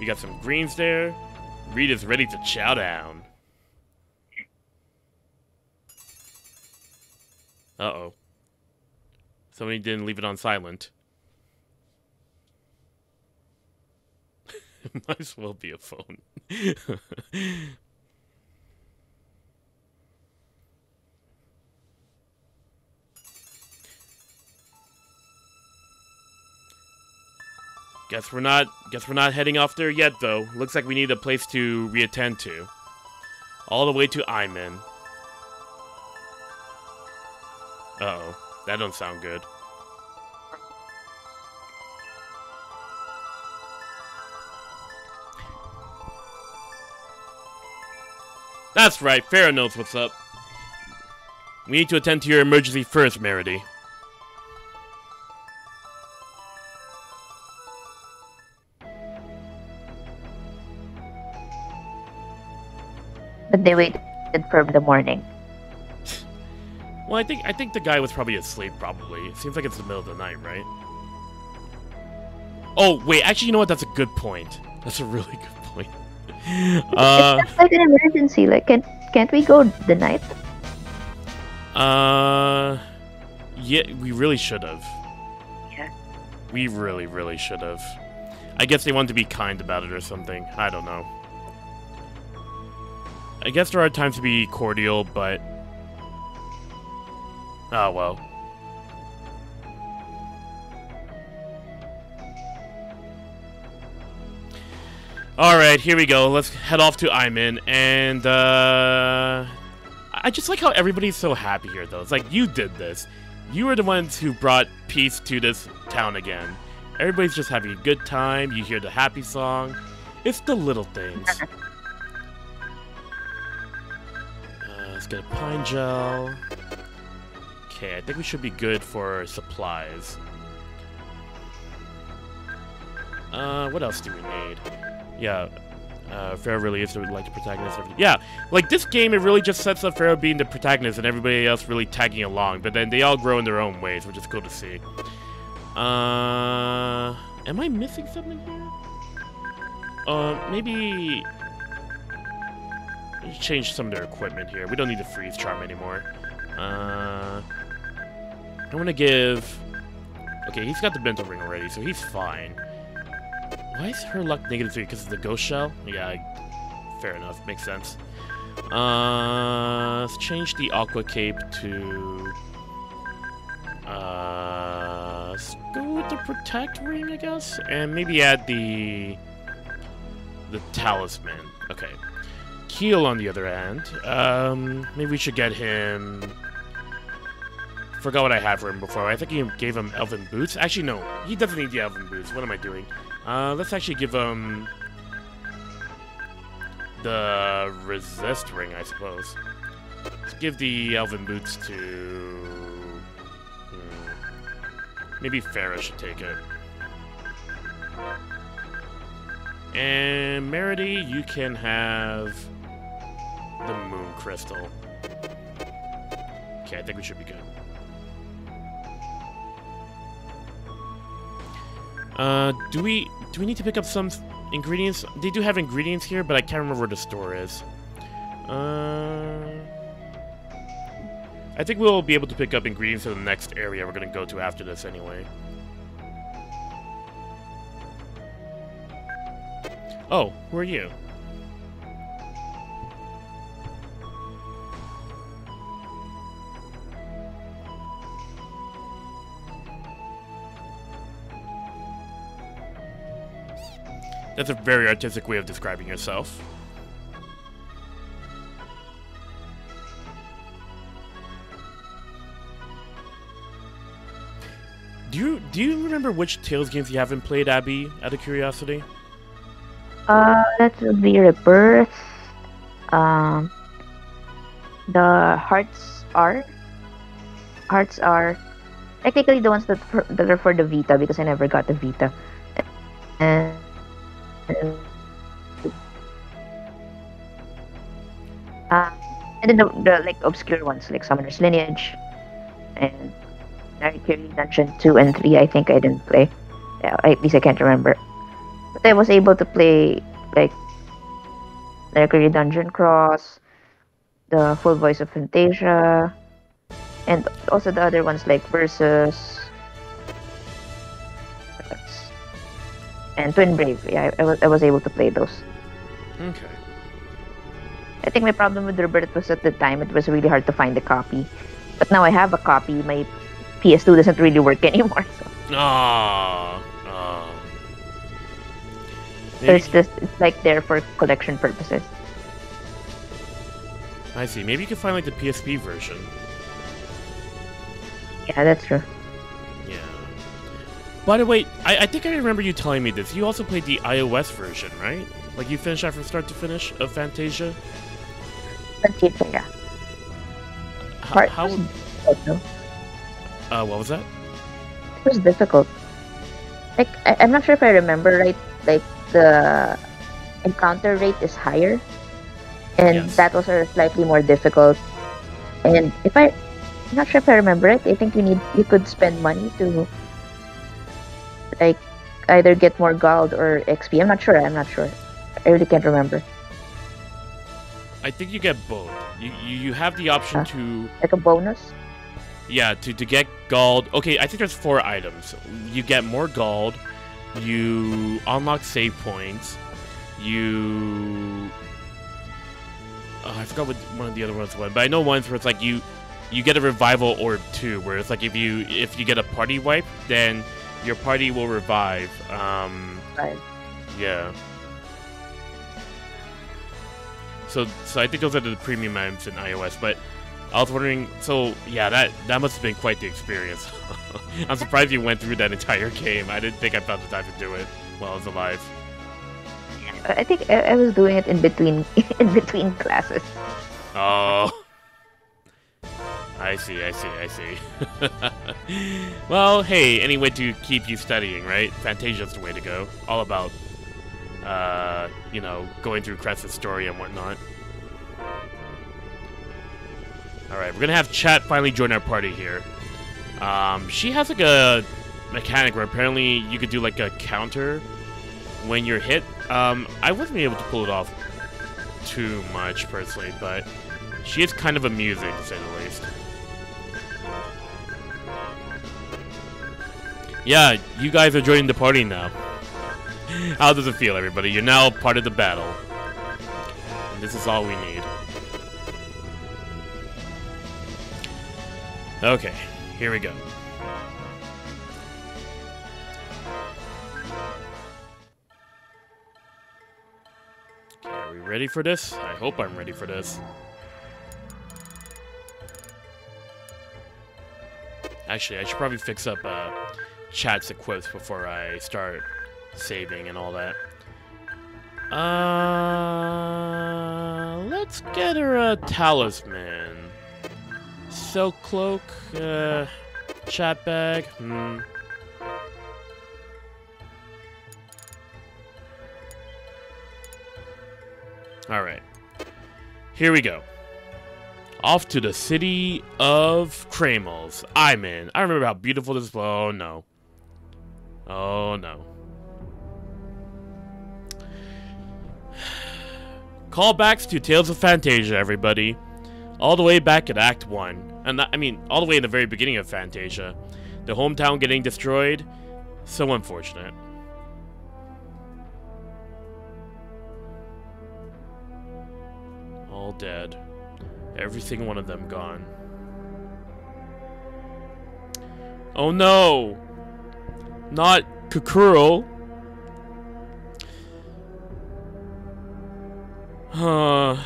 We got some greens there. Reid is ready to chow down. Uh oh. Somebody didn't leave it on silent. it Might as well be a phone. Guess we're not guess we're not heading off there yet though. Looks like we need a place to reattend to. All the way to Imine. Uh oh. That don't sound good. That's right, Farah knows what's up. We need to attend to your emergency first, Meredy. But they waited for the morning. Well, I think I think the guy was probably asleep. Probably. It seems like it's the middle of the night, right? Oh wait, actually, you know what? That's a good point. That's a really good point. uh, it's like an emergency. Like, can't can't we go the night? uh, yeah, we really should have. Yeah. We really, really should have. I guess they wanted to be kind about it or something. I don't know. I guess there are times to be cordial, but oh well. All right, here we go. Let's head off to Imine, and uh, I just like how everybody's so happy here, though. It's like you did this. You were the ones who brought peace to this town again. Everybody's just having a good time. You hear the happy song. It's the little things. Uh, let's get a pine gel. Okay, I think we should be good for supplies. Uh, what else do we need? Yeah, uh, Farah really is like the protagonist. Yeah, like this game, it really just sets up Farah being the protagonist and everybody else really tagging along. But then they all grow in their own ways, which is cool to see. Uh, am I missing something here? Uh, maybe change some of their equipment here. We don't need the freeze charm anymore. Uh, I want to give. Okay, he's got the bento ring already, so he's fine. Why is her luck negative three? Because of the ghost shell? Yeah, fair enough. Makes sense. Uh, let's change the aqua cape to. Uh, let's go with the protect ring, I guess, and maybe add the the talisman. Okay. Keele, on the other hand, um, maybe we should get him. Forgot what I had for him before. I think he gave him elven boots. Actually, no, he doesn't need the elven boots. What am I doing? Uh, let's actually give him the resist ring, I suppose. Let's give the elven boots to. Hmm, maybe Farah should take it. And Meredy, you can have the moon crystal. Okay, I think we should be good. Uh, do we do we need to pick up some ingredients? They do have ingredients here, but I can't remember where the store is. Uh, I think we'll be able to pick up ingredients in the next area we're gonna go to after this anyway. Oh, who are you? That's a very artistic way of describing yourself. Do you do you remember which Tales games you haven't played, Abby? Out of curiosity. Uh, that would be Rebirth. Um, the Hearts are. Hearts are technically the ones that that are for the Vita because I never got the Vita. And the, the like obscure ones like Summoner's Lineage and Narikiri Dungeon 2 and 3 I think I didn't play. Yeah, at least I can't remember. But I was able to play like Narikiri Dungeon Cross, the full voice of Phantasia, and also the other ones like Versus and Twin Brave. Yeah, I, I, was, I was able to play those. Okay. I think my problem with Rebirth was at the time it was really hard to find a copy. But now I have a copy. My PS2 doesn't really work anymore. So Ah. ah. so it's just it's like there for collection purposes. I see. Maybe you can find like the PSP version. Yeah, that's true. Yeah. By the way, I, I think I remember you telling me this. You also played the iOS version, right? Like you finished that from start to finish of Phantasia. Phantasia, yeah. H- Part how? was. Uh, what was that? It was difficult. Like I, I'm not sure if I remember right. Like the encounter rate is higher, and Yes. battles are slightly more difficult. And if I, I'm not sure if I remember it. I think you need you could spend money to like either get more gold or XP. I'm not sure. I'm not sure. I really can't remember. I think you get both. You you, you have the option Huh? to Like a bonus. yeah to to get gold. Okay, I think there's four items. You get more gold. You unlock save points. You oh, I forgot what one of the other ones was, but I know ones where it's like you you get a revival orb too, where it's like if you if you get a party wipe, then your party will revive. Um, Right. yeah. So so I think those are the premium items in iOS, but I was wondering. So yeah, that that must have been quite the experience. I'm surprised you went through that entire game. I didn't think I found the time to do it while I was alive. I think I, I was doing it in between in between classes. Oh. I see, I see, I see. well, hey, any way to keep you studying, right? Phantasia's the way to go. All about, uh, you know, going through Cress's story and whatnot. Alright, we're gonna have Chat finally join our party here. Um, she has like a mechanic where apparently you could do like a counter when you're hit. Um, I wasn't able to pull it off too much personally, but she is kind of amusing to say the least. Yeah, you guys are joining the party now. How does it feel, everybody? You're now part of the battle. And this is all we need. Okay, here we go. Okay, are we ready for this? I hope I'm ready for this. Actually, I should probably fix up uh, chats and quotes before I start saving and all that. Uh, let's get her a talisman. Silk cloak, uh, chat bag, hmm. Alright. Here we go. Off to the city of Craymels. I'm in. I remember how beautiful this was. Oh, no. Oh, no. Callbacks to Tales of Phantasia, everybody. All the way back at Act 1. And I mean, all the way in the very beginning of Phantasia. The hometown getting destroyed. So unfortunate. All dead. Every single one of them gone. Oh no! Not Kokoro. Huh.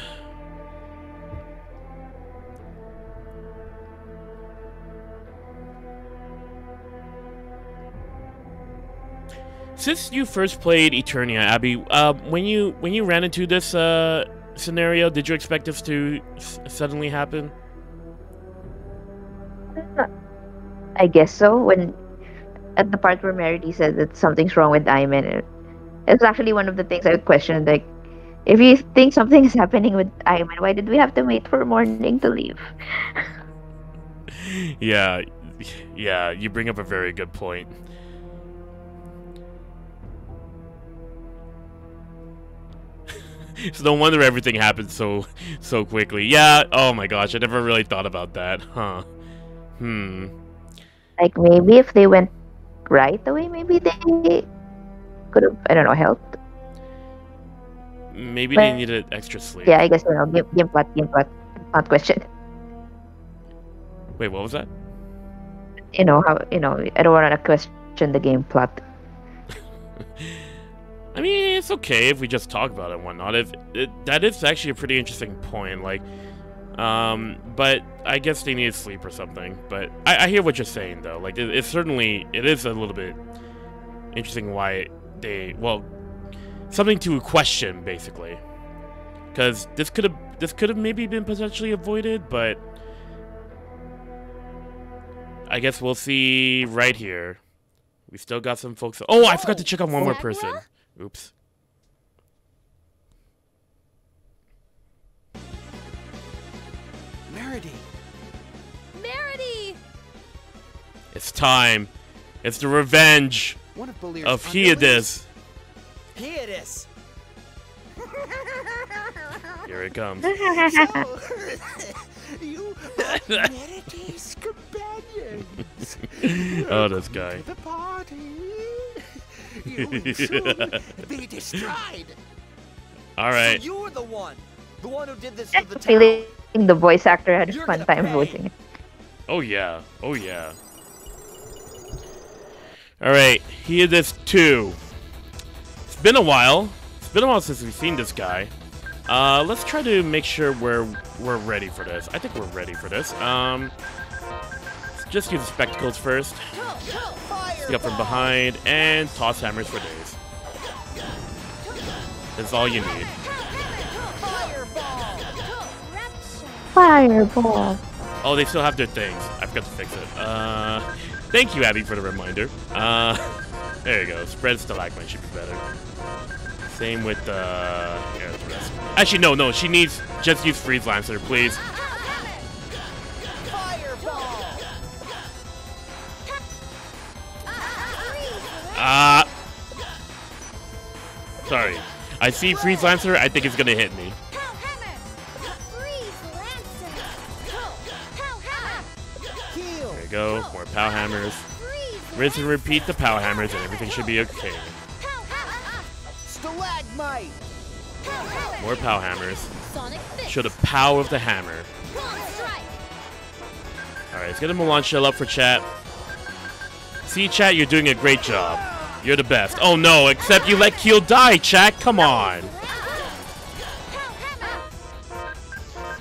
Since you first played Eternia, Abby, uh, when you when you ran into this uh, scenario, did you expect this to suddenly happen? I guess so. When at the part where Meredy said that something's wrong with Diamond, it's actually one of the things I questioned. Like, if you think something is happening with Imine, why did we have to wait for morning to leave? yeah, yeah, you bring up a very good point. so no wonder everything happened so so quickly. Yeah, oh my gosh, I never really thought about that. Huh. Hmm. Like maybe if they went right away, maybe they could have I don't know helped. Maybe But- they needed extra sleep. Yeah, I guess you know game, game plot, game plot, not question. Wait, what was that? You know how you know I don't want to question the game plot. I mean, it's okay if we just talk about it and whatnot. If it, that is actually a pretty interesting point, like, um, but I guess they needed sleep or something. But I, I hear what you're saying, though. Like, it, it's certainly it is a little bit interesting why they well something to question basically, because this could have this could have maybe been potentially avoided, but I guess we'll see right here. We still got some folks. Oh, I forgot to oh, check on one more person. Oops. Meredy. Meredy! It's time. It's the revenge of Balir's of underlings? Heodis. Here it is. Here it comes. So, you are Meredy's companions. oh, this guy. To the party. You will soon be destroyed. All right. So you're the one. The one who did this I for the have town. feeling the voice actor had a You're fun time pay. voicing. Oh yeah. Oh yeah. All right. Heodis two. It's been a while. It's been a while since we've seen this guy. Uh, let's try to make sure we're we're ready for this. I think we're ready for this. Um, let's just use the spectacles first. Sneak up from behind and toss hammers for days. That's all you need. Fireball. Oh, they still have their things. I forgot to fix it. Uh, thank you, Abby, for the reminder. Uh, there you go. Spread stalagmite should be better. Same with uh, yeah, the. Actually, no, no. She needs just use freeze lancer, please. Ah. Sorry. I see freeze lancer. I think it's gonna hit me. There you go. More pow hammers. Rinse and repeat the power hammers, and everything should be okay. Stalagmite. More power hammers. Sonic Show the power of the hammer. Alright, let's get a Milan shell up for chat. See, chat, you're doing a great job. You're the best. Oh no, except you let Keele die, chat. Come on.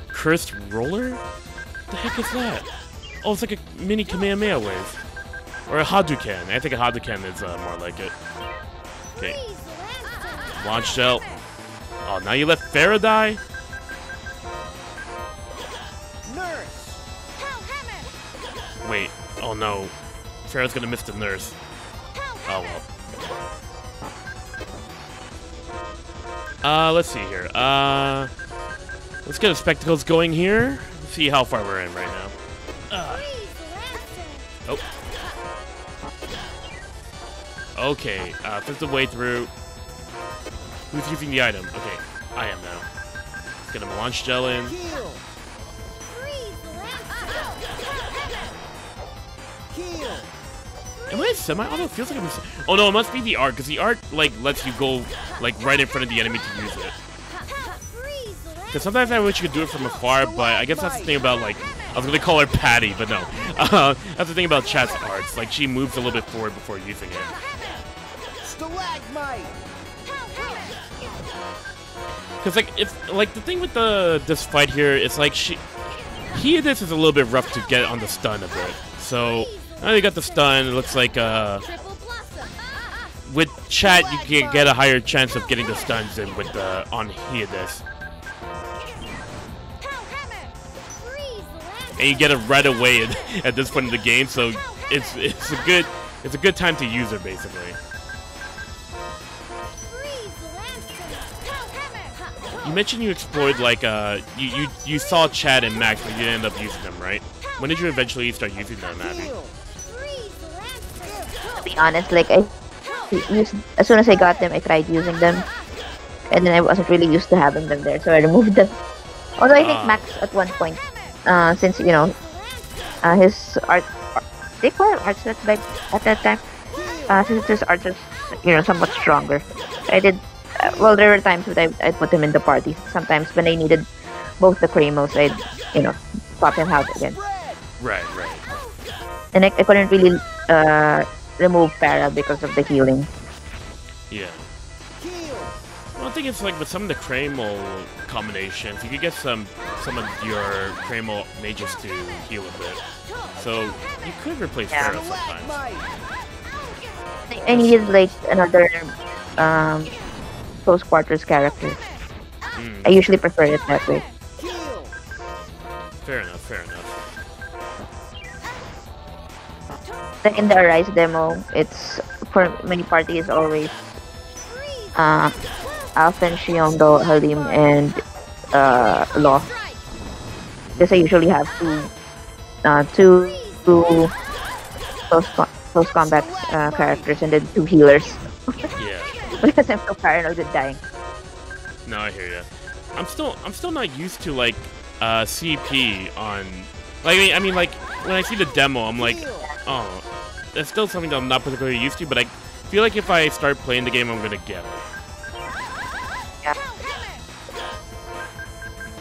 Cursed roller? The heck is that? Oh, it's like a mini Kamehameha wave. Or a Hadouken. I think a Hadouken is uh, more like it. Okay. Launch shell. Oh, now you let Farah die? Wait. Oh no. Farah's gonna miss the nurse. Oh well. Uh, let's see here. Uh, let's get the spectacles going here. See how far we're in right now. Uh, oh. Okay, uh, fifth the way through. Who's using the item? Okay, I am now. Let's get a launch gel in. Am I semi-auto? Feels like I'm... Oh no, it must be the art, because the art, like, lets you go, like, right in front of the enemy to use it. Because sometimes I wish you could do it from afar, but I guess that's the thing about, like... I was gonna call her Patty, but no. Uh, that's the thing about Chat's arts. Like, she moves a little bit forward before using it. Stalagmite. Because, like, if... Like, the thing with the this fight here, it's like she... He, this is a little bit rough to get on the stun a bit. So, now you got the stun, it looks like, uh... with chat, you can get a higher chance of getting the stuns than with the on Heodis. And you get it right away at, at this point in the game, so it's it's a good it's a good time to use her basically. You mentioned you explored like uh you you, you saw Chad and Max, but you didn't end up using them, right? When did you eventually start using them, Abby? To be honest, like I used as soon as I got them, I tried using them, and then I wasn't really used to having them there, so I removed them. Although I think Ah. Max at one point, uh, since you know, uh, his art, they call it art set like at that time. Uh, since his art is you know somewhat stronger, I did. Uh, well, there were times that I I put him in the party. Sometimes when I needed both the Craymels, I'd you know swap him out again. Right, right. And I, I couldn't really uh, remove Farah because of the healing. Yeah. Well, I think it's like with some of the Craymel combinations, you could get some some of your Craymel mages to heal a bit. So you could replace Yeah. Farah sometimes. I needed like another um, close quarters character. Mm, I usually prefer it that way. Fair enough, fair enough. Like in the Arise demo, it's for many parties always uh, Alphen, Shionne, Dohalim, and uh, Law. Because I usually have two, uh, two, two close, co- close combat uh, characters and then two healers. Yeah. Because I'm so paranoid with dying. No, I hear you. I'm still I'm still not used to like uh, CP on. Like I mean, I mean, like when I see the demo, I'm like, oh, that's still something that I'm not particularly used to. But I feel like if I start playing the game, I'm gonna get it. Yeah.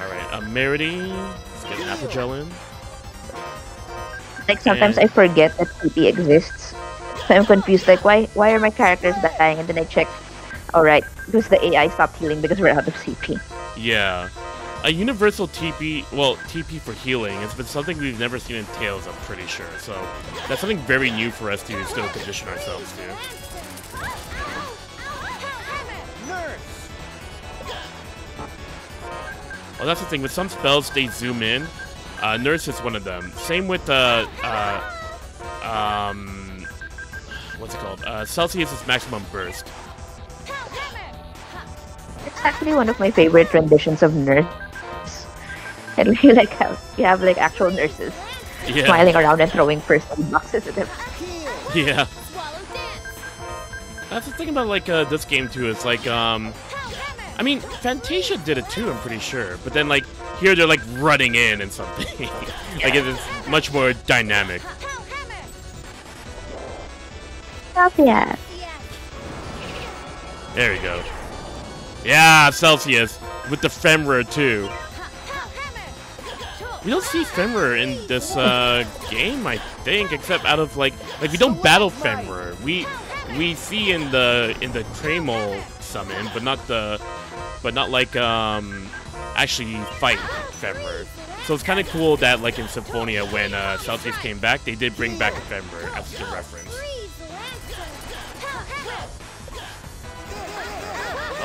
All right, uh, Meredy, let's get an apple gel in. Like sometimes And- I forget that CP exists. So I'm confused. Like why why are my characters dying? And then I check. All right, because the AI stopped healing because we're out of CP. Yeah. A universal TP, well, TP for healing, it's been something we've never seen in Tales, I'm pretty sure. So that's something very new for us to still condition ourselves to. Well, that's the thing. With some spells, they zoom in. Uh, Nurse is one of them. Same with uh, uh, um, what's it called? Uh, Celsius is maximum burst. It's actually one of my favorite renditions of nurse. I really like how you have like actual nurses Yeah, smiling around and throwing first aid boxes at them. Yeah. That's the thing about like uh, this game too. It's like um, I mean, Phantasia did it too. I'm pretty sure. But then like here they're like running in and something. like it's much more dynamic. yeah. There we go. Yeah, Celsius with the Fenrir too. we don't see Fenrir in this uh, game, I think, except out of like like we don't battle Fenrir. We we see in the in the Craymel summon, but not the but not like um actually fight Fenrir. So it's kind of cool that like in Symphonia when uh, Celsius came back, they did bring back Fenrir as a reference.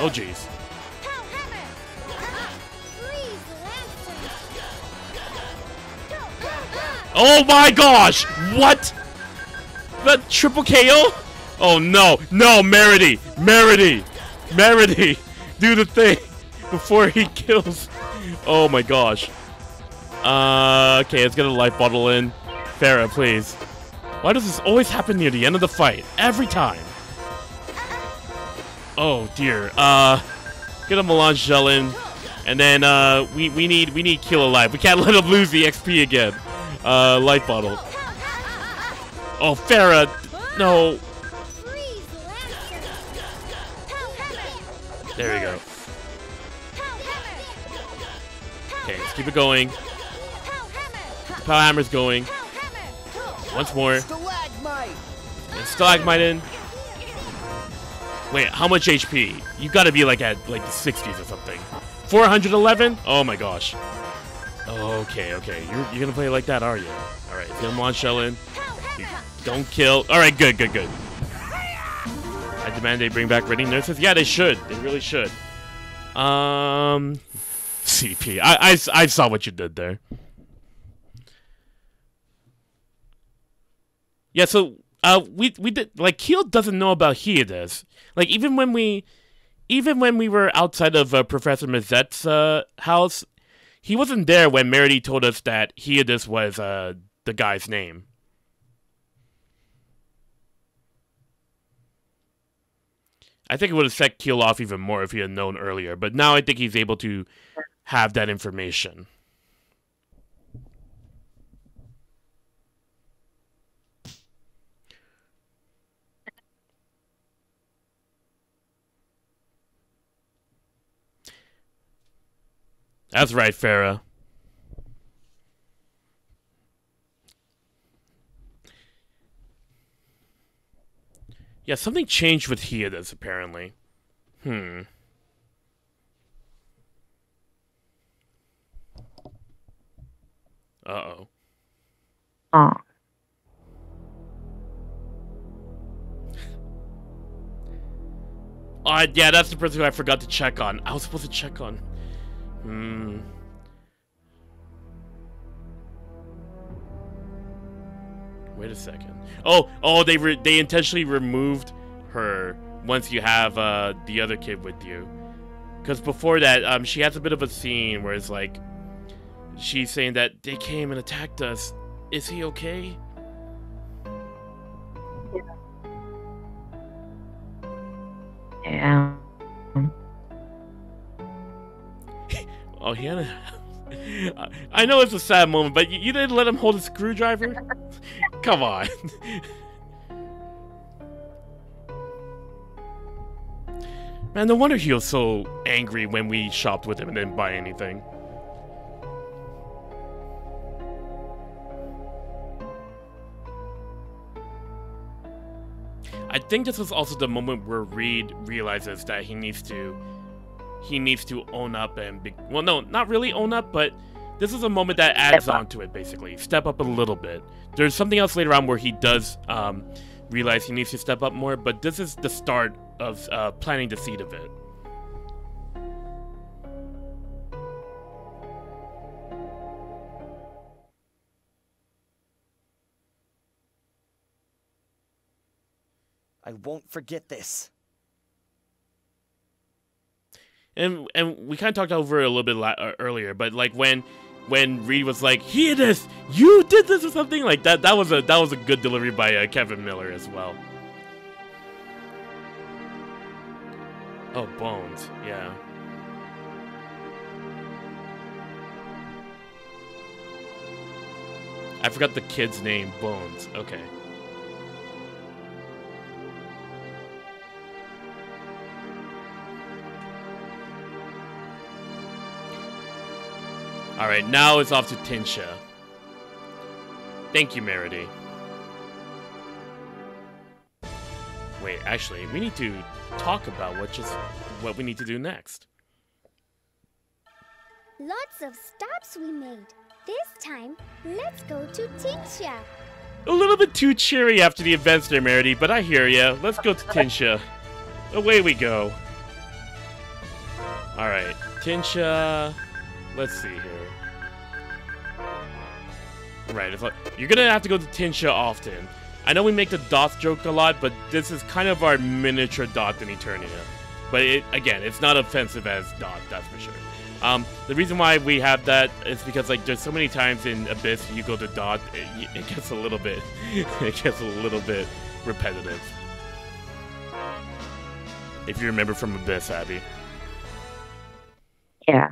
Oh jeez. Oh my gosh! What? The triple KO? Oh no, no, Meredy! Meredy! Meredy! Do the thing before he kills. Oh my gosh. Uh, okay, let's get a life bottle in. Farah, please. Why does this always happen near the end of the fight? Every time. Oh dear. Uh, get a melange gel in. And then uh, we we need we need Keele alive. We can't let him lose the XP again. Uh, light bottle. Oh, Farah, no. There we go. Okay, let's keep it going. Hammer. Power hammer's going. Once more. And stalagmite in. Wait, how much HP? You gotta be like at like the 60s or something. 411? Oh my gosh. Okay, okay. You're, you're gonna play like that, are you? Alright, get him in. Don't kill. Alright, good, good, good. I demand they bring back ready nurses. Yeah, they should. They really should. Um, CP. I, I, I saw what you did there. Yeah, so uh, we we did like Keele doesn't know about Hyadas. Like even when we, even when we were outside of uh, Professor Mazet's uh, house, he wasn't there when Meredy told us that Hyadas was uh, the guy's name. I think it would have set Keele off even more if he had known earlier, but now I think he's able to have that information. That's right, Farah. Yeah, something changed with Hyadas, apparently. Hmm. Uh-oh. Oh. Uh, yeah, that's the person who I forgot to check on. I was supposed to check on. Hmm. Wait a second. Oh, oh, they they intentionally removed her once you have uh, the other kid with you. Because before that, um, she has a bit of a scene where it's like, she's saying that they came and attacked us. Is he okay? Yeah. Oh, he had a. I- know it's a sad moment, but you, you didn't let him hold a screwdriver? Come on. Man, no wonder he was so angry when we shopped with him and didn't buy anything. I think this was also the moment where Reid realizes that he needs to he needs to own up and be well no not really own up but this is a moment that adds Step up. on to it basically step up a little bit there's something else later on where he does um, realize he needs to step up more but this is the start of uh, planting the seed of it I won't forget this. And and we kind of talked over it a little bit uh, earlier but like when when Reid was like hear this! You did this or something? Like that that was a that was a good delivery by uh, Kevin Miller as well. Oh bones yeah. I forgot the kid's name bones okay Alright, now it's off to Tinsia. Thank you, Meredy. Wait, actually, we need to talk about what just what we need to do next. Lots of stops we made. This time, let's go to Tinsia. A little bit too cheery after the events there, Meredy, but I hear ya. Let's go to Tinsia. Away we go. Alright, Tinsia. Let's see here. Right, you're gonna have to go to Tinsia often. I know we make the Daath joke a lot, but this is kind of our miniature Daath in Eternia. But it, again, it's not offensive as Daath, that's for sure. Um, the reason why we have that is because like there's so many times in Abyss you go to Daath, it, it gets a little bit, it gets a little bit repetitive. If you remember from Abyss, Abby. Yeah.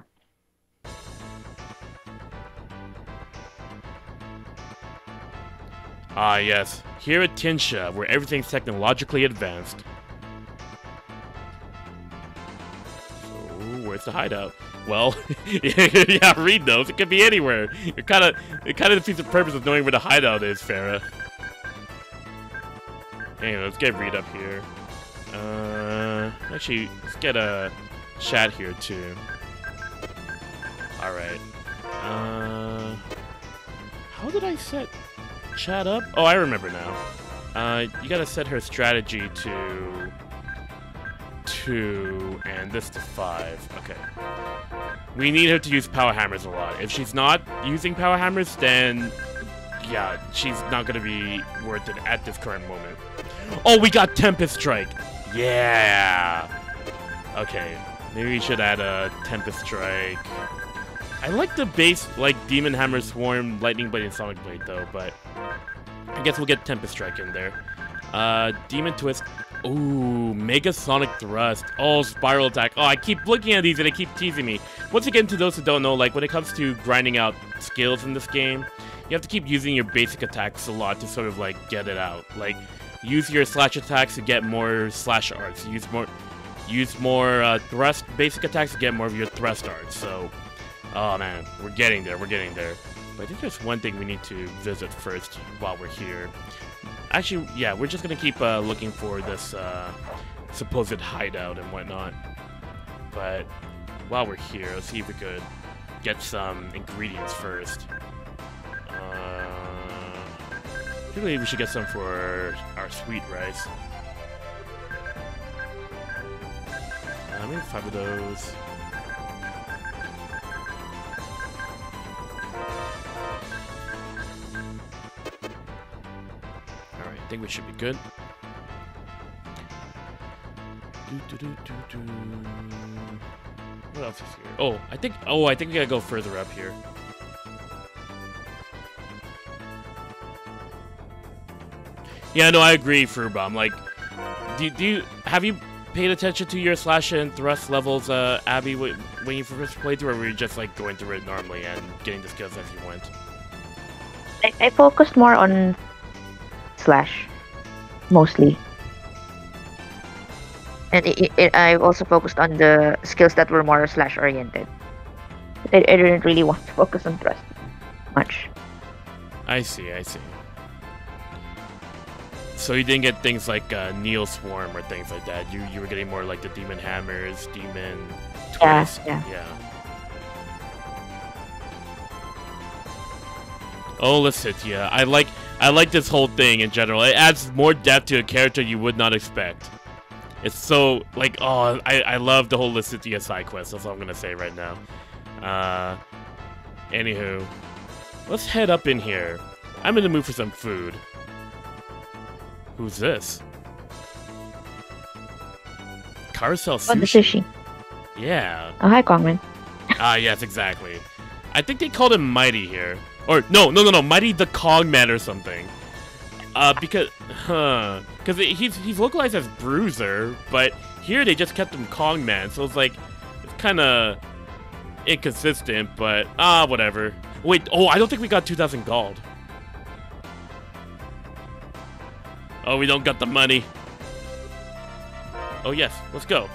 Ah, yes. Here at Tinsia, where everything's technologically advanced. So, where's the hideout? Well, yeah, read those. It could be anywhere. It kind of, it kind of defeats the purpose of knowing where the hideout is, Farah. Anyway, let's get Reid up here. Uh, actually, let's get a chat here too. All right. Uh, how did I set chat up? Oh, I remember now. Uh, you gotta set her strategy to two and this to five. Okay. We need her to use power hammers a lot. If she's not using power hammers, then yeah, she's not gonna be worth it at this current moment. Oh, we got Tempest Strike. Yeah. Okay, maybe we should add a Tempest Strike. I like the base, like Demon Hammer, Swarm, Lightning Blade, and Sonic Blade though, but I guess we'll get Tempest Strike in there. Uh, Demon Twist. Ooh, Mega Sonic Thrust. Oh, Spiral Attack. Oh, I keep looking at these and they keep teasing me. Once again, to those who don't know, like when it comes to grinding out skills in this game, you have to keep using your basic attacks a lot to sort of like get it out. Like, use your slash attacks to get more slash arts. Use more, use more uh, thrust basic attacks to get more of your thrust arts. So, oh man, we're getting there. We're getting there. But I think there's one thing we need to visit first while we're here. Actually, yeah, we're just gonna keep uh, looking for this uh, supposed hideout and whatnot. But while we're here, let's see if we could get some ingredients first. Uh, think we should get some for our sweet rice. Uh, maybe five of those. Think we should be good. What else is here? Oh, I think. Oh, I think we gotta go further up here. Yeah, no, I agree, Furbom. Like, do, do you have you paid attention to your slash and thrust levels, uh, Abby, when you first played through, or were you just like going through it normally and getting the skills as you went? I, I focused more on slash, mostly. And it, it, I also focused on the skills that were more slash oriented. I, I didn't really want to focus on thrust much. I see, I see. So you didn't get things like uh, Neil Swarm or things like that. You you were getting more like the Demon Hammers, Demon Yeah, Twist. yeah. Oh, Lasitia. I like I like this whole thing in general. It adds more depth to a character you would not expect. It's so like oh I, I love the whole Lasitia side quest. That's all I'm gonna say right now. Uh, anywho, let's head up in here. I'm in the mood for some food. Who's this? Carousel Oh, the Sushi. sushi. Yeah. Oh, hi, Kongman. Ah, yes, exactly. I think they called him Mighty here. Or, no, no, no, no, Mighty the Kongman or something. Uh, because, huh, because he's, he's localized as Bruiser, but here they just kept him Kongman, so it's like, it's kind of inconsistent, but, ah, whatever. Wait, oh, I don't think we got 2,000 gold. Oh, we don't got the money. Oh, yes, let's go.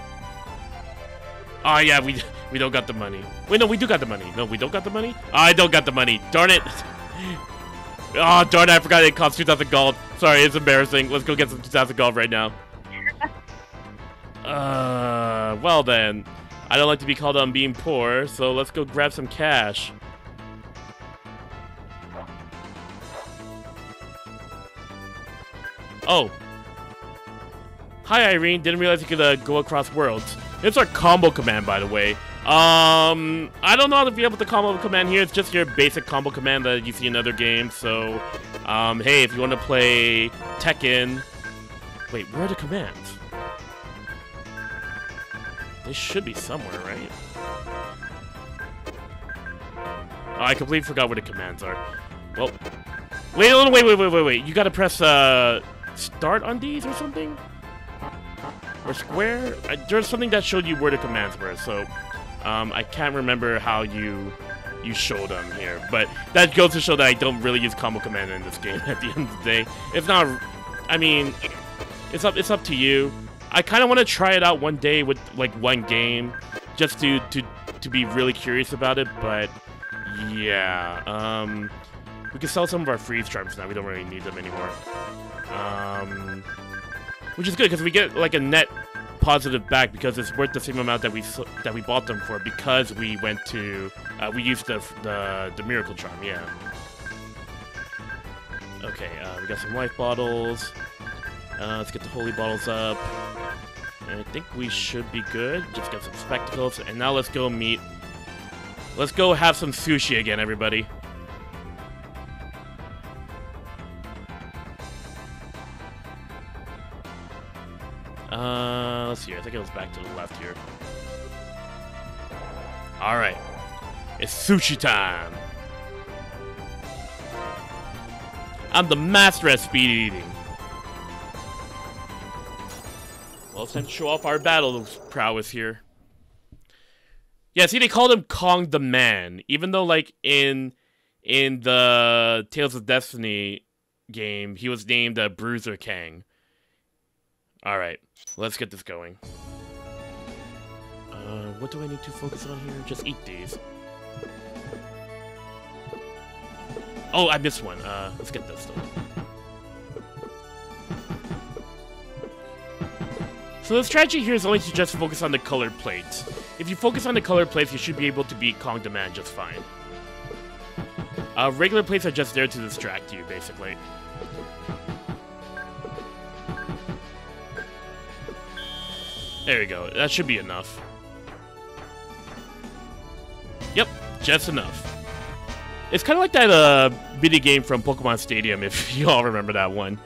Oh yeah, we we don't got the money. Wait, no, we do got the money. No, we don't got the money. I don't got the money. Darn it. Oh, darn it, I forgot it costs 2,000 gold. Sorry, it's embarrassing. Let's go get some 2,000 gold right now. Uh, well then. I don't like to be called on being poor, so let's go grab some cash. Oh. Hi, Irene. Didn't realize you could uh, go across worlds. It's our combo command, by the way. Um, I don't know how to be able to combo command here. It's just your basic combo command that you see in other games. So, um, hey, if you want to play Tekken... Wait, where are the commands? They should be somewhere, right? Oh, I completely forgot where the commands are. Well, wait, wait, wait, wait, wait, wait. You gotta press, uh, start on these or something? Or square? Uh, there's something that showed you where the commands were, so um, I can't remember how you you show them here. But that goes to show that I don't really use combo command in this game at the end of the day. It's not, I mean, it's up it's up to you. I kind of want to try it out one day with like one game, just to to to be really curious about it. But yeah, um, we can sell some of our freeze charms now. We don't really need them anymore. Um, which is good because we get like a net positive back because it's worth the same amount that we that we bought them for because we went to uh, we used the the the miracle charm. Yeah. Okay, uh, we got some life bottles. Uh, let's get the holy bottles up. And I think we should be good. Just get some spectacles, and now let's go meet. Let's go have some sushi again, everybody. Uh, let's see. I think it was back to the left here. All right, it's sushi time. I'm the master at speed eating. Well, it's time to show off our battle prowess here. Yeah, see, they called him Kong the Man, even though, like in in the Tales of Destiny game, he was named uh, Bruiser Khang. All right, let's get this going. Uh, what do I need to focus on here? Just eat these. Oh, I missed one. Uh, let's get this though. So the strategy here is only to just focus on the colored plates. If you focus on the colored plates, you should be able to beat Kong the Man just fine. Uh, regular plates are just there to distract you, basically. There we go. That should be enough. Yep, just enough. It's kind of like that uh, video game from Pokemon Stadium, if you all remember that one.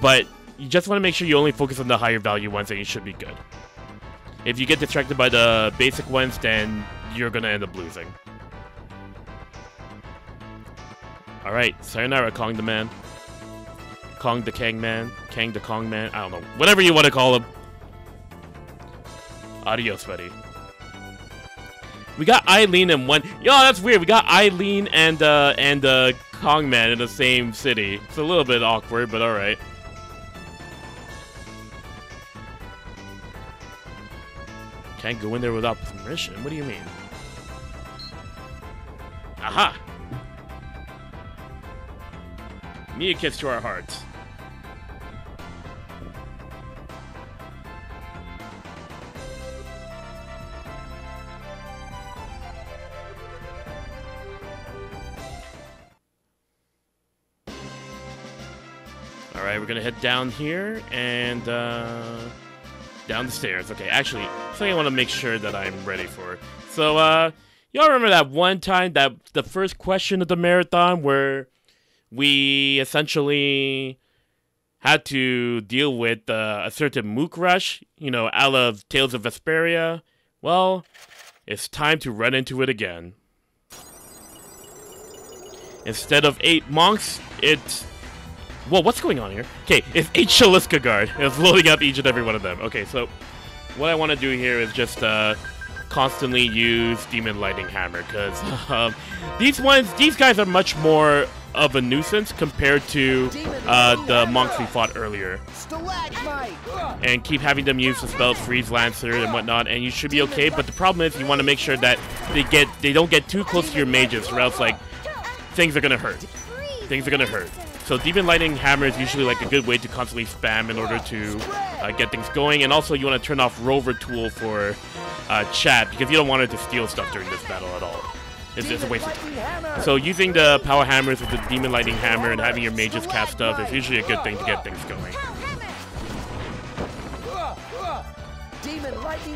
But you just want to make sure you only focus on the higher value ones and you should be good. If you get distracted by the basic ones, then you're gonna end up losing. Alright, Sayonara, Kong the Man. Kong the Kang Man. Kang the Kong Man. I don't know. Whatever you want to call him. Adios, buddy. We got Eileen and one. Yo, that's weird. We got Eileen and uh and uh Kong Man in the same city. It's a little bit awkward, but all right. Can't go in there without permission. What do you mean? Aha! Mia kiss to our hearts. Right, we're gonna head down here and uh, down the stairs. Okay, actually, something I want to make sure that I'm ready for. So, uh, y'all remember that one time that the first question of the marathon where we essentially had to deal with uh, a certain Mook Rush, you know, out of Tales of Vesperia? Well, it's time to run into it again. Instead of eight monks, it's Whoa, what's going on here? Okay, it's eight Shaliska Guard. It's loading up each and every one of them. Okay, so what I want to do here is just uh, constantly use Demon Lightning Hammer, because um, these ones, these guys are much more of a nuisance compared to uh, the monks we fought earlier. And keep having them use the spells Freeze Lancer and whatnot, and you should be okay. But the problem is you want to make sure that they get they don't get too close to your mages, or else like things are gonna hurt. Things are gonna hurt. So Demon Lightning Hammer is usually like a good way to constantly spam in order to uh, get things going, and also you want to turn off Rover Tool for uh, chat because you don't want it to steal stuff during this battle at all. It's, it's a waste of time. So using the power hammers with the Demon Lightning Hammer and having your mages cast stuff is usually a good thing to get things going.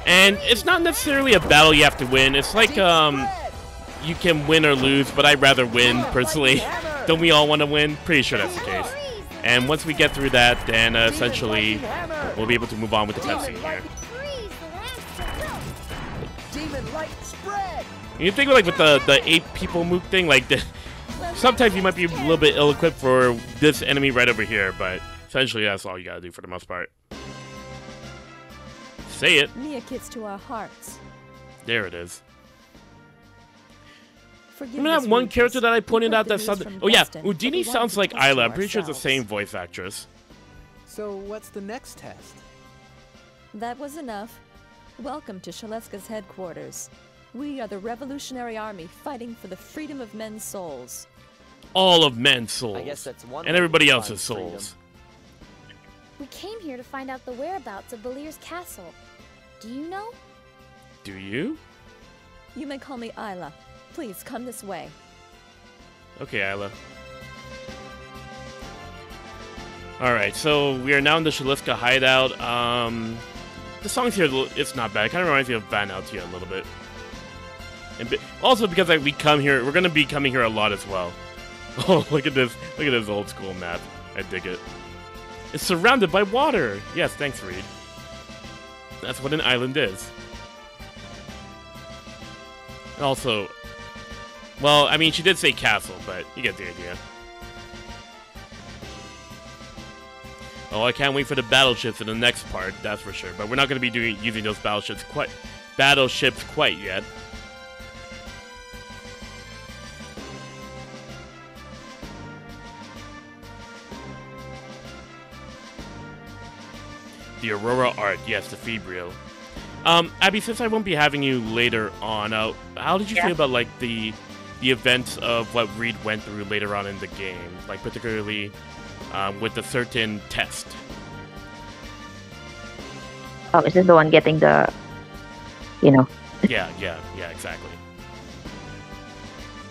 And it's not necessarily a battle you have to win. It's like um, you can win or lose, but I'd rather win personally. Don't we all want to win? Pretty sure that's the case. And once we get through that, then uh, essentially we'll be able to move on with the cutscene here. Demon light spread. You think like with the the eight people move thing, like the, sometimes you might be a little bit ill-equipped for this enemy right over here, but essentially that's all you gotta do for the most part. Say it. Mia kiss to our hearts. There it is. Forgive Remember this that one character that I pointed out that news sounded. Oh yeah, Boston, but Udini sounds like talk to Isla. I'm pretty sure it's the same voice actress. So what's the next test? That was enough. Welcome to Shaleska's headquarters. We are the Revolutionary Army fighting for the freedom of men's souls. All of men's souls. I guess that's one and everybody else's freedom. souls. We came here to find out the whereabouts of Balir's castle. Do you know? Do you? You may call me Isla. Please come this way. Okay, Isla. Alright, so we are now in the Shaliska hideout. Um, the songs here, it's not bad. It kind of reminds me of Van Eltia a little bit. And bi- also because like, we come here, we're going to be coming here a lot as well. Oh, look at this. Look at this old school map. I dig it. It's surrounded by water. Yes, thanks, Reid. That's what an island is. Also, well, I mean, she did say castle, but you get the idea. Oh, I can't wait for the battleships in the next part, that's for sure. But we're not going to be doing using those battleships quite battleships quite yet. The Aurora art, yes, the Febrio. Um, Abby, since I won't be having you later on, uh, how did you Yeah. feel about like the the events of what Reid went through later on in the game, like particularly um, with the certain test? Oh, is this the one getting the, you know? Yeah, yeah, yeah, exactly.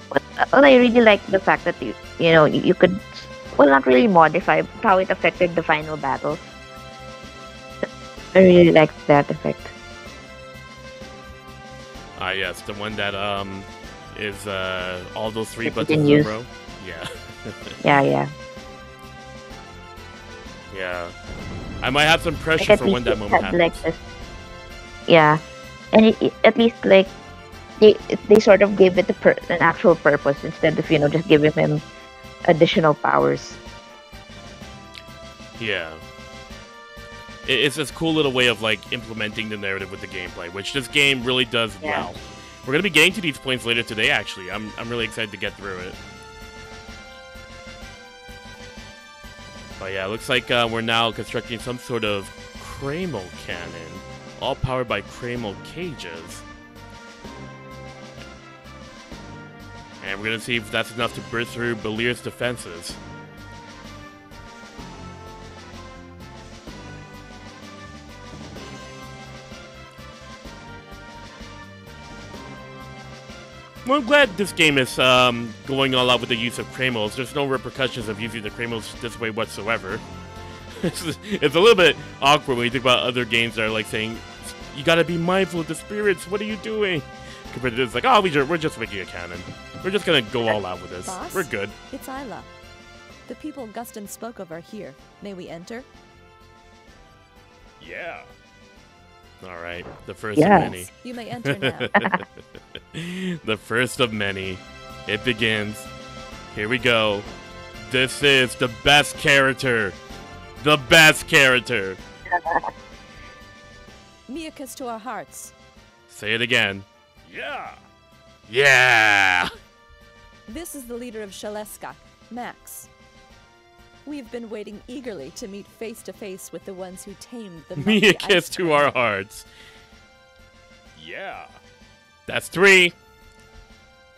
But, uh, well, I really like the fact that you, you know, you, you could, well, not really modify how it affected the final battle. I really like that effect. Ah, yes, the one that um is uh all those three you buttons in a use. row. Yeah, Yeah, yeah. yeah. I might have some pressure at for when that moment happens. like this. Yeah, and it, it- at least like they they sort of gave it a per, an actual purpose instead of you know just giving him additional powers. Yeah. It- It's this cool little way of like implementing the narrative with the gameplay, which this game really does Yeah. well. We're gonna be getting to these points later today. Actually, I'm I'm really excited to get through it. But yeah, it looks like uh, we're now constructing some sort of Craymel cannon, all powered by Craymel cages. And we're gonna see if that's enough to burst through Balir's defenses. Well, I'm glad this game is um, going all out with the use of Craymels. There's no repercussions of using the Craymels this way whatsoever. it's, it's a little bit awkward when you think about other games that are like saying, you gotta be mindful of the spirits, what are you doing? Compared to this, like, oh, we we're just making a cannon. We're just gonna go all out with this. Boss? We're good. It's Isla. The people Guston spoke of are here. May we enter? Yeah. Alright, the first Yes. of many. You may enter now. the first of many. It begins. Here we go. This is the best character. The best character. Mia kiss to our hearts. Say it again. Yeah. Yeah. This is the leader of Shaleska, Max. We've been waiting eagerly to meet face to face with the ones who tamed the Me mighty a kiss to our hearts. Yeah. That's three.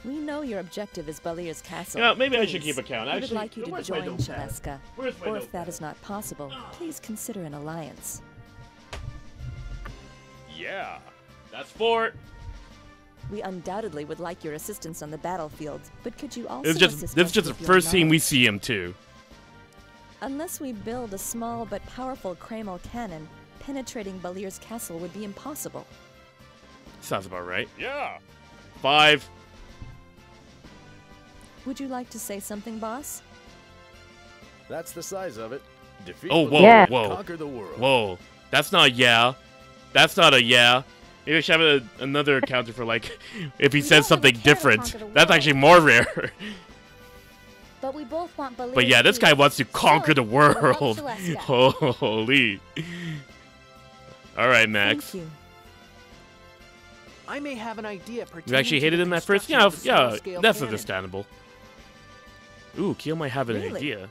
We know your objective is Balir's castle. Yeah, maybe I should keep a count. We would like you to join notepad? Shaleska. Where's my Or if notepad? that is not possible, please consider an alliance. Yeah. That's four. We undoubtedly would like your assistance on the battlefield, but could you also This is just assist this us is just the first scene we see him too. Unless we build a small but powerful Craymel cannon, penetrating Balir's castle would be impossible. Sounds about right. Yeah. Five. Would you like to say something, boss? That's the size of it. Defeat Oh, whoa, Yeah. whoa, conquer the world. whoa. That's not a yeah. That's not a yeah. Maybe I should have a, another counter for like if he We says something really care to different. That's actually more rare. But we both want Balir but yeah, this guy wants to conquer the world. Holy. All right, Max. Thank you. I may have an idea pertaining You actually to hated the him at first? Yeah, construction yeah, that's cannon. understandable. Ooh, Keele might have an Really? idea.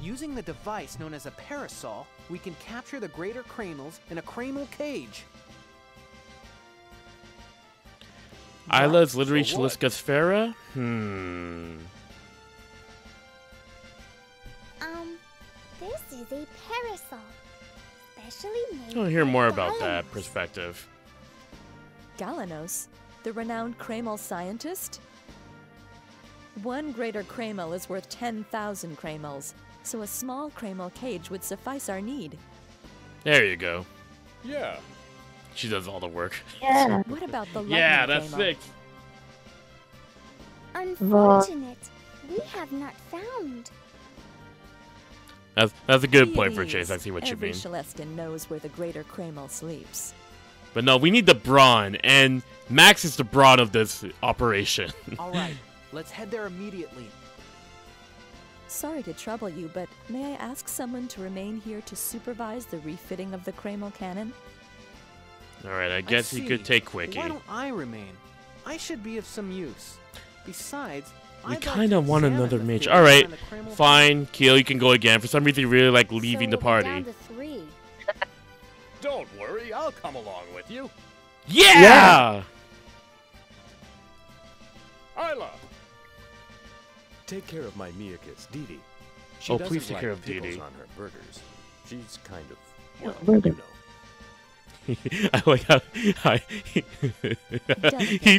Using the device known as a parasol, we can capture the greater Craymels in a Craymel cage. Isla's literally So what? Hmm. This is a parasol. Specially made I'll hear more by about that perspective. Galenos, the renowned Craymel scientist? One greater Craymel is worth 10,000 Craymels, so a small Craymel cage would suffice our need. There you go. Yeah. She does all the work. Yeah. What about the yeah, that's Craymel? six. Unfortunate. We have not found. That's, that's a good Be point for Chase. I see what you Every mean. Shaleskan knows where the greater Craymel sleeps. But no, we need the brawn, and Max is the brawn of this operation. All right, let's head there immediately. Sorry to trouble you, but may I ask someone to remain here to supervise the refitting of the Craymel cannon? all right, I guess you could take Quickie. Why don't I remain? I should be of some use. Besides, We kind of want another mage. All right, behind the Craymel fine. Keele, you can go again. For some reason, you really like leaving so the party. Down to three. Don't worry, I'll come along with you. Yeah! Isla. Take care of my Miakus, Dee Dee. Oh, please take like care of Dee pickles Dee. on her burgers. She's kind of, well, burger. you know. I like how I, he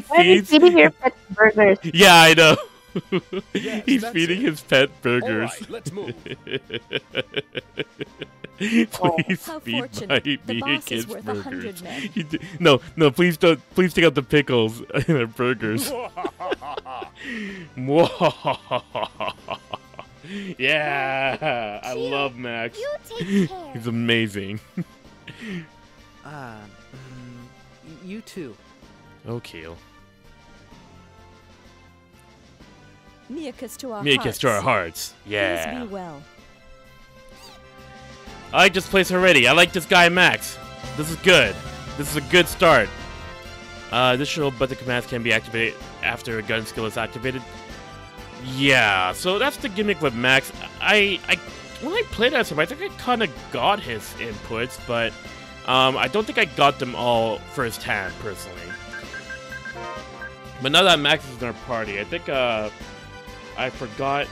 Why are you feeds. feeding your pet burgers? Yeah, I know. Yes, He's feeding it. his pet burgers. right, let's move. please How feed fortunate. my The me boss is kids worth a hundred burgers. men. D- no, no, please don't. Please take out the pickles in our burgers. yeah, I love Max. You take care. He's amazing. Uh, mm, you too. Oh, Keele. To our Me a hearts. kiss to our hearts. Please Yeah. be well. I like this place already. I like this guy Max. This is good. This is a good start. Uh, additional button commands can be activated after a gun skill is activated. Yeah, so that's the gimmick with Max. I, I when I played as him, I think I kind of got his inputs, but um, I don't think I got them all firsthand personally. But now that Max is in our party, I think uh, I forgot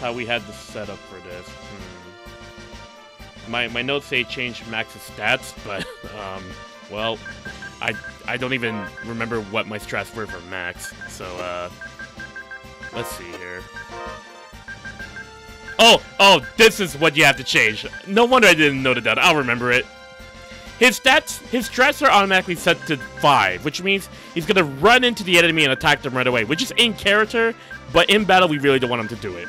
how we had the setup for this. Hmm. My my notes say change Max's stats, but um, well, I I don't even remember what my strats were for Max. So uh, let's see here. Oh oh, this is what you have to change. No wonder I didn't note it down. I'll remember it. His stats, his strats are automatically set to five, which means he's gonna run into the enemy and attack them right away, which is in character, but in battle we really don't want him to do it.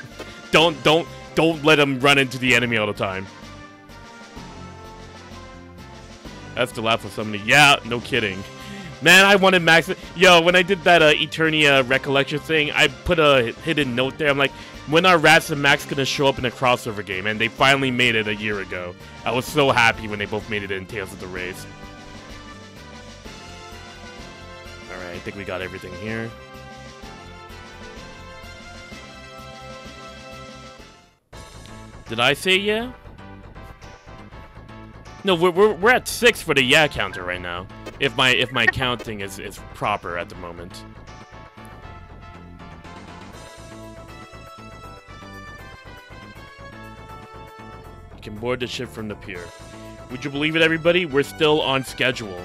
Don't don't don't let him run into the enemy all the time. That's the laugh of somebody. Yeah, no kidding. Man, I wanted Max. Yo, when I did that uh, Eternia recollection thing, I put a hidden note there. I'm like, when are Rats and Max gonna show up in a crossover game? And they finally made it a year ago. I was so happy when they both made it in Tales of the Rays. Alright, I think we got everything here. Did I say yeah? No, we're, we're, we're at six for the yeah counter right now. If my if my counting is, is proper at the moment. Can board the ship from the pier. Would you believe it, everybody? We're still on schedule.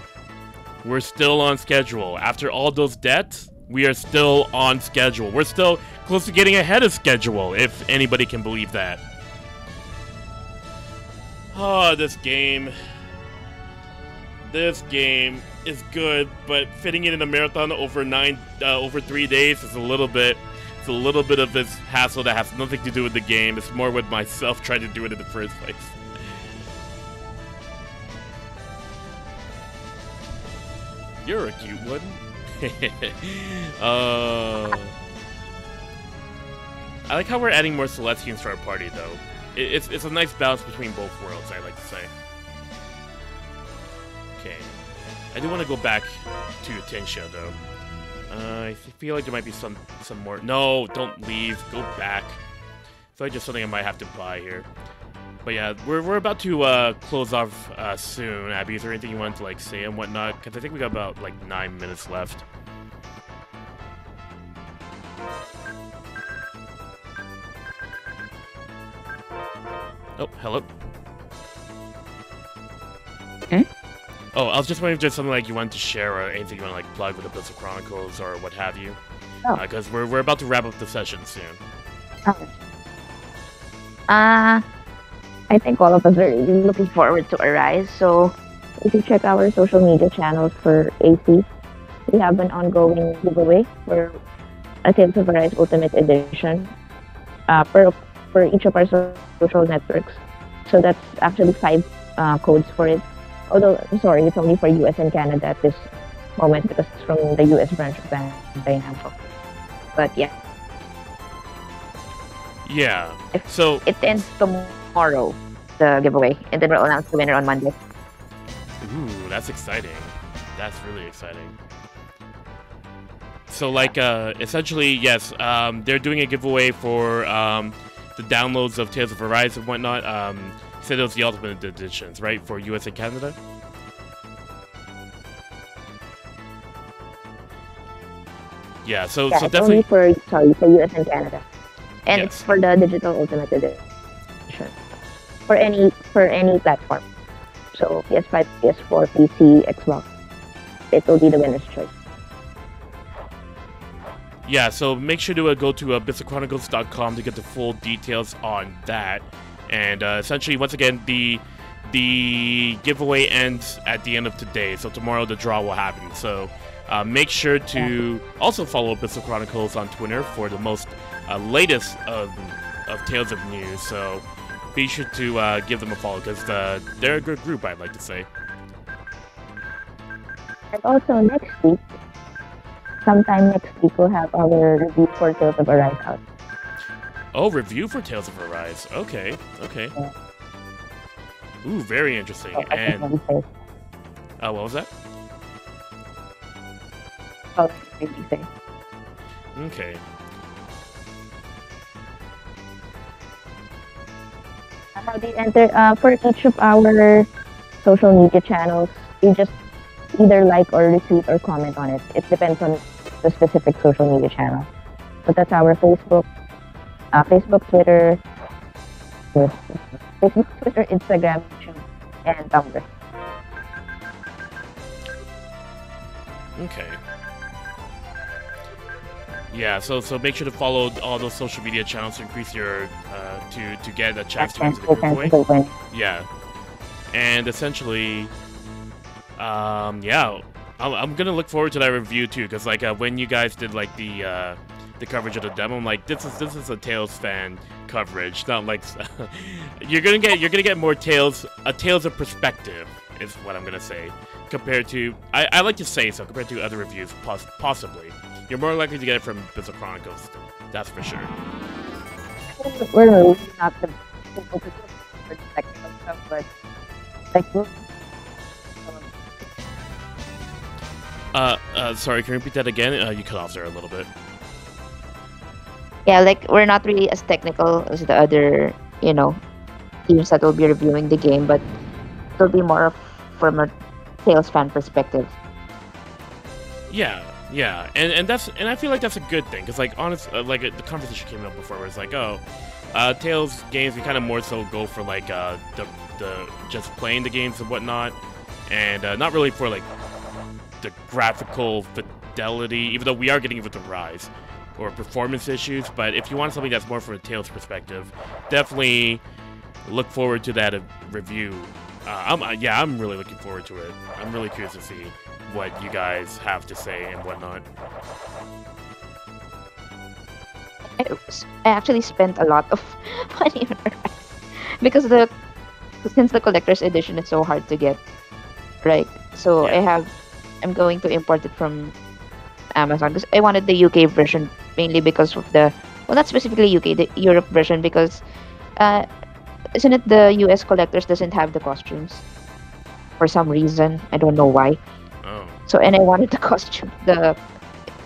We're still on schedule. After all those debts, we are still on schedule. We're still close to getting ahead of schedule, if anybody can believe that. Oh, this game. This game is good, but fitting it in a marathon over nine, uh, over three days is a little bit. A little bit of this hassle that has nothing to do with the game. It's more with myself trying to do it in the first place. You're a cute one. uh, I like how we're adding more Celestians to our party, though. It, it's, it's a nice balance between both worlds, I like to say. Okay. I do want to go back to Tinsia, though. Uh, I feel like there might be some some more. No, don't leave. Go back. I feel like just something I might have to buy here. But yeah, we're, we're about to uh, close off uh, soon. Abby, is there anything you want to like say and whatnot? Because I think we got about like nine minutes left. Oh, hello. Hmm? Oh, I was just wondering if there's something like you wanted to share or anything you want to like plug with the Abyssal Chronicles or what have you. Oh. Because we're, we're about to wrap up the session soon. Uh, I think all of us are looking forward to Arise. So if you check our social media channels for AC, we have an ongoing giveaway for a Tales of Arise Ultimate Edition uh, per, for each of our social networks. So that's actually five uh, codes for it. Although, I'm sorry, it's only for US and Canada at this moment because it's from the US branch of Bandai Namco. But yeah, Yeah. So, it ends tomorrow, the giveaway, and then we'll announce the winner on Monday. ooh, that's exciting. That's really exciting. So, like, uh, essentially, yes, um, they're doing a giveaway for um, the downloads of Tales of Arise and whatnot. Um, it was the Ultimate Editions, right, for US and Canada? Yeah, so Yeah, so it's definitely only for sorry for US and Canada, and Yes. it's for the digital ultimate edition for any for any platform. So PS5, PS4, PC, Xbox, it will be the winner's choice. Yeah, so make sure to uh, go to uh, to get the full details on that. And uh, essentially, once again, the the giveaway ends at the end of today. So tomorrow the draw will happen. So uh, make sure to also follow Abyssal Chronicles on Twitter for the most uh, latest of, of Tales of News. So be sure to uh, give them a follow because uh, they're a good group, I'd like to say. And also next week, sometime next week, we'll have our review for Tales of Arise out. Oh, review for Tales of Arise. Okay, okay. Ooh, very interesting. So I And can really say, uh, what was that? oh, I can really say. Okay. how do you enter uh, for each of our social media channels you just either like or retweet or comment on it it depends on the specific social media channel but that's our facebook uh, facebook twitter facebook twitter instagram youtube and tumblr Okay. Yeah, so so make sure to follow all those social media channels to increase your uh, to to get a chance to enter the giveaway. Yeah, and essentially, um, yeah, I'm, I'm gonna look forward to that review too, because like uh, when you guys did like the uh, the coverage of the demo, I'm like, this is this is a Tales fan coverage, not like you're gonna get you're gonna get more Tales a Tales of perspective is what I'm gonna say compared to I, I like to say so compared to other reviews poss- possibly. You're more likely to get it from Abyssal Chronicles, that's for sure. Uh, uh, sorry, can you repeat that again? Uh, you cut off there a little bit. Yeah like we're not really as technical as the other you know teams that will be reviewing the game, but it'll be more of from a Tales fan perspective. Yeah, yeah, and and that's and I feel like that's a good thing because like honest, uh, like uh, the conversation came up before where it's like, oh, uh, Tales games we kind of more so go for like uh, the the just playing the games and whatnot, and uh, not really for like the graphical fidelity, even though we are getting it with the rise or performance issues. But if you want something that's more from a Tales perspective, definitely look forward to that uh, review. Uh, I'm, uh, yeah, I'm really looking forward to it. I'm really curious to see what you guys have to say and whatnot. I actually spent a lot of money because the since the collector's edition is so hard to get, right? So I have I'm going to import it from Amazon because I wanted the UK version mainly because of the well not specifically UK the Europe version because uh isn't it the US collectors doesn't have the costumes for some reason I don't know why Oh, so and I wanted the costume, the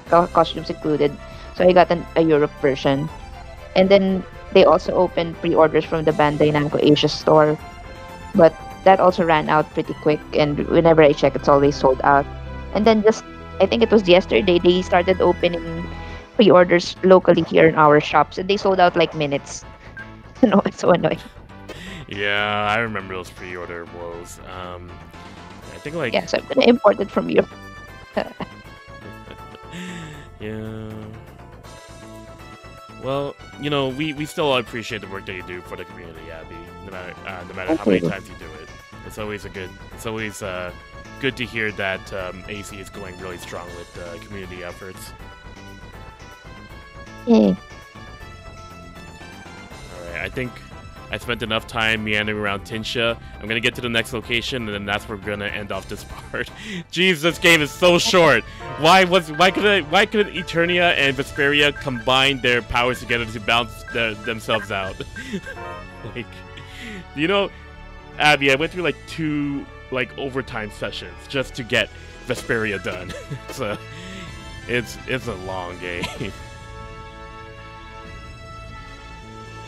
co- costumes included. So I got an, a Europe version, and then they also opened pre-orders from the Bandai Namco Asia store, but that also ran out pretty quick. And whenever I check, it's always sold out. And then just I think it was yesterday they started opening pre-orders locally here in our shops, and they sold out like minutes. no, it's so annoying. yeah, I remember those pre-order woes. Um, I think like Yeah, so I'm gonna import it from you. yeah. Well, you know, we, we still appreciate the work that you do for the community, Abby. No matter uh, no matter how many times you do it, it's always a good. It's always uh, good to hear that um, AC is going really strong with uh, community efforts. Yay. All right, I think I spent enough time meandering around Tinsia. I'm gonna get to the next location, and then that's where we're gonna end off this part. Jeez, this game is so short. Why was why could why couldn't Eternia and Vesperia combine their powers together to balance the, themselves out? like, you know, Abby, I went through like two like overtime sessions just to get Vesperia done. so it's it's a long game.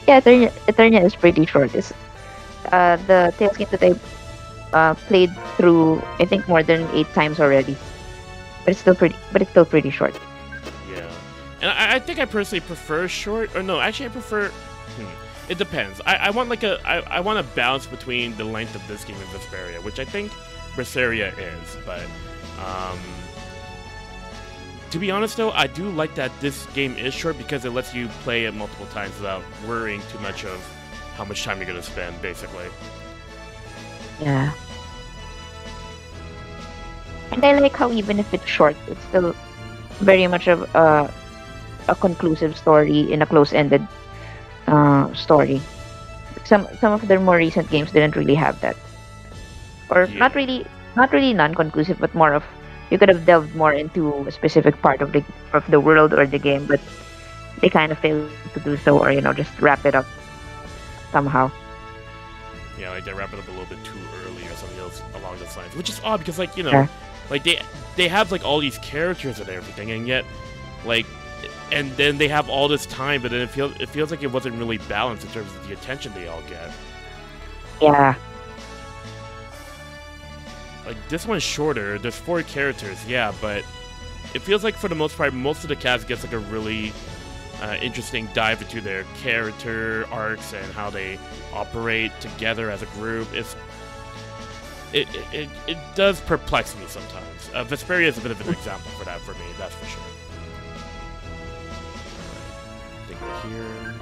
Yeah, Eternia, Eternia is pretty short. It's, uh, the Tales game that I uh, played through, I think more than eight times already. But it's still pretty. But it's still pretty short. Yeah, and I, I think I personally prefer short. Or no, actually, I prefer. Hmm, it depends. I, I want like a. I, I want a balance between the length of this game and Vesperia, which I think Berseria is. But um, to be honest, though, I do like that this game is short because it lets you play it multiple times without worrying too much of how much time you're gonna spend, basically. Yeah. And I like how even if it's short, it's still very much of a, a conclusive story in a close-ended uh, story. Some some of their more recent games didn't really have that, or Yeah. not really not really non-conclusive, but more of you could have delved more into a specific part of the of the world or the game, but they kind of failed to do so, or you know just wrap it up somehow. Yeah, like they wrap it up a little bit too early or something else along those lines, which is odd because like you know, Yeah. like they they have like all these characters and everything, and yet like, and then they have all this time, but then it feels it feels like it wasn't really balanced in terms of the attention they all get. Yeah. Like this one's shorter. There's four characters, yeah, but it feels like for the most part, most of the cast gets like a really uh, interesting dive into their character arcs and how they operate together as a group. It's it it, it, it does perplex me sometimes. Uh, Vesperia is a bit of an example for that for me. That's for sure. Here.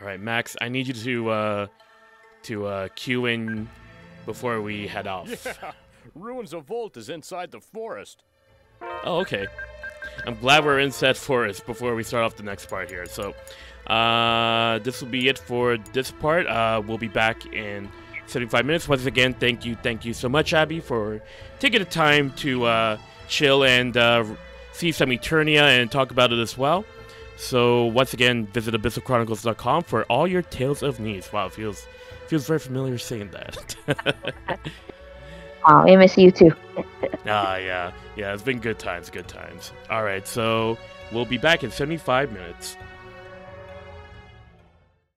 All right, Max. I need you to uh, to uh, cue in before we head off. Yeah, Ruins of Volt is inside the forest. Oh, okay. I'm glad we're in set forest before we start off the next part here. So, uh, this will be it for this part. Uh, we'll be back in 75 minutes. Once again, thank you, thank you so much, Abby, for taking the time to uh, chill and see some Eternia and talk about it as well. So, once again, visit abyssalchronicles.com for all your tales of needs. Wow, it feels feels very familiar saying that. Oh, I miss you too. Ah, yeah. Yeah, it's been good times, good times. All right, so we'll be back in 75 minutes.